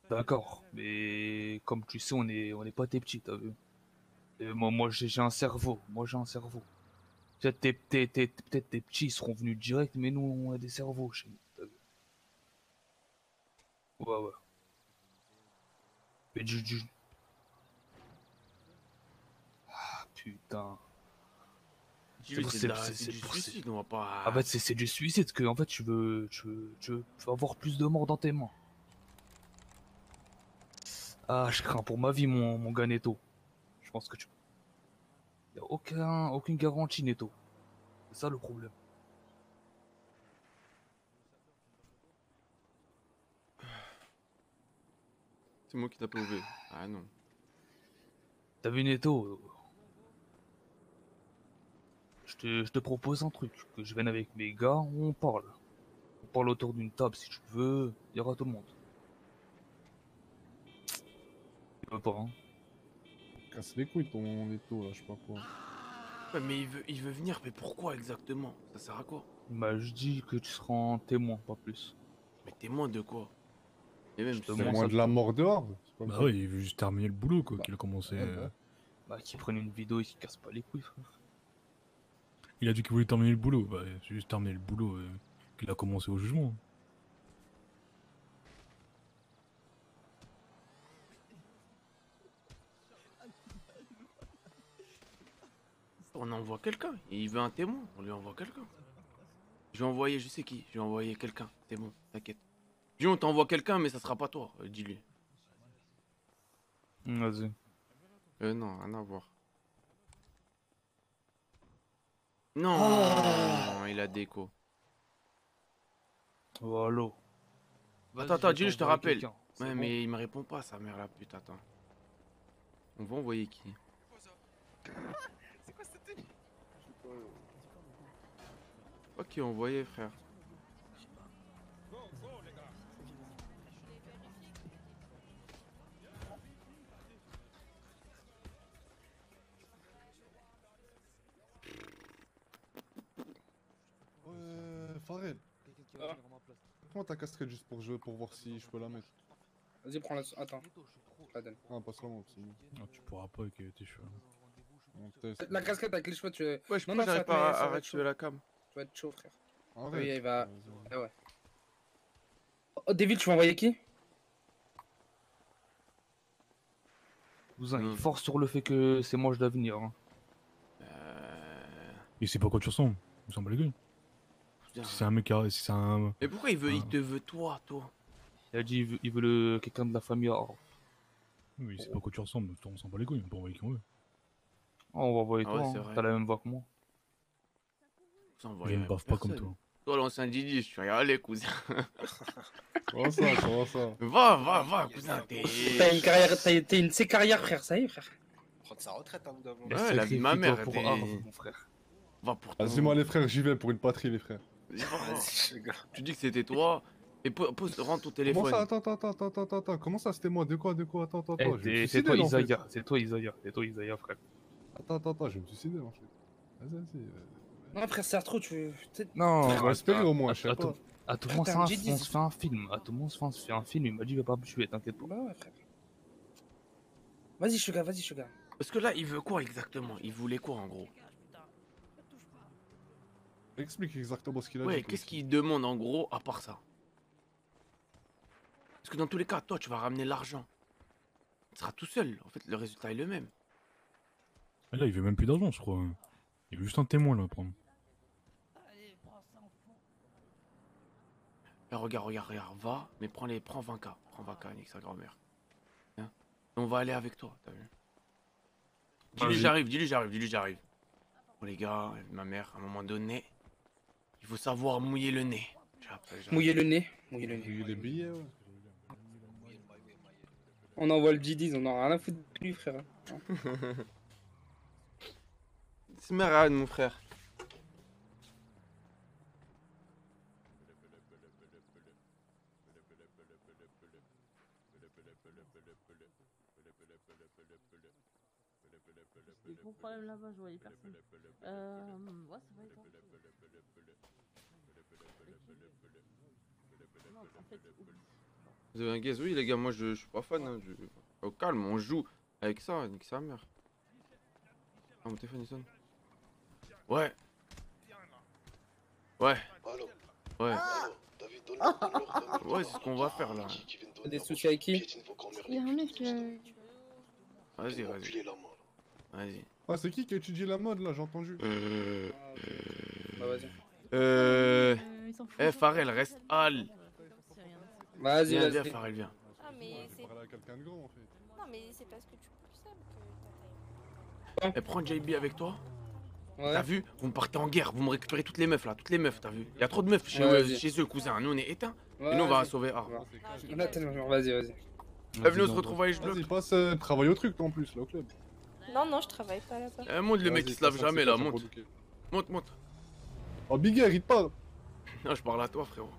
S3: D'accord, mais comme tu sais, on est, on est pas tes petits, t'as vu. Et moi, moi j'ai j'ai un cerveau, moi j'ai un cerveau. Peut-être tes, tes, tes, peut-être tes petits seront venus direct, mais nous on a des cerveaux chez nous, t'as vu. Ouais, ouais. Mais du, du... Ah, putain.
S2: C'est du suicide, on va pas.
S3: En fait, c'est du suicide, que en fait, tu veux, tu veux, tu veux avoir plus de morts dans tes mains. Ah, je crains pour ma vie, mon, mon gars Netto. Je pense que tu... Y a aucun, aucune garantie, Netto. C'est ça le problème.
S2: C'est moi qui t'ai pas ouvert. Ah non.
S3: T'as vu Netto euh, je te, je te propose un truc, que je vienne avec mes gars, on parle. On parle autour d'une table si tu veux, il y aura tout le monde. Pas, hein
S7: Casse les couilles ton veto là, je sais pas quoi.
S2: Ouais, mais il veut, il veut venir, mais pourquoi exactement? Ça sert à quoi?
S3: Bah, je dis que tu seras un témoin, pas plus.
S2: Mais témoin de quoi? Et même,
S3: ça.
S7: de la mort dehors.
S12: Bah ouais, il veut juste terminer le boulot, quoi, qu'il a commencé.
S7: ouais,
S12: euh,
S7: bah.
S3: Bah, qui prennent une vidéo et qui cassent pas les couilles, frère.
S12: Il a dit qu'il voulait terminer le boulot. Bah, c'est juste terminer le boulot euh, qu'il a commencé au jugement.
S2: On envoie quelqu'un. Il veut un témoin. On lui envoie quelqu'un. Je vais envoyer, je sais qui. Je vais envoyer quelqu'un. C'est bon, t'inquiète. Dis, on t'envoie quelqu'un, mais ça sera pas toi. Dis-lui.
S3: Vas-y.
S2: Euh, non, rien à voir. Non,
S3: Oh.
S2: il a déco.
S3: Voilà.
S2: Attends, attends, dis-lui, je te rappelle. Ouais, mais il me répond pas, sa mère la pute, attends. On va envoyer qui? Ok, envoyé frère.
S7: Ouais, Farel. Ah. Prends ta casquette juste pour jouer, pour voir si je peux la mettre.
S16: Vas-y, prends la. Attends. La donne.
S7: Ah, passe-la moi, aussi.
S12: Non, ah, tu pourras pas avec tes cheveux.
S16: La casquette avec les cheveux, tu.
S2: Ouais, je
S16: non, non,
S2: pas à, à, à
S16: tuer
S2: la cam.
S16: Vas être chaud, frère.
S7: Arrête.
S16: Oui, il va. Ah ouais. Oh, David, tu vas envoyer qui?
S3: Cousin, il force sur le fait que c'est moi je dois venir. hein.
S12: Et c'est pas quoi tu ressembles. Il s'en bat les couilles.
S2: Putain.
S12: Si c'est un mec si c'est un.
S2: Mais pourquoi il veut, il te veut toi, toi?
S3: Il a dit il veut, il veut le quelqu'un de la famille. Oh,
S12: Oui, c'est pas quoi tu ressembles. On s'en bat les couilles. On peut envoyer qui on veut.
S3: Oh, on va envoyer
S2: Ah
S3: toi.
S2: ouais,
S3: hein. T'as la même voix que moi.
S12: Je bave pas comme toi.
S2: Toi, l'ancien Didi, je suis allé, cousin.
S7: Comment ça, comment ça
S2: Va, va, va, cousin. T'es.
S16: T'as une carrière, t'as une de ces carrières, frère, ça y est, frère.
S5: Prendre sa retraite hein, bout.
S2: Ouais, la vie de ma mère.
S3: pour mon frère.
S2: Va pour ton-
S7: Vas-y, moi, les frères, j'y vais pour une patrie, les frères.
S2: Tu dis que c'était toi. Et po- pose, rends ton
S7: Comment
S2: téléphone.
S7: ça Attends, attends, attends, attends, attends, attends. Comment ça, c'était moi De quoi, de quoi Attends, attends,
S3: Eh,
S7: attends. je vais me
S3: t'es- c'est toi. Isaiah, c'est toi Isaiah, c'est toi Isaiah frère.
S7: Attends, attends, attends, je vais me suicider en fait. Vas-y, vas-y.
S16: Non, frère, c'est trop, tu.
S3: Non,
S7: espérer au moins, je sais
S3: à
S7: pas.
S3: tout- À
S16: Attends,
S3: on se fait un film. À tout le monde, on se fait un film. Il m'a dit, il va pas me tuer, t'inquiète pas.
S16: Bah ouais, frère. Vas-y, Sugar, vas-y, Sugar.
S2: Parce que là, il veut quoi exactement? Il voulait quoi en gros?
S7: Explique exactement ce qu'il a
S2: Ouais,
S7: dit.
S2: qu'est-ce qu'il demande en gros à part ça? Parce que dans tous les cas, toi, tu vas ramener l'argent. Tu seras tout seul. En fait, le résultat est le même.
S12: Là, il veut même plus d'argent, je crois. Il veut juste un témoin là à prendre.
S2: Là, regarde, regarde, regarde. Va, mais prends, les, prends 20K. Prends 20K, nique sa grand-mère. Hein? Et on va aller avec toi, t'as vu? Dis-lui j'arrive, dis-lui j'arrive, dis-lui j'arrive. Bon les gars, ma mère, à un moment donné, il faut savoir mouiller le nez.
S16: Mouiller le nez. Mouiller le nez.
S7: Mouiller les billets, ouais.
S16: On envoie le G10, on en a rien à foutre de lui, frère.
S2: Smerad, mon frère.
S21: Des gros problèmes là-bas, je voyais personne. Euh, ouais, ça va et toi Non, en fait.
S2: Vous avez un gaze Oui, les gars, moi je, je suis pas fan. hein, je- Au calme, on joue avec ça, nique sa mère. Ah, mon téléphone il sonne. Ouais. Ouais. Ouais. Ouais, c'est ce qu'on va faire là.
S16: Des soucis avec qui
S11: Il y a un mec. euh,
S2: Vas-y, vas-y. Vas-y.
S7: Ah, c'est qui qui a étudié la mode là? J'ai entendu.
S2: Euh.
S16: Bah, vas-y.
S2: Euh.
S11: fout,
S2: Eh, Farel, reste Al.
S16: Vas-y,
S2: Viens, viens,
S16: vas-y.
S2: Farel, viens.
S36: Ah, mais c'est. Non, mais c'est parce que tu pousses que t'as
S2: Eh, prends JB avec toi.
S16: Ouais.
S2: T'as vu Vous me partez en guerre, vous me récupérez toutes les meufs là, toutes les meufs, t'as vu Il y a trop de meufs chez,
S16: Ouais,
S2: eux, chez eux, cousin. Nous on est éteints.
S16: Ouais,
S2: Et nous on va sauver Ar.
S16: On a tellement vas-y, vas-y.
S2: Venez, on se retrouve à H-Block.
S7: Vas-y, passe, euh, travaille au truc toi en plus là au club.
S36: Non, non, je travaille pas là-bas.
S2: Eh, monte le mec qui se lave jamais là, monte. Monte, monte.
S7: Oh, Big Air, il te parle.
S2: Non, je parle à toi, frérot.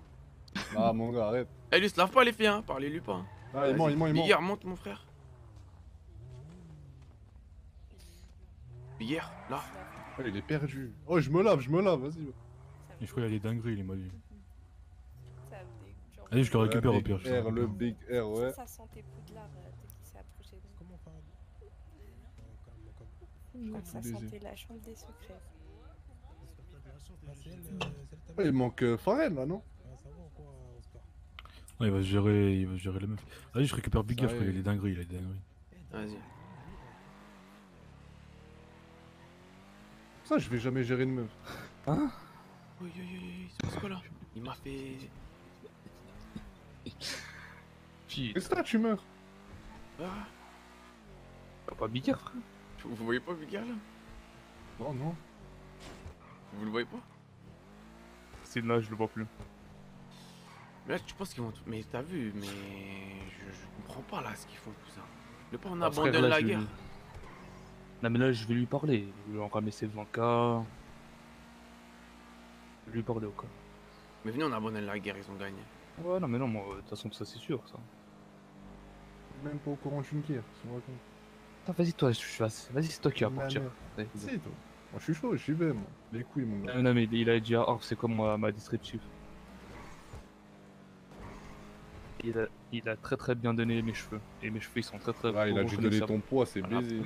S7: Ah, mon gars, arrête.
S2: Eh, lui se lave pas les filles, hein, parlez-lui pas.
S7: Ah, il ment, il ment, il ment.
S2: Bigger, monte mon frère. Bigger, là.
S7: Ah, il est perdu. Oh, je me lave, je me lave, vas-y.
S12: Et je crois qu'il y a des dingueries, il m'a dit.
S36: Ça me dégoûte, genre.
S12: Allez, je le récupère au pire. je
S7: R, le. Big R, ouais.
S36: Ça sentait Poudlard euh, dès qu'il s'est approché de nous. Comment Je crois que ça
S7: Baiser.
S36: sentait la chambre des secrets.
S7: Ah, il manque euh, Pharrell là, non?
S12: Ouais, il va se gérer, il va se gérer les meufs. Allez, je récupère Big Air, je crois
S7: est.
S12: qu'il y a des dingueries, il a des dingueries.
S2: Vas-y.
S7: Ça, je vais jamais gérer une meuf.
S3: Hein
S2: Oui, oui, oui, oui, c'est parce que là, il m'a fait.
S7: Que t'as, tu meurs
S2: Ah,
S3: T'as pas Bigger, frère
S2: vous voyez pas Bigger là
S7: Oh non.
S2: Vous le voyez pas
S3: C'est là, je le vois plus.
S2: Mais là, tu penses qu'ils vont. tout- Mais t'as vu, mais. Je, je comprends pas là ce qu'ils font, cousin. Le pas on
S3: Ah, frère,
S2: abandonne
S3: là,
S2: la
S3: je-
S2: guerre.
S3: Non, mais là, je vais lui parler. Je vais encore ses 20k. Je vais lui parler au cas.
S2: Mais venez, on abandonne la guerre, ils ont gagné.
S3: Ouais, non, mais non, moi, de toute façon, ça, c'est sûr, ça.
S7: Même pas au courant d'une guerre, tu me racontes.
S3: Attends, vas-y, toi, je suis vas-y, c'est toi qui vas
S7: Ma
S3: partir.
S7: Si,
S3: vas-y.
S7: toi. Moi, je suis chaud, j'y vais, moi. Les couilles, mon gars.
S3: Non, non, mais il a dit à Orf, c'est comme ma, ma descriptive. Il a, il a très très bien donné mes cheveux. Et mes cheveux ils sont très très
S7: Ah, il a dû donner ton poids, c'est baisé.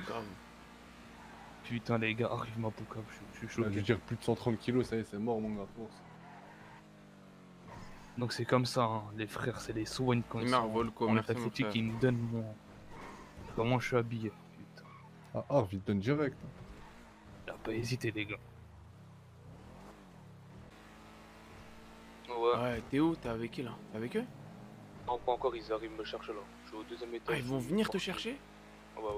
S3: Putain les gars, arrive ma boucave, je, suis- je suis
S7: Il a
S3: choqué.
S7: dû dire plus de 130 kilos, ça y est, c'est mort, mon gars. force.
S3: Donc c'est comme ça, hein. les frères, c'est les soignes quand ils sont en critique, ils me donnent mon... Comment je suis habillé.
S7: Ah, Arv, il te donne direct.
S3: Il a pas hésité les gars. Ouais.
S2: Ouais, t'es où? T'es avec qui là? T'es avec eux?
S3: Non, pas encore, ils arrivent me chercher là. Je suis au deuxième étage.
S2: Ah, ils vont venir te chercher?
S3: Ouais, ouais.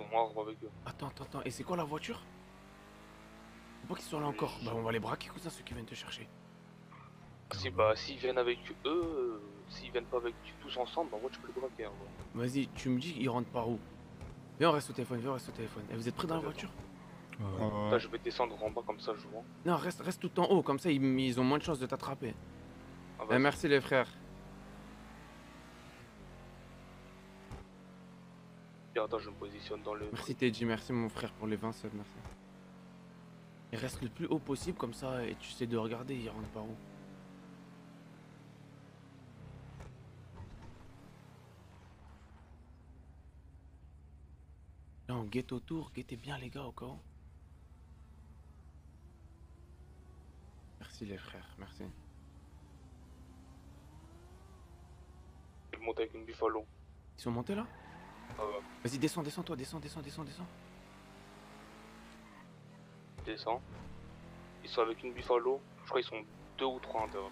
S3: Ils ont marre avec eux.
S2: Attends, attends, attends. Et c'est quoi la voiture? Faut pas qu'ils soient là encore. Bah, on va les braquer ça, ceux qui viennent te chercher.
S3: Si, bah, s'ils viennent avec eux, euh, s'ils viennent pas avec tous ensemble, bah, moi, tu peux les braquer. hein, ouais.
S2: Vas-y, tu me dis qu'ils rentrent par où? Viens, on reste au téléphone, viens, on reste au téléphone. Et vous êtes prêts dans la voiture?
S3: Là, je vais descendre en bas comme ça, je vois.
S2: Non, reste, reste tout en haut, comme ça ils, ils ont moins de chances de t'attraper.
S3: Ah,
S2: Eh, merci les frères.
S3: Attends, je me positionne dans le.
S2: Merci Teddy, merci mon frère pour les 20 subs, merci. Et reste le plus haut possible comme ça et tu sais de regarder, ils rentrent par où. Là on guette autour, guettez bien les gars au cas où. Merci les frères, merci.
S3: Je monte avec une buffalo.
S2: Ils sont montés là? Vas-y descends, descends toi, descends, descends, descends, descends.
S3: Descends. Ils sont avec une buffalo. Je crois qu'ils sont deux ou trois en dehors.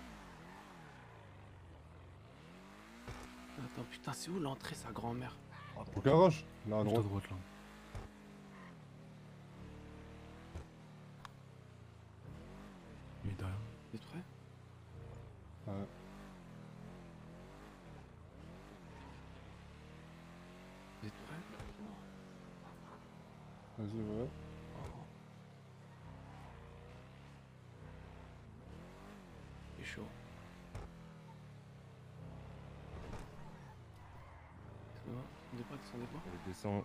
S2: Attends putain c'est où l'entrée sa grand-mère?
S7: Au garage Là, à
S12: Juste à
S7: droite.
S12: droite là. Il est derrière.
S2: Vous êtes prêts
S7: Ouais.
S2: Vous êtes prêts
S7: Vas-y, ouais.
S2: C'est chaud. Ça va Descendez pas, descendez pas.
S23: Descends.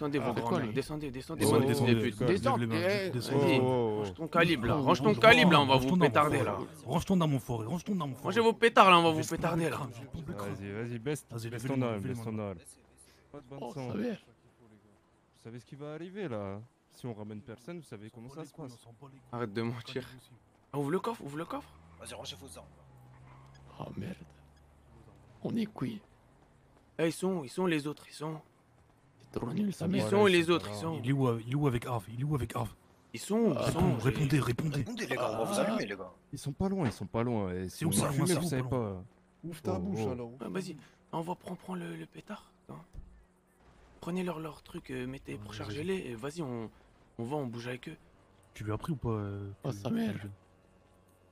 S2: Descendez
S23: Ah,
S2: vos
S23: lui
S2: descendez, descendez,
S23: Oh,
S2: descendez,
S23: descendez,
S2: des putes.
S23: lève
S2: Descends,
S23: les mains,
S2: eh, vas-y,
S23: Oh, oh,
S2: range
S23: oh.
S2: ton calibre là,
S12: Oh,
S2: range ton
S12: range-
S2: calibre là, on va
S12: range
S2: vous
S12: ton
S2: pétarder là.
S12: Range-toi dans mon forêt, range-toi dans mon forêt.
S2: Rangez vos pétards là, on va vous pétarder là.
S23: Vas-y, vas-y, baisse,
S12: Vas-y,
S23: baisse ton
S12: les
S23: baisse ton âme. Pas de bonne
S12: Oh,
S23: sang. Vous savez ce qui va arriver là Si on ramène personne, vous savez comment ça se passe.
S2: Arrête de mentir. Ah, ouvre le coffre, ouvre le coffre.
S5: Vas-y, rangez vos armes.
S23: Oh merde. On est cuit.
S2: Eh, ils sont où? Ils sont les autres Ils sont où
S23: trop nul, ça
S2: Ils
S23: merde.
S2: sont où les autres Ils sont où
S12: Il est où, il est où avec Arv Il est où avec Arv
S2: Ils sont où? Ils sont
S12: Répondez, répondez, répondez.
S5: Répondez, les gars, on va vous allumer, les gars.
S23: Ils sont pas loin, ils sont pas loin. et
S12: C'est
S23: Si on fumé,
S12: ça,
S23: vous savez
S12: pas.
S7: Ouvre ta
S23: Oh,
S7: bouche
S23: oh.
S7: alors.
S2: Ouais, vas-y, envoie, prends, prends le, le pétard. hein. Prenez leur, leur truc, euh, mettez pour
S12: vas-y.
S2: charger les et vas-y, on, on va, on bouge avec eux.
S12: Tu lui as pris ou pas euh,
S23: Oh, sa mère.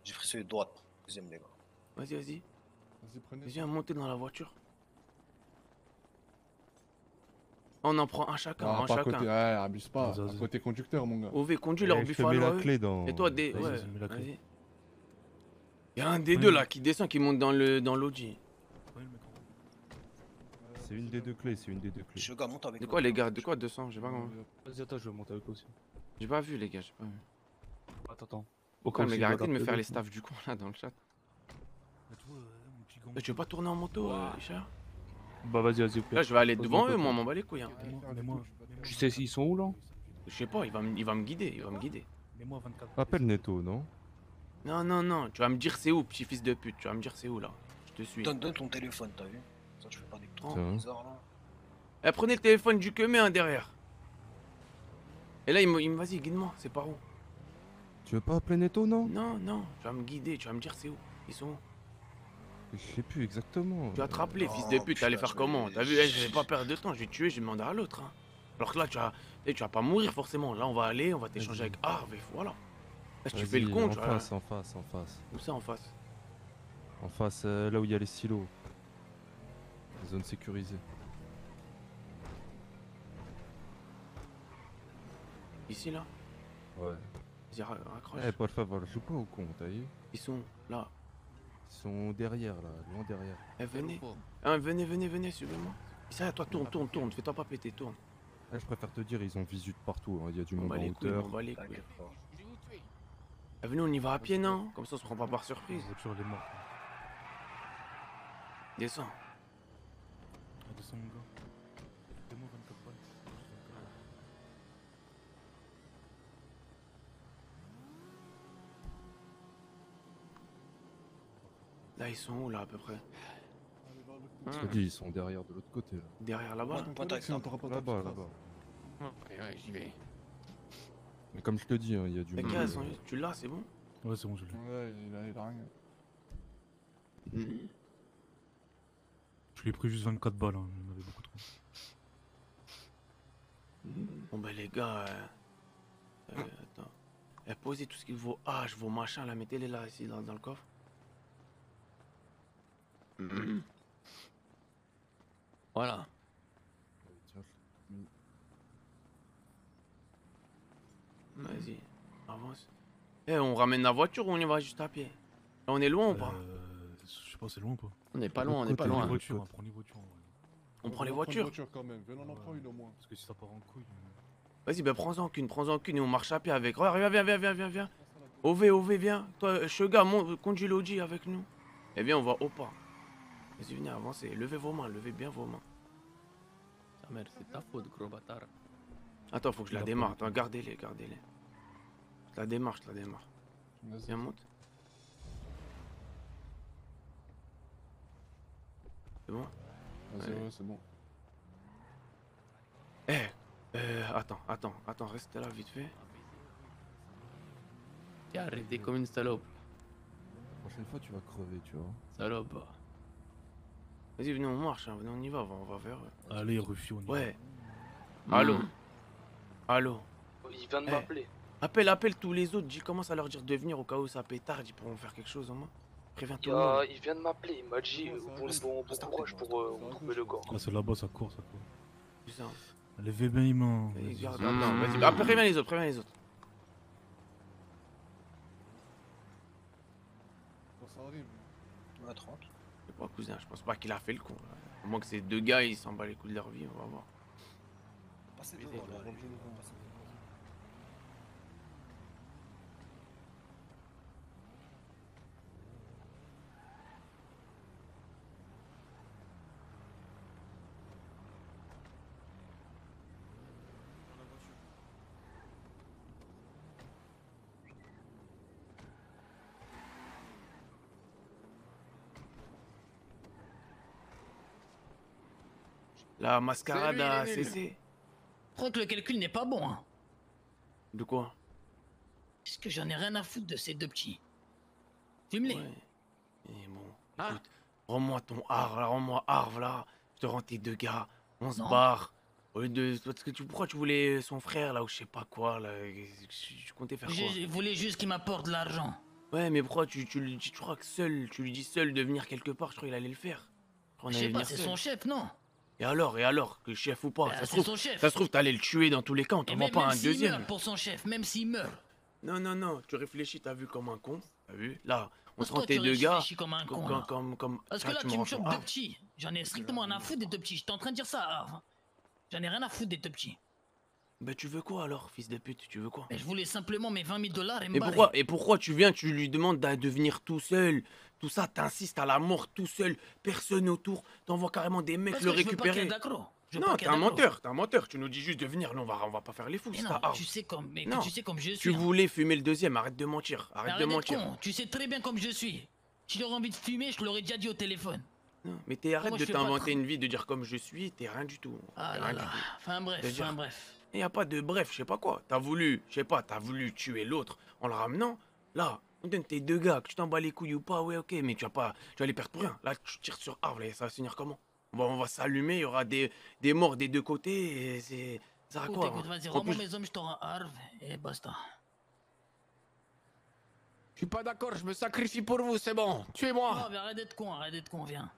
S5: J'ai pris celui de droite. Deuxième, les gars.
S2: Vas-y, vas-y.
S7: Vas-y, prenez.
S2: Viens monter dans la voiture. On en prend un chacun,
S7: Ah,
S2: un chacun.
S7: côté, ouais, abuse pas. Côté conducteur, mon gars.
S2: OV, conduis
S23: Eh,
S2: leur
S23: je te
S2: buffalo.
S23: mets la
S2: à eux.
S23: clé dans-
S2: Et toi, des. Ouais,
S12: vas-y, mets la clé.
S2: vas-y. Il y a un des deux là qui descend, qui monte dans le dans l'Audi.
S23: C'est une des deux clés, c'est une des deux clés.
S5: Je gars, monte avec
S2: De quoi les gars De quoi 200 J'ai pas compris.
S3: Vas-y, attends, je vais monter avec eux aussi.
S2: J'ai pas vu les gars, j'ai pas vu.
S3: Attends, attends.
S2: Au
S3: cas où
S2: mais
S3: s'il
S2: gars, arrêtez de me faire les staffs du con là dans le chat.
S12: Bah, tu euh.
S2: Eh, Tu veux pas tourner en moto, euh, Richard?
S3: Bah, vas-y, vas-y.
S2: Là, je vais aller devant eux, moi, on m'en bat les couilles. Hein.
S3: Tu sais s'ils sont où là?
S2: Je sais pas, il va, me- il va me guider, il va me guider.
S12: mets-moi 24.
S23: Appelle Neto, non?
S2: Non, non, non, tu vas me dire c'est où, petit fils de pute, tu vas me dire c'est où là. Je te suis.
S5: Donne, donne ton téléphone, t'as vu? Ça, tu fais pas des trucs bizarres là.
S2: Eh, prenez le téléphone du queumé hein, derrière. Et là, il me, il me vas-y, guide-moi, c'est par où?
S23: Tu veux pas appeler Neto, non?
S2: Non, non, tu vas me guider, tu vas me dire c'est où. Ils sont où?
S23: Je sais plus exactement.
S2: Tu vas te rappeler,
S5: Oh,
S2: fils de pute, t'allais faire comment T'as vu, je vais pas perdre de temps, je vais te tuer, je vais demander à l'autre. hein. Alors que là, tu vas, tu vas pas mourir forcément. Là, on va aller, on va t'échanger avec Arv et voilà. Là, tu fais le con,
S23: en
S2: tu vas.
S23: face, en face, en face.
S2: Où ça en face
S23: En face, euh, là où il y a les silos. Zone sécurisée.
S2: Ici, là
S23: Ouais.
S2: Vas-y, ra- raccroche.
S23: Eh, favor, joue pas au con, t'as vu
S2: Ils sont là.
S23: Ils sont derrière, là, loin derrière.
S2: Eh, venez. Hein, venez, venez, venez, suivez-moi. Ça, toi, tourne, tourne, tourne. Fais-toi pas péter, tourne.
S19: Eh, je préfère te dire, ils ont visu de partout. hein. Il y a du
S2: On
S19: monde
S2: bat
S19: en
S2: les couilles,
S19: hauteur.
S2: on bat les couilles. Ah, venez, on y va à pied, non? Comme ça, on se prend pas par surprise.
S12: Morte.
S2: Descends.
S12: Ah, descends, mon gars.
S2: Là, ils sont où, là, à peu près
S19: Je te dis, ils sont derrière de l'autre côté. Là.
S2: Derrière là-bas
S19: Là-bas, là-bas.
S2: Ouais, ouais, j'y vais.
S19: Mais comme je te dis, hein, il y a du monde.
S2: gaz,
S19: euh,
S2: tu l'as, c'est bon
S12: Ouais, c'est bon, je l'ai.
S7: Ouais, il a, il a rien.
S12: Je lui ai pris juste 24 balles, hein. il en avait beaucoup trop.
S2: Bon, bah, les gars. euh, euh, attends. Eh, posez tout ce qu'il vaut. Ah, je vaux machin, là, mettez-les là, ici, dans, dans le coffre. Voilà. Vas-y, avance. Eh, on ramène la voiture ou on y va juste à pied? Là, on est loin ou pas?
S12: Euh, je sais pas, c'est loin ou pas
S2: On n'est pas loin, on n'est pas loin.
S12: les voitures, hein, prends les voitures. ouais.
S2: On prend les voitures?
S7: voiture quand même. Venons, on en prend une au moins.
S12: Parce que si ça part en couille. euh,
S2: Vas-y, bah prends-en qu'une, prends-en qu'une et on marche à pied avec. Regarde, viens, viens, viens, viens, viens, viens. OV, OV, viens. Toi, euh, Sugar, mon, conduis l'Audi avec nous. Eh bien, on va au pas. Vas-y, venez, avancez. Levez vos mains, levez bien vos mains.
S30: Ta mère, c'est ta faute, gros bâtard.
S2: Attends, faut que je la démarre. Attends, gardez-les, gardez-les. Je la démarre, je la démarre. Viens, monte. C'est bon?
S7: Vas-y, ouais, c'est bon.
S2: Eh, euh, attends, attends, attends, reste là vite fait.
S30: T'es arrêté comme une salope.
S19: La prochaine fois, tu vas crever, tu vois.
S30: Salope.
S2: Vas-y, venez, on marche, hein. venez, on y va, on va vers eux.
S12: Allez, Rufio, on y
S2: Ouais. Va. Allô mmh. Allô
S13: Il vient de
S2: eh.
S13: m'appeler.
S2: Appelle, appelle tous les autres, dis, commence à leur dire de venir au cas où ça pétarde, ils pourront faire quelque chose au moins. Préviens tout.
S13: Il vient de m'appeler, il m'a dit bon, bon, bon courage pour euh, trouver le corps.
S12: Ah, c'est là-bas, ça court, ça court. Levez bien les mains.
S2: Vas-y, vas préviens les autres, préviens les autres. On va bah, cousin, je pense pas qu'il a fait le con. Au moins que ces deux gars, ils s'en battent les coups de leur vie, on va voir. La mascarade
S30: lui,
S2: a cessé.
S30: Je crois que le calcul n'est pas bon. Hein.
S2: De quoi?
S30: Parce que j'en ai rien à foutre de ces deux petits? Fume-les.
S2: Et bon, écoute, rends-moi ton Arve, là, rends-moi Arve, là. Je te rends tes deux gars, on se barre. Au lieu de... Parce que tu... Pourquoi tu voulais son frère, là, ou je sais pas quoi, là Je comptais faire quoi?
S30: Je voulais juste qu'il m'apporte de l'argent.
S2: Ouais, mais pourquoi tu, tu lui dis, tu crois que seul, tu lui dis seul de venir quelque part, je crois qu'il allait le faire. Je
S30: sais pas, c'est son chef, non?
S2: Et alors, et alors, que chef ou pas
S30: Bah,
S2: ça, se trouve,
S30: son chef.
S2: ça se trouve, t'allais le tuer dans tous les cas, on t'envoie
S30: même,
S2: pas un deuxième.
S30: meurt pour son chef, même s'il meurt.
S2: Non, non, non, tu réfléchis, t'as vu comme un con, t'as vu Là, on se rend tes deux gars.
S30: comme un con,
S2: comme, comme, comme,
S30: Parce que
S2: ah,
S30: là, tu me chopes deux
S2: Ah,
S30: petits. J'en ai strictement rien à foutre des deux petits. J'étais en train de dire ça, Arve. J'en ai rien à foutre des deux petits.
S2: Bah, tu veux quoi alors, fils de pute? Tu veux quoi?
S30: Mais je voulais simplement mes 20 000 dollars et me
S2: Et
S30: barrer.
S2: pourquoi, et pourquoi tu viens, tu lui demandes d'a- de venir tout seul? Tout ça, t'insistes à la mort tout seul, personne autour, t'envoies carrément des mecs
S30: Parce
S2: le
S30: que je veux pas qu'il y ait
S2: récupérer.
S30: d'accro. Je veux
S2: Non,
S30: pas qu'il
S2: t'es
S30: y ait
S2: un
S30: d'accro.
S2: menteur, t'es un menteur, tu nous dis juste de venir, non, on va, on va pas faire les fous,
S30: Mais
S2: c'est
S30: non,
S2: ta arme.
S30: tu sais comme, mais
S2: Non.
S30: tu sais comme je suis.
S2: Tu
S30: hein.
S2: voulais fumer le deuxième, arrête de mentir, arrête,
S30: Arrête
S2: de
S30: d'être
S2: mentir.
S30: con, Tu sais très bien comme je suis. Si j'aurais envie de fumer, je te l'aurais déjà dit au téléphone.
S2: Non, mais t'es arrête
S30: Moi,
S2: de
S30: je fais pas
S2: t'inventer une vie, de dire comme je suis, t'es rien du tout.
S30: Ah là
S2: rien
S30: là.
S2: du tout.
S30: Enfin bref,
S2: C'est-à-dire-
S30: enfin bref.
S2: Y a pas de bref, je sais pas quoi. T'as voulu, je sais pas, t'as voulu tuer l'autre en le ramenant. Là, on donne tes deux gars, que tu t'en bats les couilles ou pas, ouais, ok, mais tu vas pas, tu vas les perdre pour rien. Là, tu tires sur Arve, ça va se finir comment? On va, on va s'allumer, il y aura des, des morts des deux côtés, et c'est. Ça
S30: Écoute,
S2: quoi
S30: écoute,
S2: hein?
S30: vas-y,
S2: En
S30: rends-moi
S2: plus-
S30: mes hommes, je te rends Arve et basta.
S23: Je suis pas d'accord, je me sacrifie pour vous, c'est bon. Tuez-moi.
S30: Non, mais arrête d'être con, arrête d'être con, viens.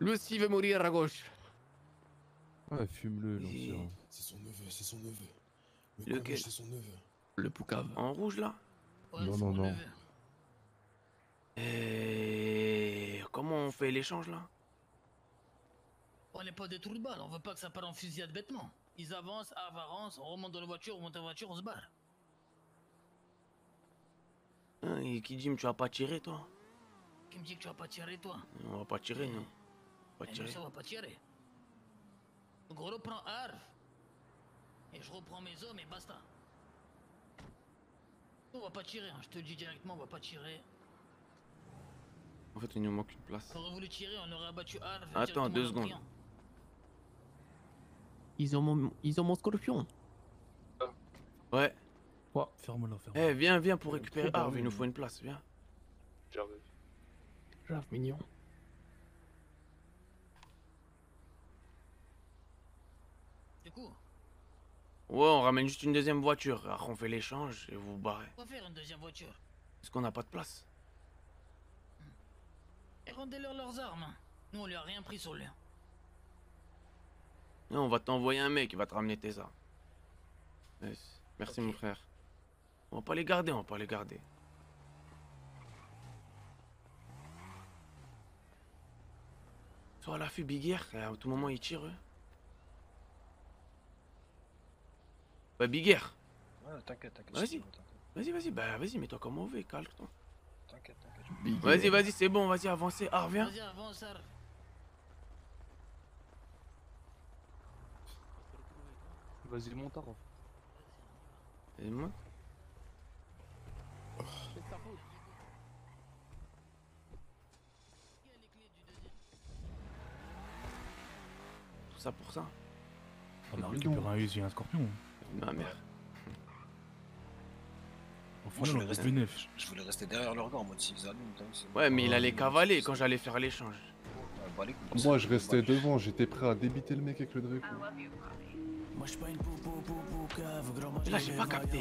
S23: Lucie veut mourir à gauche.
S19: Ouais, fume-le, l'ancien.
S9: C'est son neveu, c'est son neveu. Le
S2: Lequel
S9: c'est son neveu.
S23: Le poucave.
S2: En rouge là?
S19: Non, non, non.
S2: Et comment on fait l'échange là?
S30: On n'est pas des trous de balle, on veut pas que ça parte en fusillade bêtement. Ils avancent, Arv avance, on remonte dans la voiture, on monte en voiture, on se barre.
S2: Hein, et qui dit, mais tu vas pas tirer, toi?
S30: Qui me dit que tu vas pas tirer, toi?
S2: On va pas tirer, non? On va
S30: Eh,
S2: tirer.
S30: ça va pas tirer. Donc on reprend Arv. Et je reprends mes hommes et basta. On va pas tirer, hein, je te le dis directement, on va pas tirer.
S2: En fait, il nous manque une place.
S30: On aurait voulu tirer, on aurait abattu Arv.
S2: Attends, deux secondes.
S30: priant.
S23: Ils ont mon, ils ont mon scorpion.
S2: Ouais.
S12: Quoi Ferme-la, ferme
S2: Eh, viens, viens pour
S23: Euh,
S2: récupérer Arv, il nous faut une place, viens.
S23: Grave mignon.
S30: Coup,
S2: Ouais, on ramène juste une deuxième voiture. Après, on fait l'échange et vous vous barrez.
S30: va faire une deuxième voiture?
S2: Parce qu'on n'a pas de place.
S30: Et rendez-leur leurs armes. Nous, on lui a rien pris sur lui.
S2: Non, on va t'envoyer un mec qui va te ramener tes armes. Yes. Merci, mon frère. On va pas les garder, on va pas les garder. Sois à l'affût, Big Air, à tout moment ils tirent. eux. Bah, Big Air.
S5: Ouais, t'inquiète, t'inquiète.
S2: Vas-y. Vas-y, vas-y, bah vas-y, mets-toi comme mauvais, calme-toi.
S5: T'inquiète, t'inquiète.
S2: Vas-y, vas-y, c'est bon, vas-y, avancez. Ah, reviens.
S30: Vas-y, avance, Arv.
S3: Vas-y, monte.
S2: Et moi Tout ça pour ça
S12: On a récupéré un Uzi et un scorpion.
S2: Ma mère.
S5: Je voulais, rester,
S12: est bénéf.
S5: je voulais rester derrière leur gars en mode s'ils allument.
S2: Ouais, mais il allait cavaler quand j'allais faire l'échange.
S5: Bah.
S7: Moi, je restais devant, j'étais prêt à débiter le mec avec le Draco.
S2: Et là, j'ai pas capté.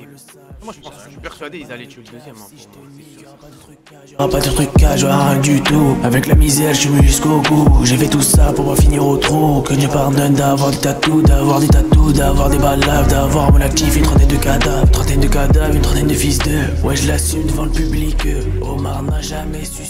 S2: Moi, je pense, je suis persuadé, ils allaient tuer le deuxième. hein,
S37: pas de trucage, rien du tout. Avec la misère, je suis jusqu'au bout. J'ai fait tout ça pour pas finir au trou. Que Dieu pardonne d'avoir des tatous, d'avoir des tatous, d'avoir des balades, d'avoir mon actif, une trentaine de cadavres. Trentaine de cadavres, une trentaine de fils de. Ouais, je l'assume devant le public. Omar n'a jamais su